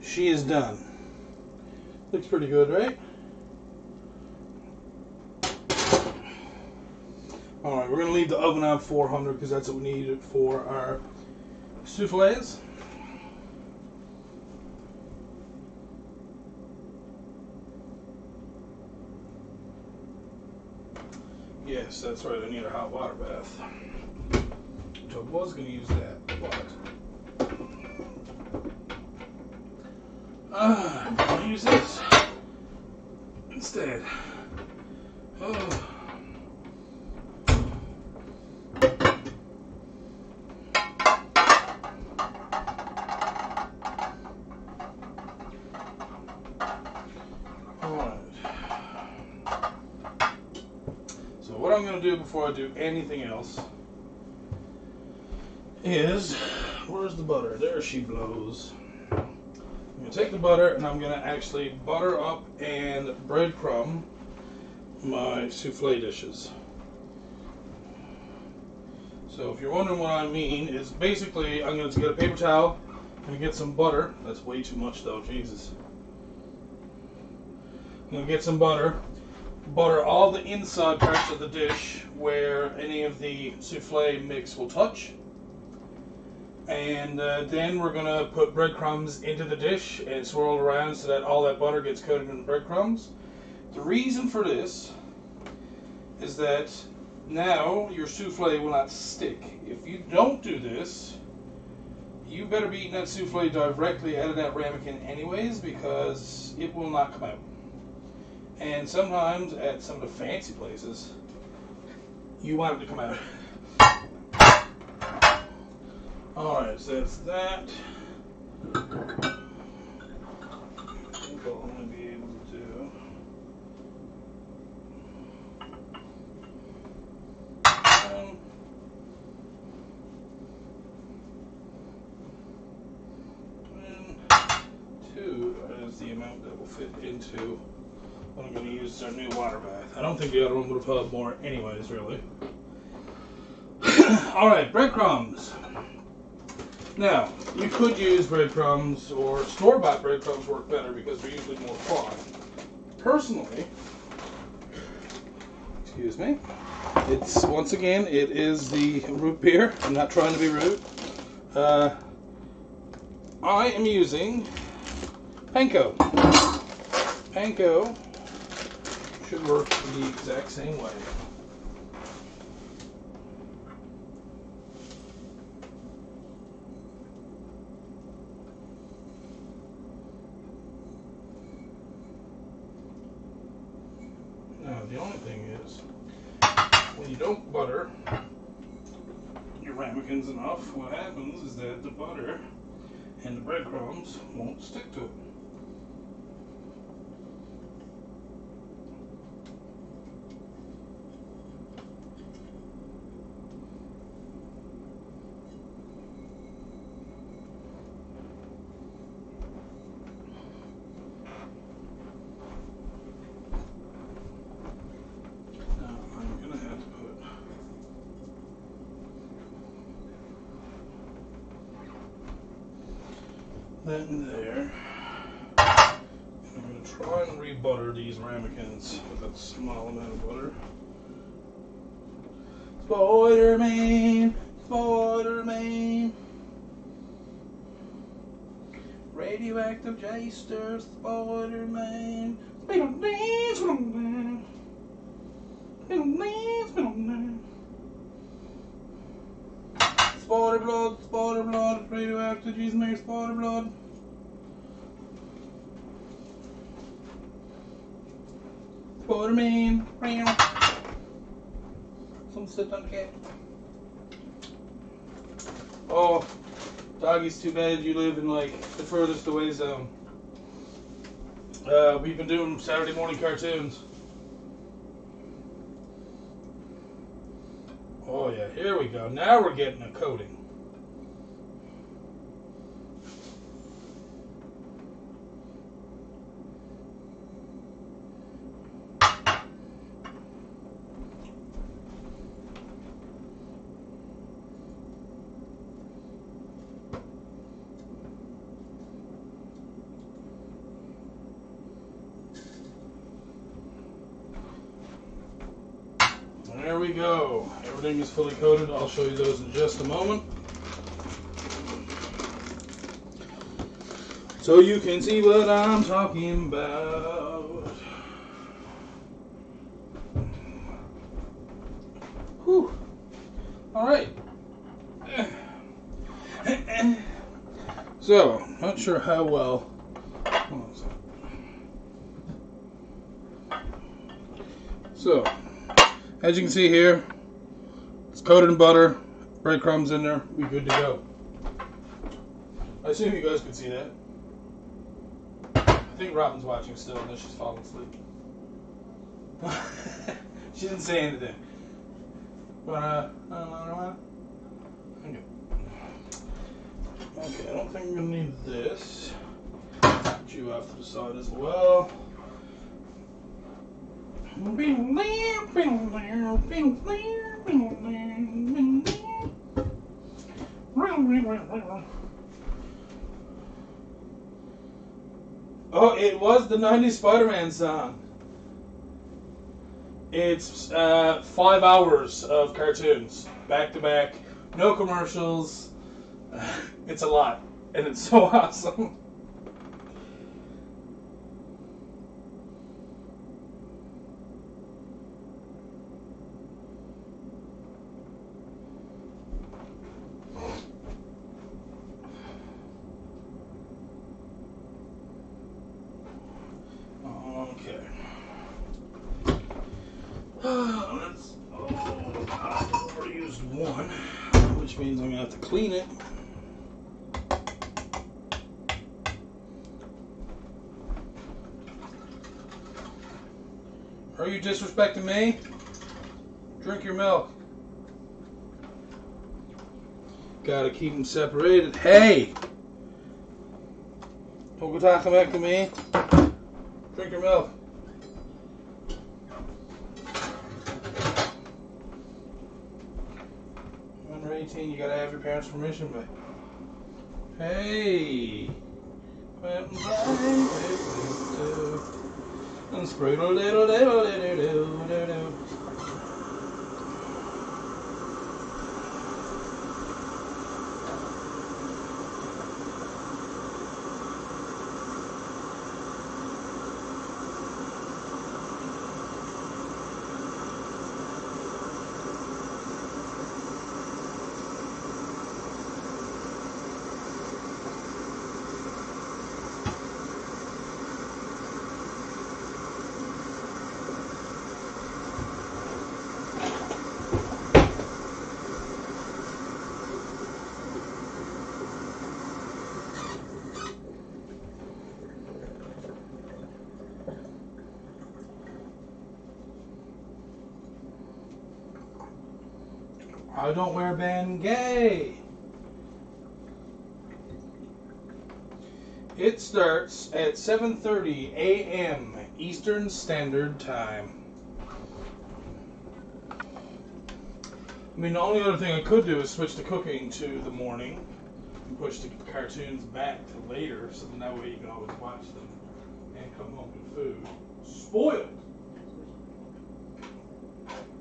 she is done. Looks pretty good, right? Alright, we're going to leave the oven on 400 because that's what we need for our souffles. Yes, that's right. I need a hot water bath. I was going to use that, but uh, I'm going to use this instead. Oh. Alright. So what I'm going to do before I do anything else is where's the butter? There she blows. I'm gonna take the butter and I'm gonna actually butter up and breadcrumb my souffle dishes. So if you're wondering what I mean, is basically I'm going to get a paper towel and get some butter. That's way too much though, Jesus. I'm going to get some butter, butter all the inside parts of the dish where any of the souffle mix will touch. And uh, then we're going to put breadcrumbs into the dish and swirl it around so that all that butter gets coated in the breadcrumbs. The reason for this is that now your souffle will not stick. If you don't do this, you better be eating that souffle directly out of that ramekin anyways because it will not come out. And sometimes at some of the fancy places, you want it to come out. Alright, so that's that. I think I'll only be able to do. Um, two is the amount that will fit into what I'm going to use as our new water bath. I don't think the other one would have held more anyways, really. Alright, breadcrumbs. Now, you could use breadcrumbs or store-bought breadcrumbs work better because they're usually more cloth. Personally, excuse me, it's once again it is the root beer. I'm not trying to be rude. Uh, I am using panko. Panko should work the exact same way. Now the only thing is when you don't butter your ramekins enough, what happens is that the butter and the breadcrumbs won't stick to it. Now I'm gonna have to put that in there. I'm gonna try and rebutter these ramekins with a small amount of butter. Spider-Man, Spider-Man. Radioactive Jaster, Spider-Man. Spider-Man, Spider-Man. Spider-Man, Spider-Man. Spider blood, spider blood, radioactive Jesus Mary, spider blood. Spider Man, meow. Someone stepped on cat. Oh, doggy's too bad you live in like the furthest away zone. Uh, we've been doing Saturday morning cartoons. Oh yeah, here we go. Now we're getting a coating. There we go. Everything is fully coated. I'll show you those in just a moment. So you can see what I'm talking about. Whew. All right. So, not sure how well. So, as you can see here, coated in butter, breadcrumbs in there, we good to go. I assume you guys could see that. I think Robin's watching still, and then she's falling asleep. she didn't say anything. But, uh, I don't know, I'm good. don't think I'm gonna need this. You off to the side as well. Oh, it was the 90s Spider Man song. It's uh, five hours of cartoons, back to back, no commercials. It's a lot, and it's so awesome. Okay. Let's. Oh, I already used one, which means I'm gonna have to clean it. Are you disrespecting me? Drink your milk. Gotta keep them separated. Hey! Go talking back to me. Drink your milk. When you're 18, you gotta have your parents' permission, but. Hey! When I and little, little, little, little, little. I don't wear Bengay. It starts at 7:30 a.m. Eastern Standard Time. I mean, the only other thing I could do is switch the cooking to the morning and push the cartoons back to later, so then that way you can always watch them and come home with food. Spoiled.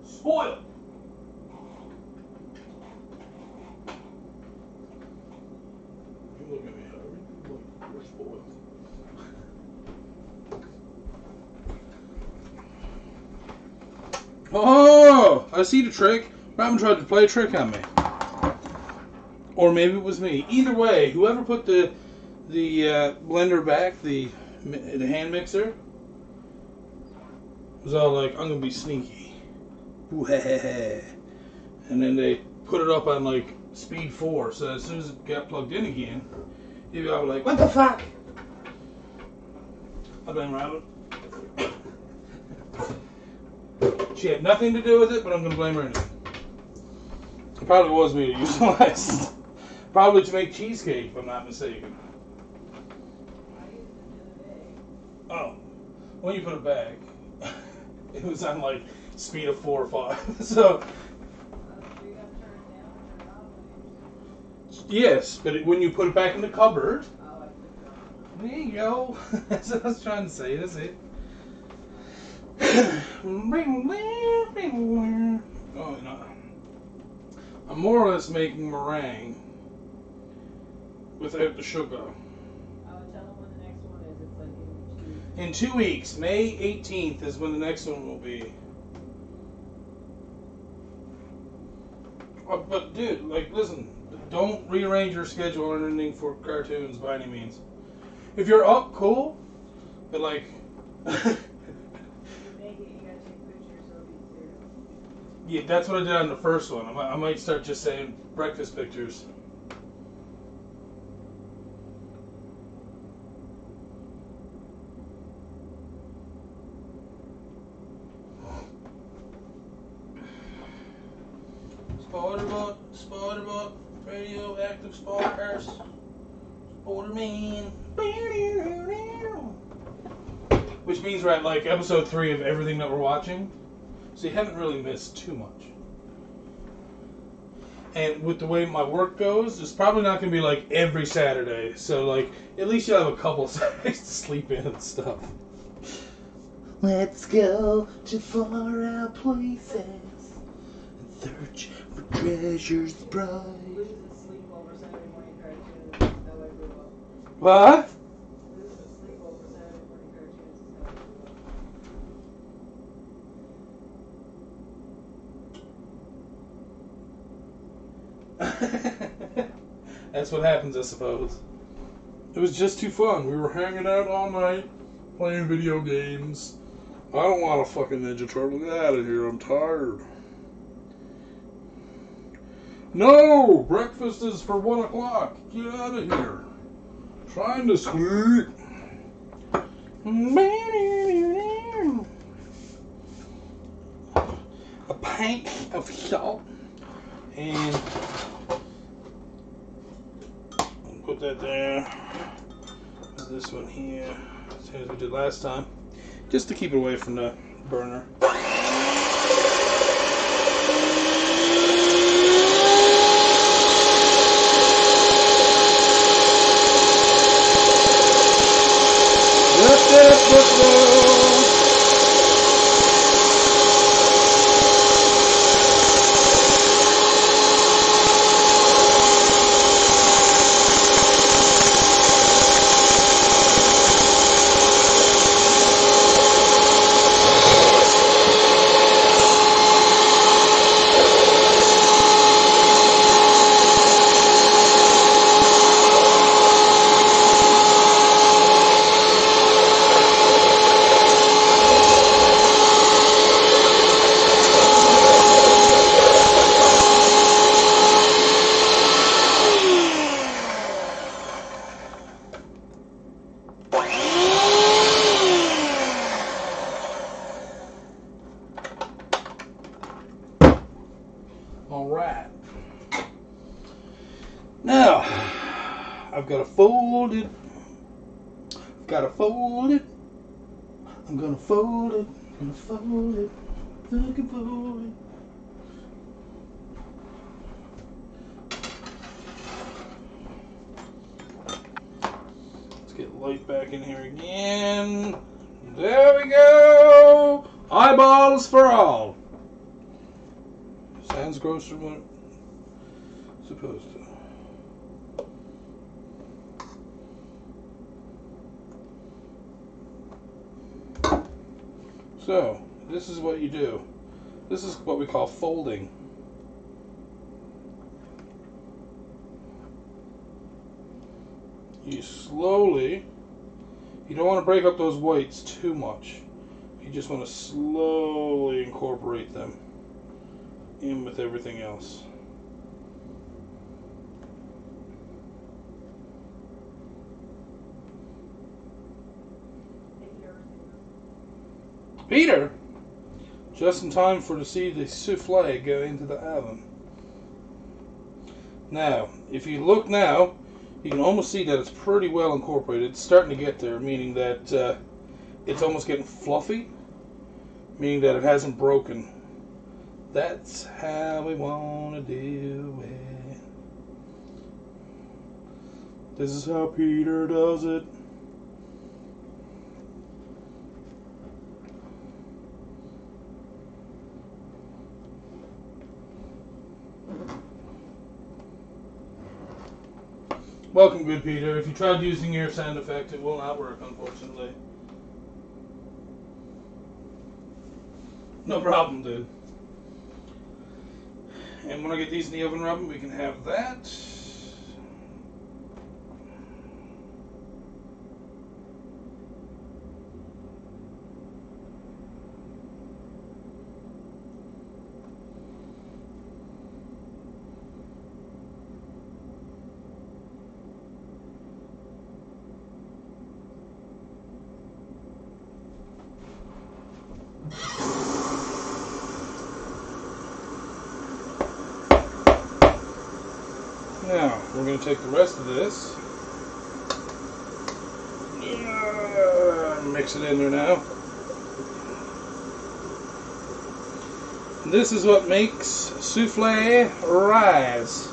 Spoiled. You look at me, Harvey. Look, we're spoiled. Oh, I see the trick. Robin tried to play a trick on me. Or maybe it was me. Either way, whoever put the the uh, blender back, the the hand mixer, was all like, "I'm gonna be sneaky," and then they put it up on like speed four. So as soon as it got plugged in again, you'd be all like, "What the fuck?" I blame Robin. She had nothing to do with it, but I'm gonna blame her anyway. It probably was me to use the. Probably to make cheesecake, if I'm not mistaken. Oh, when you put it back, it was on like speed of four or five. So yes, but it, when you put it back in the cupboard, there you go. That's what I was trying to say. That's it. Oh, no. I'm more or less making meringue without the sugar. In two weeks, May 18th is when the next one will be. Uh, but dude, like, listen, don't rearrange your schedule or anything for cartoons by any means. If you're up, cool. But like, yeah, that's what I did on the first one. I might, I might start just saying breakfast pictures. Spiderbot, Spiderbot, radioactive spiders. Older man. Which means we're at like episode three of everything that we're watching. So you haven't really missed too much. And with the way my work goes, it's probably not going to be like every Saturday. So, like, at least you'll have a couple Saturdays to sleep in and stuff. Let's go to far out places and search for treasures bright. Lose his sleep over Saturday morning cartoons, is how I grew up. What? Lose his sleep over Saturday morning cartoons, is how I grew up. That's what happens, I suppose. It was just too fun. We were hanging out all night, playing video games. I don't want a fucking Ninja Turtle. Get out of here. I'm tired. No! Breakfast is for one o'clock. Get out of here. Trying to sleep. A pint of salt and put that there. This one here, same as we did last time, just to keep it away from the burner. Yep, yep, yep, yep. All right. Now, I've got to fold it. I've got to fold it. I'm gonna fold it. I'm gonna fold Let's get light back in here again. There we go. Eyeballs for all. Sounds grosser than it's supposed to. So, this is what you do. This is what we call folding. You slowly, you don't want to break up those whites too much. You just want to slowly incorporate them in with everything else. Peter! Just in time for to see the souffle go into the oven. Now, if you look now, you can almost see that it's pretty well incorporated. It's starting to get there, meaning that uh, it's almost getting fluffy, meaning that it hasn't broken. That's how we want to do it. This is how Peter does it. Welcome, good Peter. If you tried using your sound effect, it will not work, unfortunately. No problem, dude. And when I get these in the oven oven, we can have that. Now, we're going to take the rest of this Uh, mix it in there now. This is what makes souffle rise.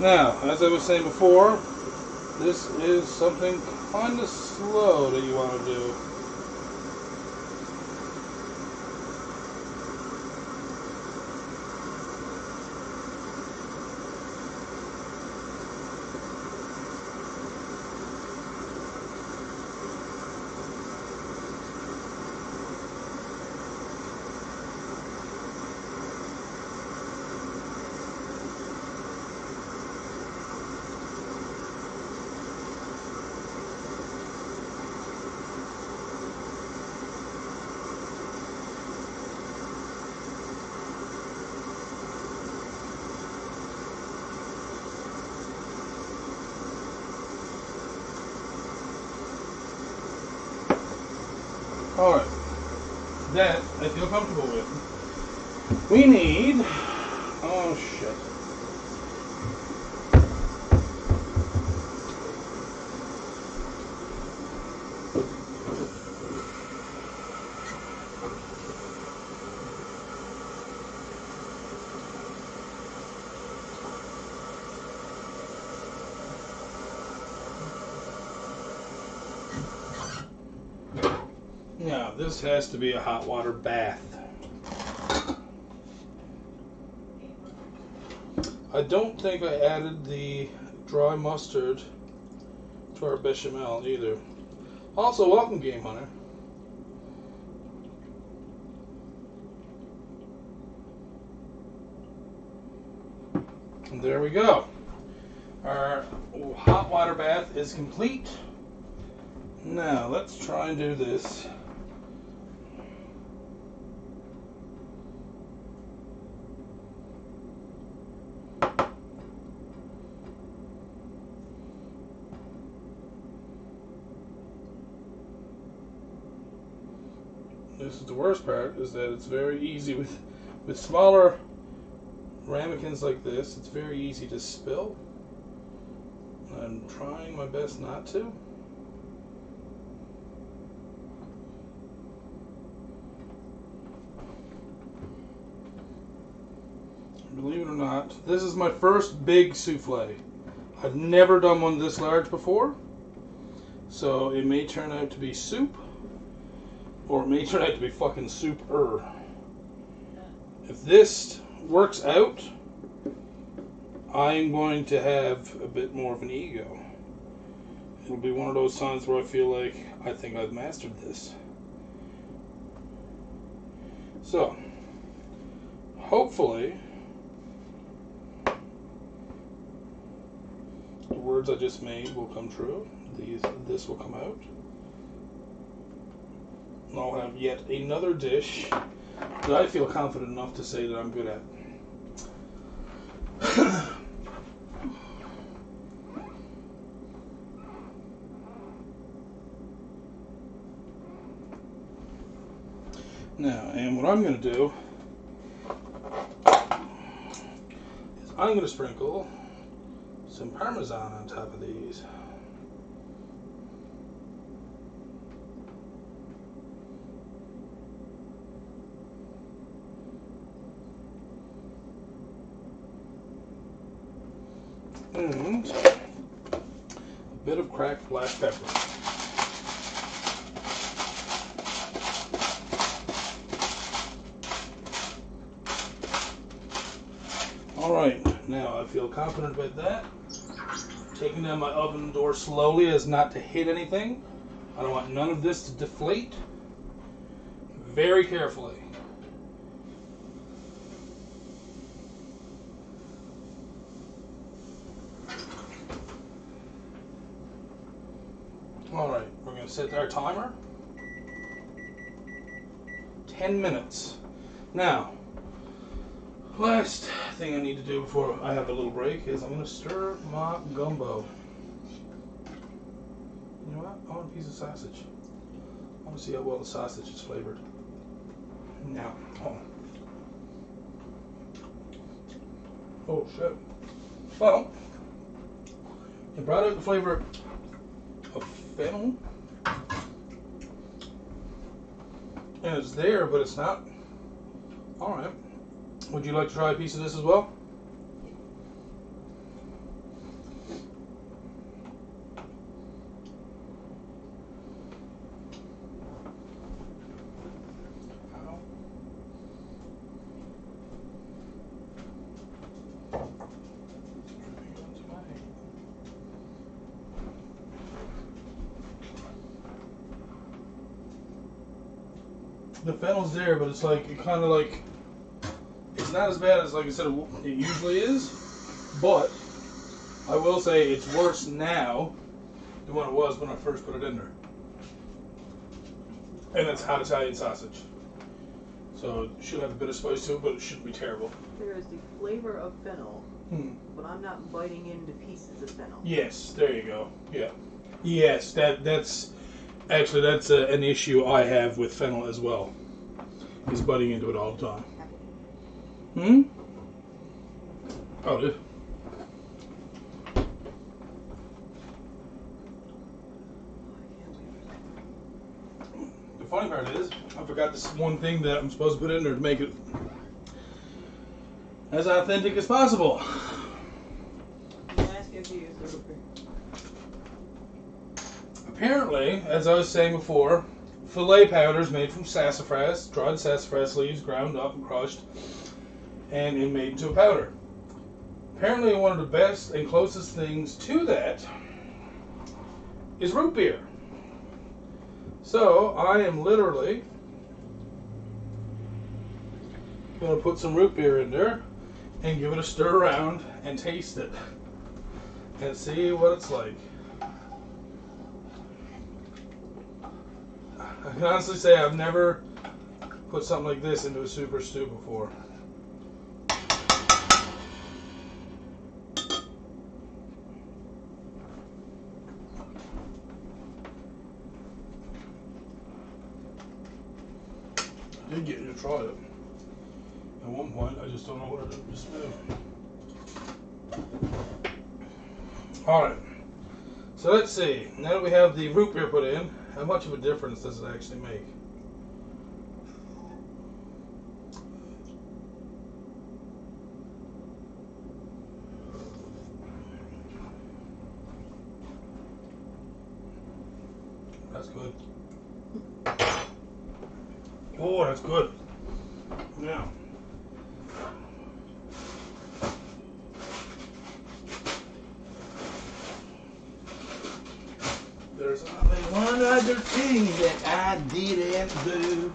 Now, as I was saying before, this is something kind of slow that you want to do. Alright. That I feel comfortable with. We need. Oh shit. Now, this has to be a hot water bath. I don't think I added the dry mustard to our bechamel either. Also, welcome, Game Hunter. And there we go. Our hot water bath is complete. Now, let's try and do this. This is the worst part, is that it's very easy with with smaller ramekins like this, it's very easy to spill. I'm trying my best not to. Believe it or not, this is my first big souffle. I've never done one this large before, so it may turn out to be soup, or it may turn out to be fucking soup-er. If this works out, I'm going to have a bit more of an ego. It'll be one of those times where I feel like I think I've mastered this. So, hopefully, the words I just made will come true. These, this will come out. And I'll have yet another dish that I feel confident enough to say that I'm good at. now, and what I'm going to do is I'm going to sprinkle some Parmesan on top of these. And a bit of cracked black pepper. Alright, now I feel confident about that. Taking down my oven door slowly as not to hit anything. I don't want none of this to deflate. Very carefully. Alright, we're going to set our timer. 10 minutes. Now, last thing I need to do before I have a little break is I'm going to stir my gumbo. You know what? I want a piece of sausage. I want to see how well the sausage is flavored. Now, oh. Oh shit. Well, it brought out the flavor of fennel And it's there, but it's not. All right. Would you like to try a piece of this as well? The fennel's there, but it's like it kind of like it's not as bad as like I said it usually is, but I will say it's worse now than what it was when I first put it in there. And it's hot Italian sausage, so it should have a bit of spice to it, but it shouldn't be terrible. There is the flavor of fennel, Hmm. but I'm not biting into pieces of fennel. Yes, there you go. Yeah. Yes, that that's actually that's a, an issue I have with fennel as well. Is butting into it all the time. Hmm. Oh, dude. The funny part is, I forgot this one thing that I'm supposed to put in there to make it as authentic as possible. Ask if you use the root? Apparently, as I was saying before, filé powder is made from sassafras, dried sassafras leaves ground up and crushed, and, and made into a powder. Apparently, one of the best and closest things to that is root beer. So, I am literally going to put some root beer in there and give it a stir around and taste it and see what it's like. I can honestly say I've never put something like this into a super stew before. I did get you to try it at one point. I just don't know what it is. Alright. So let's see. Now that we have the root beer put in, how much of a difference does it actually make? That's good. Oh, that's good. Now. There's only one other thing that I didn't do.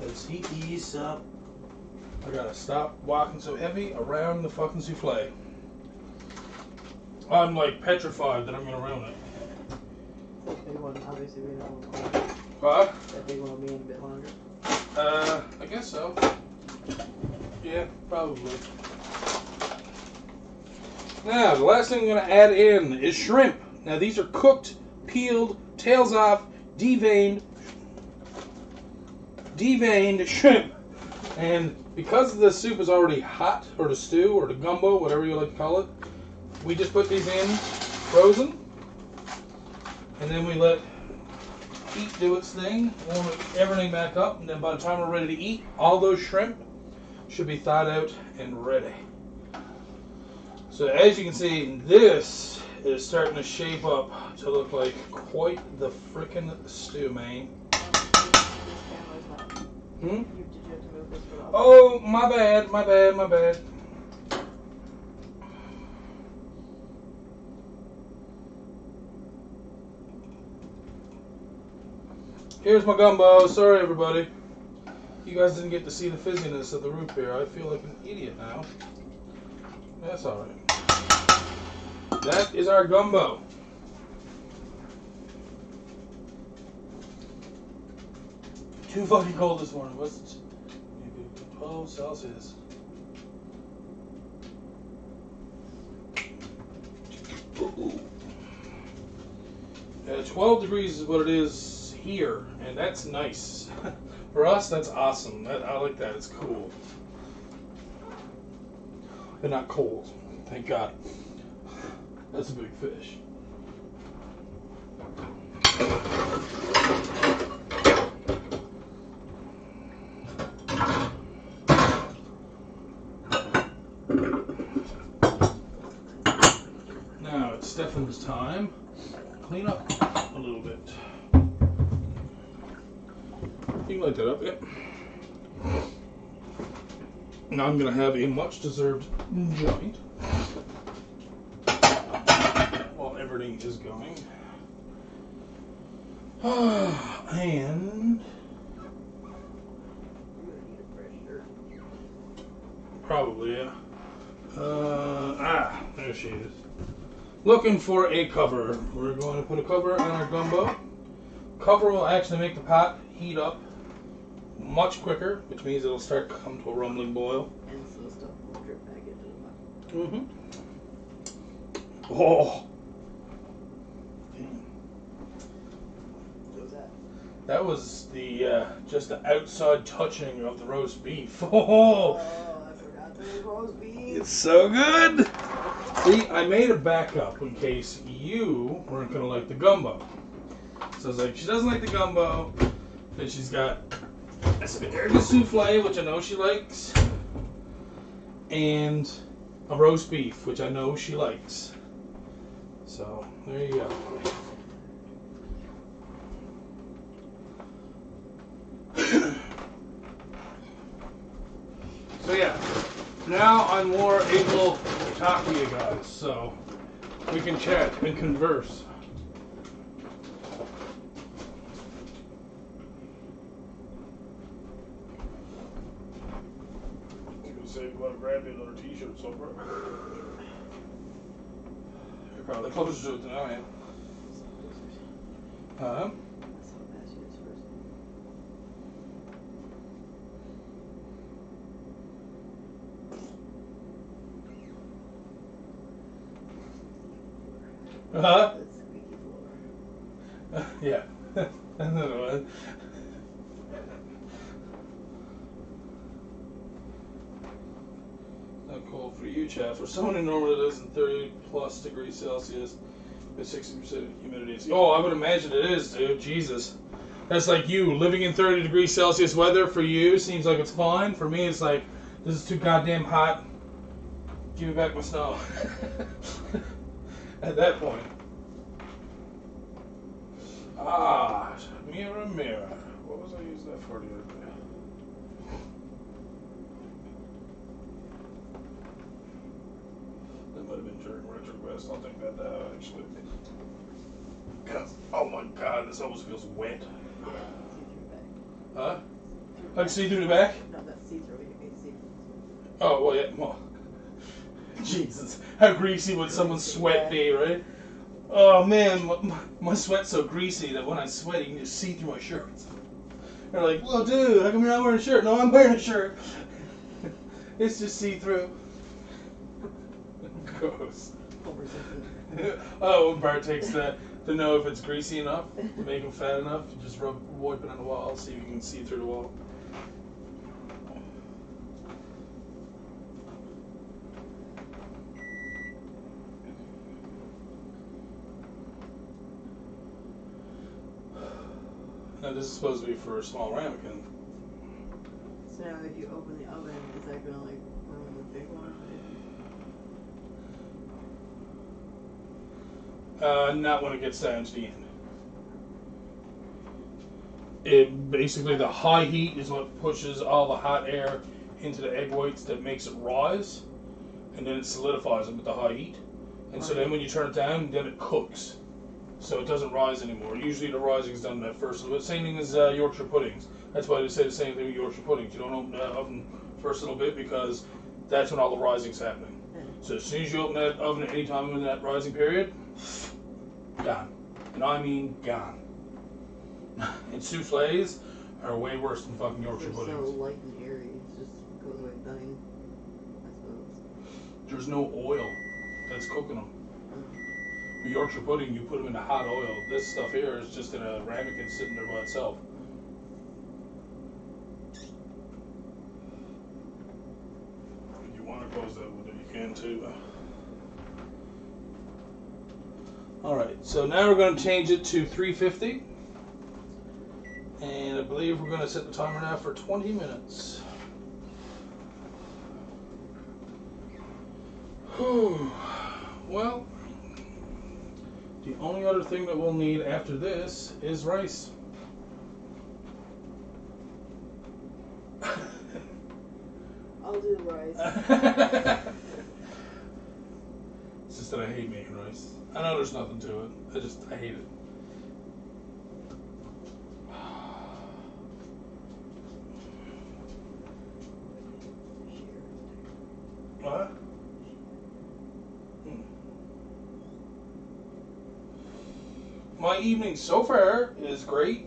Let's heat these up. I gotta stop walking so heavy around the fucking souffle. I'm like petrified that I'm gonna ruin it. That big one, obviously, longer. What? That big one will be in a bit longer. Uh, I guess so. Yeah, probably. Now, the last thing I'm going to add in is shrimp. Now, these are cooked, peeled, tails off, deveined, deveined shrimp. And because the soup is already hot, or the stew, or the gumbo, whatever you like to call it, we just put these in frozen. And then we let heat do its thing, warm everything back up, and then by the time we're ready to eat, all those shrimp should be thawed out and ready. So as you can see, this is starting to shape up to look like quite the frickin' stew, man. This camera's not. Hmm? Oh, my bad, my bad, my bad. Here's my gumbo. Sorry, everybody. You guys didn't get to see the fizziness of the root beer. I feel like an idiot now. That's alright. That is our gumbo. Too fucking cold this morning. It? Maybe 12 Celsius. Uh, 12 degrees is what it is here, and that's nice. For us, that's awesome. That, I like that. It's cool. But not cold. Thank God. That's a big fish. Stefan's time, clean up a little bit. You can light that up, yep. Now I'm gonna have a much deserved joint while everything is going. and. Probably, yeah. Uh, ah, there she is. Looking for a cover. We're going to put a cover on our gumbo. Cover will actually make the pot heat up much quicker, which means it'll start to come to a rumbling boil. And so stuff will drip back into the pot. Mm-hmm. Oh, What was that? that was the uh, just the outside touching of the roast beef. Oh, Oh, it's so good. See, I made a backup in case you weren't gonna like the gumbo. So I was like, she doesn't like the gumbo. Then she's got asparagus souffle, which I know she likes, and a roast beef, which I know she likes. So there you go. so yeah, now I'm more able to talk to you guys, so we can chat and converse. I was gonna say, well, grab you another t-shirt somewhere. You're probably closer to it than I am. Huh? That's how fast she is first. Huh? The squeaky floor. yeah. Another one. Not cold for you, Chad. For someone who normally lives in 30 plus degrees Celsius with 60% humidity. Oh, I would imagine it is, dude. Jesus. That's like you living in 30 degrees Celsius weather for you seems like it's fine. For me, it's like this is too goddamn hot. Give me back my snow. At that point. Ah, mirror, mirror. What was I using that for the other day? That might have been during retrogress. I'll take that down, actually. 'Cause- oh my god, this almost feels wet. Yeah, see through back. Huh? I can see through the back? No, that's see through. You can see. Oh, well, yeah. Well, Jesus. How greasy would someone's sweat be, right? Oh, man, my, my sweat's so greasy that when I sweat, you can just see through my shirt. They're like, well, dude, how come you're not wearing a shirt? No, I'm wearing a shirt. it's just see through. Gross. Oh, when Bart takes the to know if it's greasy enough, make them fat enough, just rub wipe it on the wall, see if you can see through the wall. This is supposed to be for a small ramekin. So now if you open the oven, is that gonna like ruin the big one? Uh, not when it gets down to the end. It basically the high heat is what pushes all the hot air into the egg whites that makes it rise, and then it solidifies them with the high heat. And so then when you turn it down, then it cooks, so it doesn't rise anymore. Usually the rising is done at first. But same thing as uh, Yorkshire puddings. That's why they say the same thing with Yorkshire puddings. You don't open the oven first little bit because that's when all the rising's happening. So as soon as you open that oven at any time in that rising period, gone. And I mean gone. and souffles are way worse than fucking Yorkshire They're so light and airy, it just goes away dying. I suppose. There's no oil that's cooking them. The Yorkshire pudding, you put them in a hot oil. This stuff here is just in a ramekin sitting there by itself. If you want to close that window, you can too. Alright, so now we're going to change it to 350. And I believe we're going to set the timer now for 20 minutes. Whew. Well, The only other thing that we'll need after this is rice. I'll do the rice. it's just that I hate making rice. I know there's nothing to it. I just I hate it. What? My evening so far is great.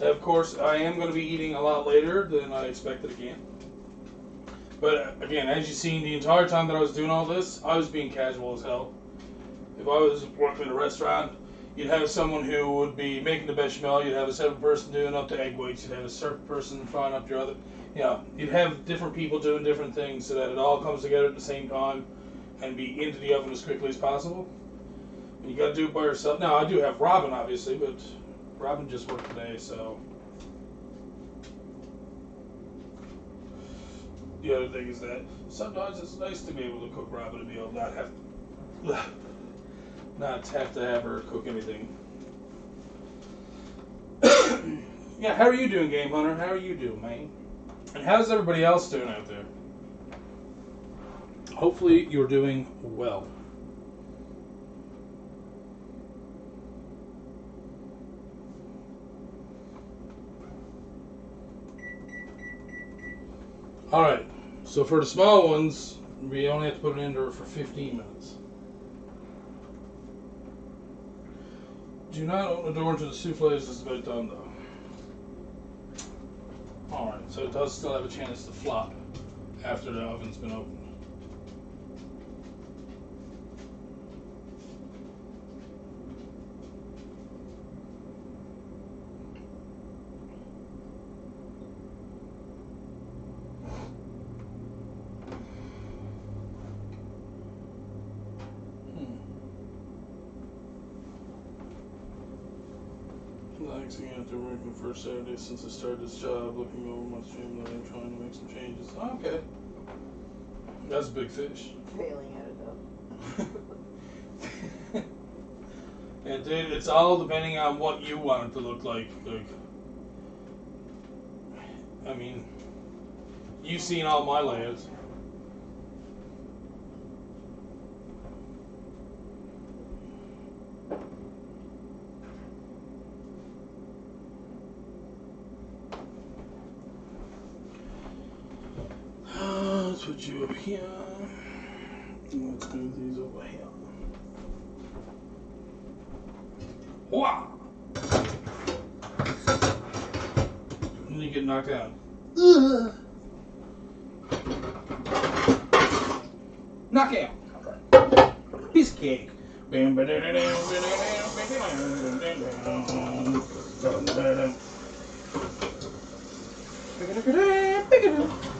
Of course, I am going to be eating a lot later than I expected again. But uh, again, as you've seen, the entire time that I was doing all this, I was being casual as hell. If I was working in a restaurant, you'd have someone who would be making the bechamel, you'd have a separate person doing up the egg whites, you'd have a certain person frying up your other. You know, you'd have different people doing different things so that it all comes together at the same time and be into the oven as quickly as possible. You got to do it by yourself. Now, I do have Robin, obviously, but Robin just worked today, so. The other thing is that sometimes it's nice to be able to cook Robin able to not have, not have to have her cook anything. yeah, how are you doing, Game Hunter? How are you doing, man? And how's everybody else doing out there? Hopefully, you're doing well. Alright, so for the small ones, we only have to put it in there for 15 minutes. Do not open the door into the souffles, it's about done though. Alright, so it does still have a chance to flop after the oven's been opened. Relaxing after working first Saturday since I started this job, looking over my streamline and trying to make some changes. Okay. That's a big fish. Failing at it though. and dude, it's all depending on what you want it to look like. Like, I mean, you've seen all my layouts. Uh, Up here. Let's move these over here. Wow! And you get knocked out. Ugh. Knockout! Piece of cake. Bam, ba-da-da-dam, ba-da-dam, ba-da-dam, ba-da-dam. Ba-da-da-da-dam, ba-da-dam.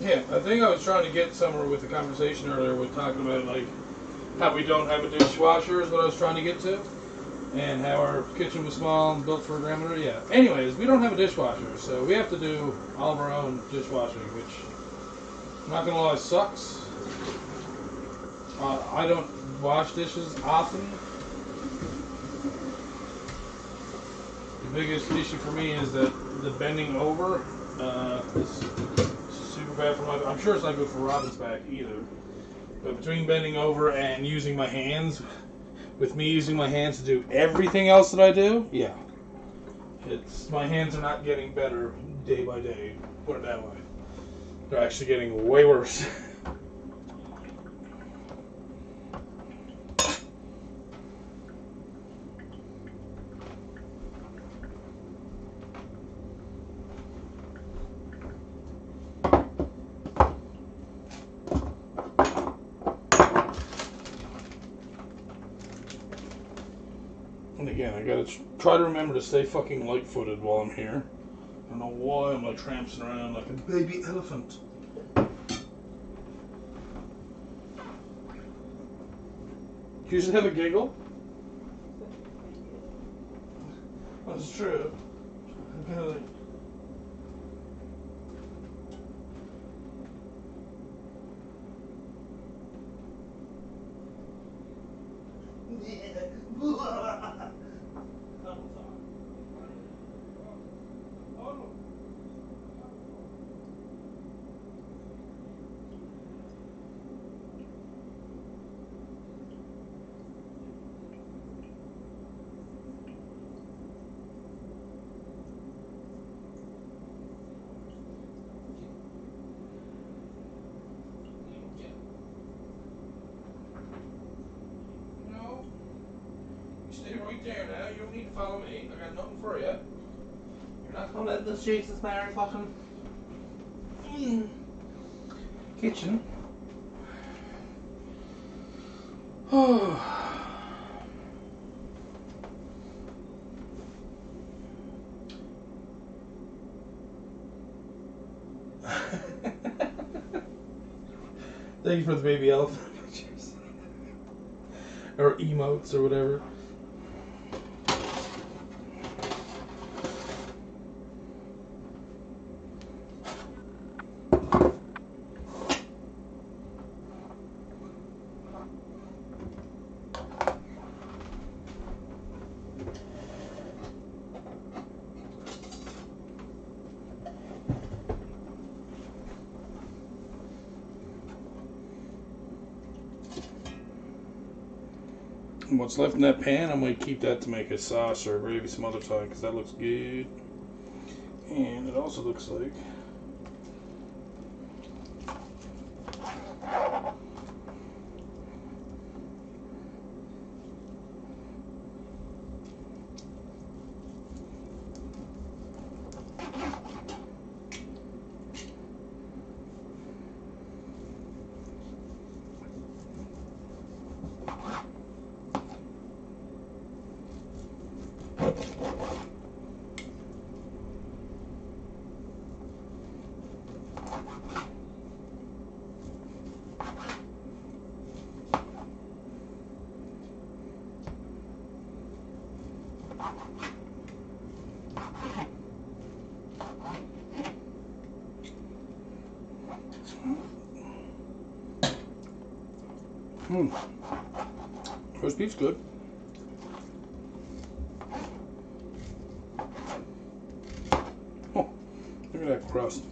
Yeah, I think I was trying to get somewhere with the conversation earlier with talking about like how we don't have a dishwasher is what I was trying to get to, and how our kitchen was small and built for a grandmother. Yeah. Anyways, we don't have a dishwasher, so we have to do all of our own dishwashing, which I'm not gonna lie sucks. Uh, I don't wash dishes often. The biggest issue for me is that the bending over uh, is super bad for my. I'm sure it's not good for Robin's back either. But between bending over and using my hands, with me using my hands to do everything else that I do, yeah, it's my hands are not getting better day by day. Put it that way. They're actually getting way worse. And again, I gotta try to remember to stay fucking light-footed while I'm here. I don't know why I'm like tramping around like a baby elephant. You should have a giggle. That's true. Really. No. You stay right there now. You don't need to follow me. I got nothing for you. You're not gonna let this Jesus Mary fucking kitchen. Thank you for the baby elephant pictures. or emotes or whatever. What's left in that pan, I'm going to keep that to make a sauce or gravy some other time because that looks good. And it also looks like Hmm. Beef's good. Oh, look at that crust.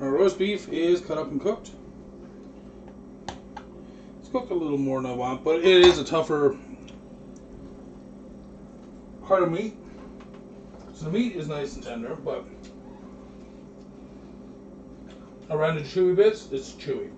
Our beef is cut up and cooked. It's cooked a little more than I want, but it is a tougher part of meat. So the meat is nice and tender, but around the chewy bits, it's chewy.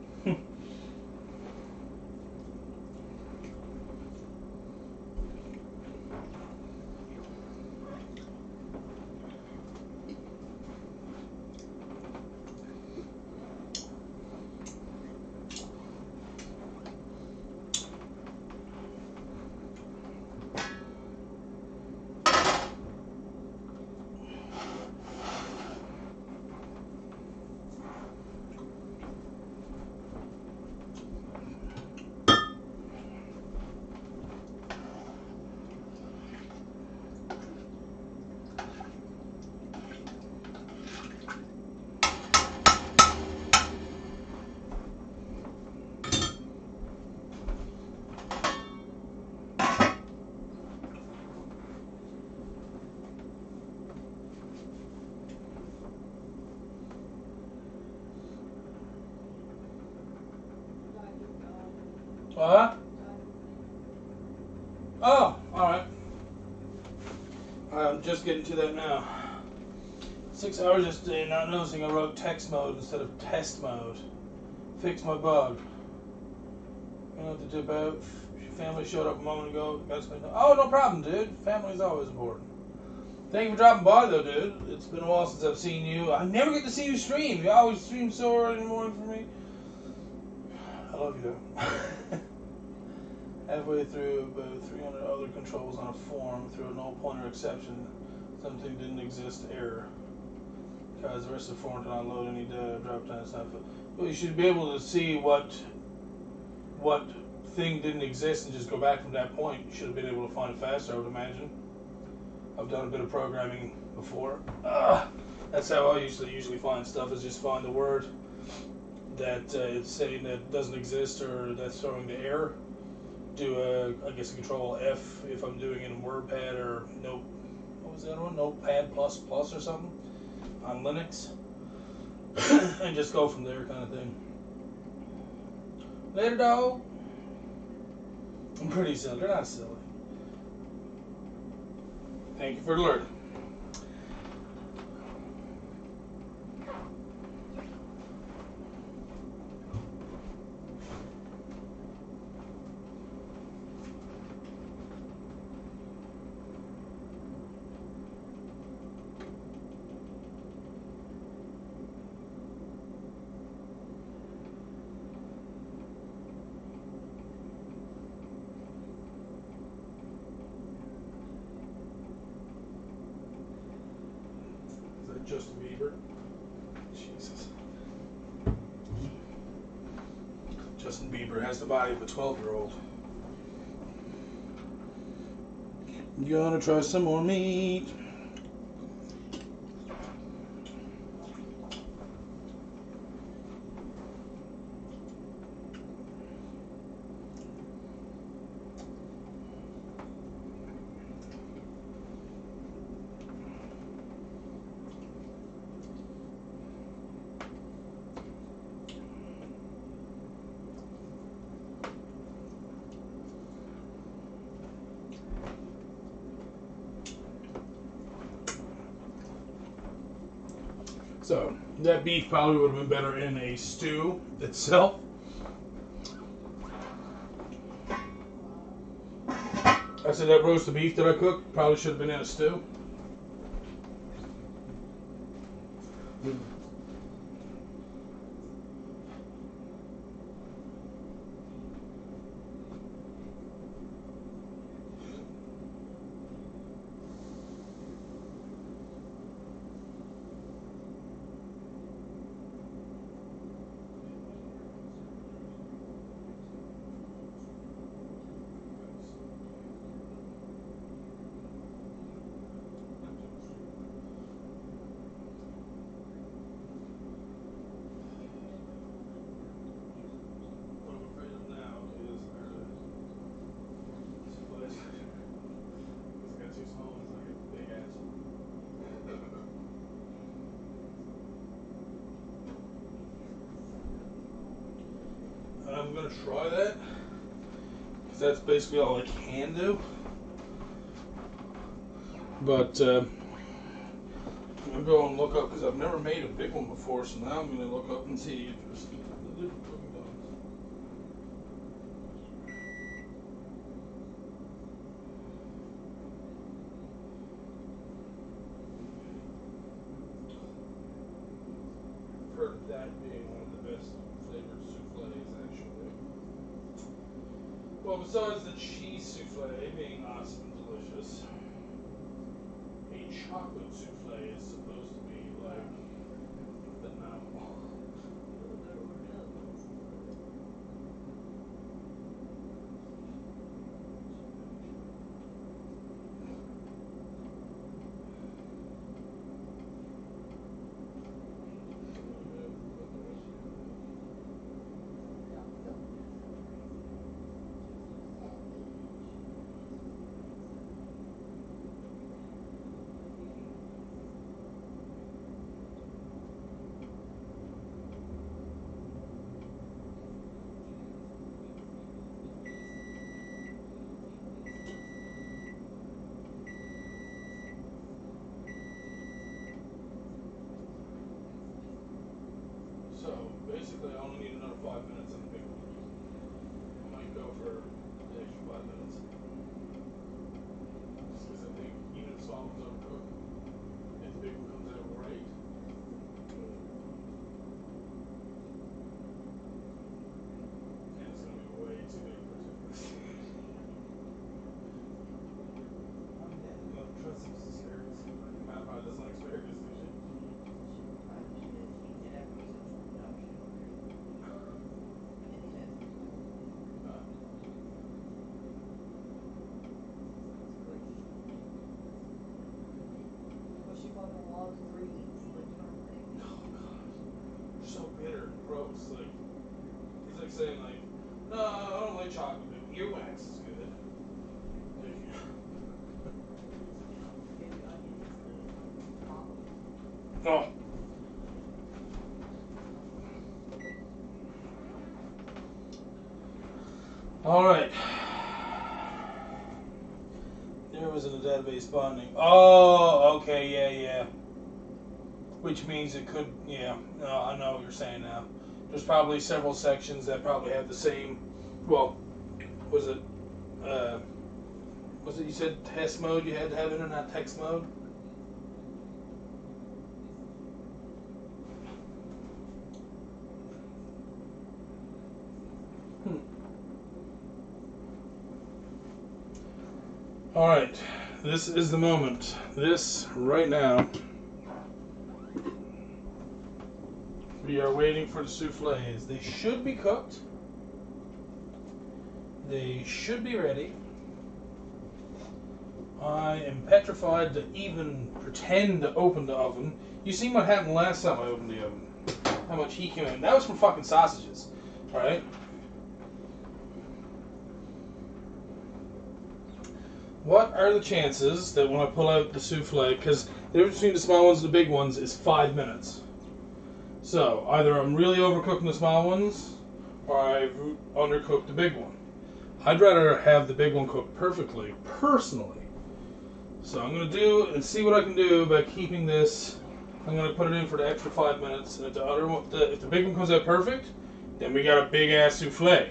What? Oh, alright. I'm just getting to that now. Six hours yesterday, not noticing I wrote text mode instead of test mode. Fix my bug. Gonna have to dip out, Your family showed up a moment ago. Oh, no problem, dude. Family's always important. Thank you for dropping by, though, dude. It's been a while since I've seen you. I never get to see you stream. You always stream so early in the morning for me. I love you, though. Halfway through about 300 other controls on a form through a null pointer exception. Something didn't exist error. Because the rest of the form did not load any data, drop down stuff. Well, you should be able to see what what thing didn't exist and just go back from that point. You should have been able to find it faster, I would imagine. I've done a bit of programming before. Ugh. That's how I usually usually find stuff is just find the word that uh, it's saying that doesn't exist or that's throwing the error. Do a I guess a control F if I'm doing it in WordPad or Note. What was that one? Notepad plus plus or something on Linux, and just go from there, kind of thing. Later, dog. I'm pretty silly. They're not silly. Thank you for the Justin Bieber? Jesus. Justin Bieber has the body of a 12 year old. Gonna try some more meat. So beef probably would have been better in a stew itself. I said that roast of beef that I cooked probably should have been in a stew. What I'm afraid of now is this place. This got too small. It's like a big ass. I'm gonna try that because that's basically all I can do. But uh, I'm gonna go and look up because I've never made a big one before. So now I'm gonna look up and see if there's the different cooking times. I've heard of that being one of the best flavored souffles, actually. Well, besides the cheese souffle awesome and delicious, a chocolate souffle is supposed to be like saying like, no, I don't like chocolate. but Earwax is good. Like, oh. All right. There was in database bonding. Oh, okay, yeah, yeah. Which means it could, yeah. No, I know what you're saying now. There's probably several sections that probably have the same. Well, was it? Uh, was it you said test mode? You had to have internet text mode. Hmm. All right, this is the moment. This right now. We are waiting for the souffles. They should be cooked. They should be ready. I am petrified to even pretend to open the oven. You seen what happened last time I opened the oven? How much heat came in. That was from fucking sausages. right? What are the chances that when I pull out the souffle, because the difference between the small ones and the big ones is five minutes. So either I'm really overcooking the small ones, or I've undercooked the big one. I'd rather have the big one cooked perfectly, personally. So I'm gonna do and see what I can do by keeping this. I'm gonna put it in for the extra five minutes, and if the other one, the, if the big one comes out perfect, then we got a big ass souffle.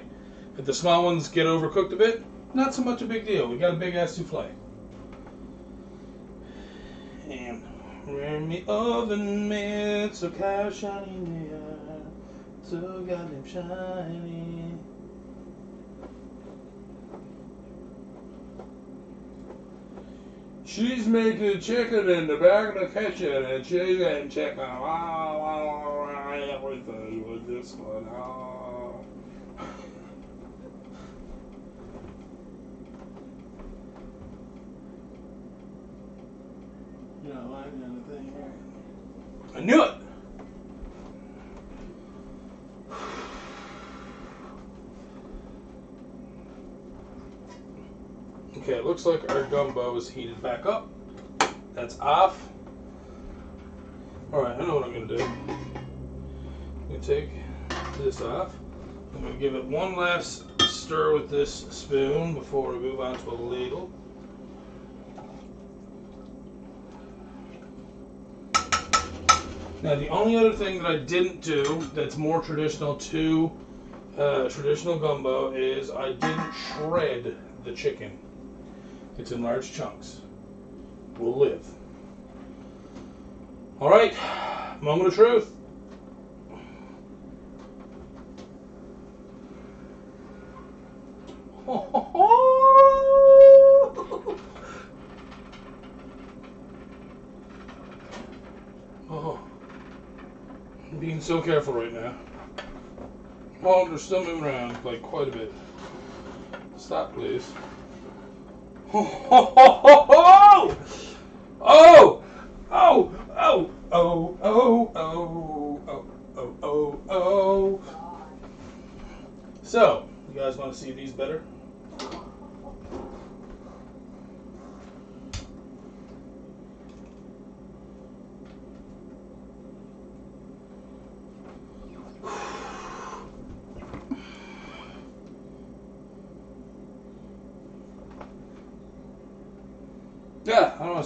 If the small ones get overcooked a bit, not so much a big deal. We got a big ass souffle. And we're in the oven mitts, so cow shiny there, so goddamn shiny. She's making chicken in the back of the kitchen, and she's getting chicken. Wow, wow, everything with this one. Oh. I knew it! Okay, it looks like our gumbo is heated back up. That's off. Alright, I know what I'm going to do. I'm going to take this off. I'm going to give it one last stir with this spoon before we move on to a ladle. Now, the only other thing that I didn't do that's more traditional to uh, traditional gumbo is I didn't shred the chicken. It's in large chunks. We'll live. All right, moment of truth. Oh, being so careful right now. Oh, they're still moving around like quite a bit. Stop, please. Oh, oh, oh, oh, oh, oh, oh, oh, oh, oh, oh, oh, oh. So, you guys want to see these better?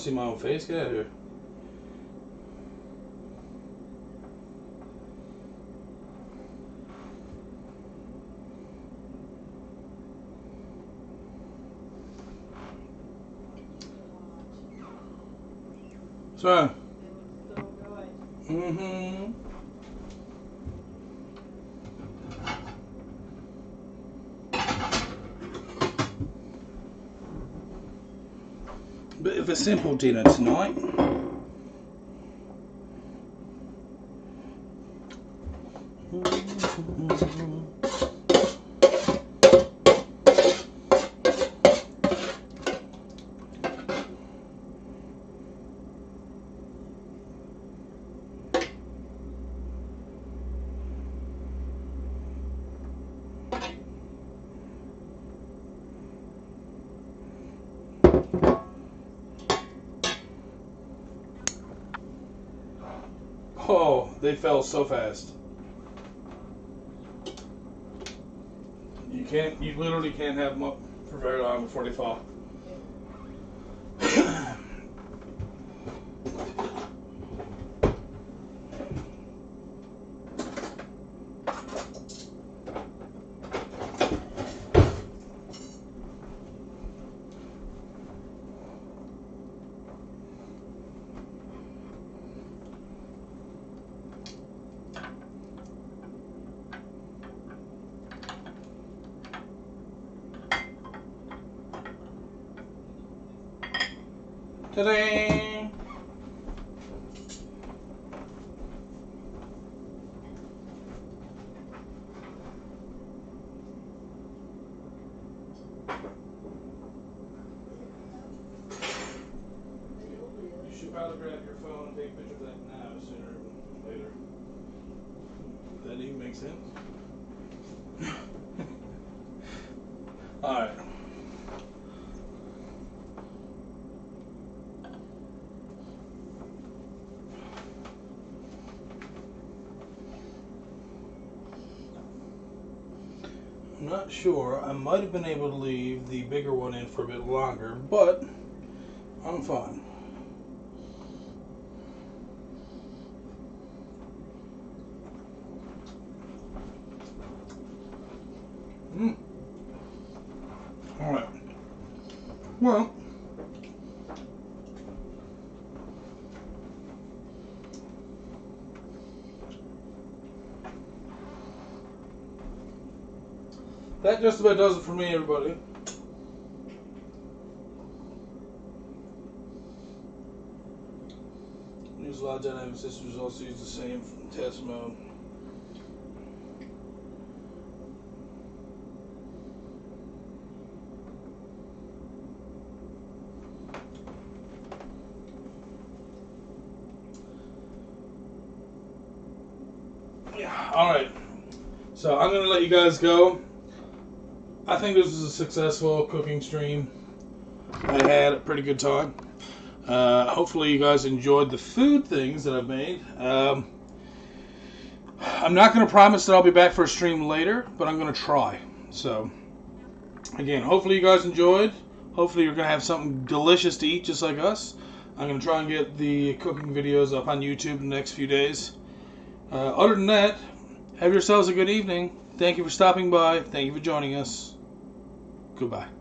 See my own face. Get out of here. So, It looks so good. mm-hmm. A simple dinner tonight. Fell so fast. You can't. You literally can't have them up for very long before they fall. Ta-da! You should probably grab your phone and take a picture of that now sooner than later. That even makes sense. Alright. I'm not sure. I might have been able to leave the bigger one in for a bit longer, but I'm fine. That just about does it for me, everybody. Use a lot of dynamic systems also use the same test mode. Yeah, alright. So I'm gonna let you guys go. Think this was a successful cooking stream. I had a pretty good time. Uh, hopefully, you guys enjoyed the food things that I've made. Um, I'm not going to promise that I'll be back for a stream later, but I'm going to try. So, again, hopefully, you guys enjoyed. Hopefully, you're going to have something delicious to eat just like us. I'm going to try and get the cooking videos up on YouTube in the next few days. Uh, other than that, have yourselves a good evening. Thank you for stopping by. Thank you for joining us. Goodbye.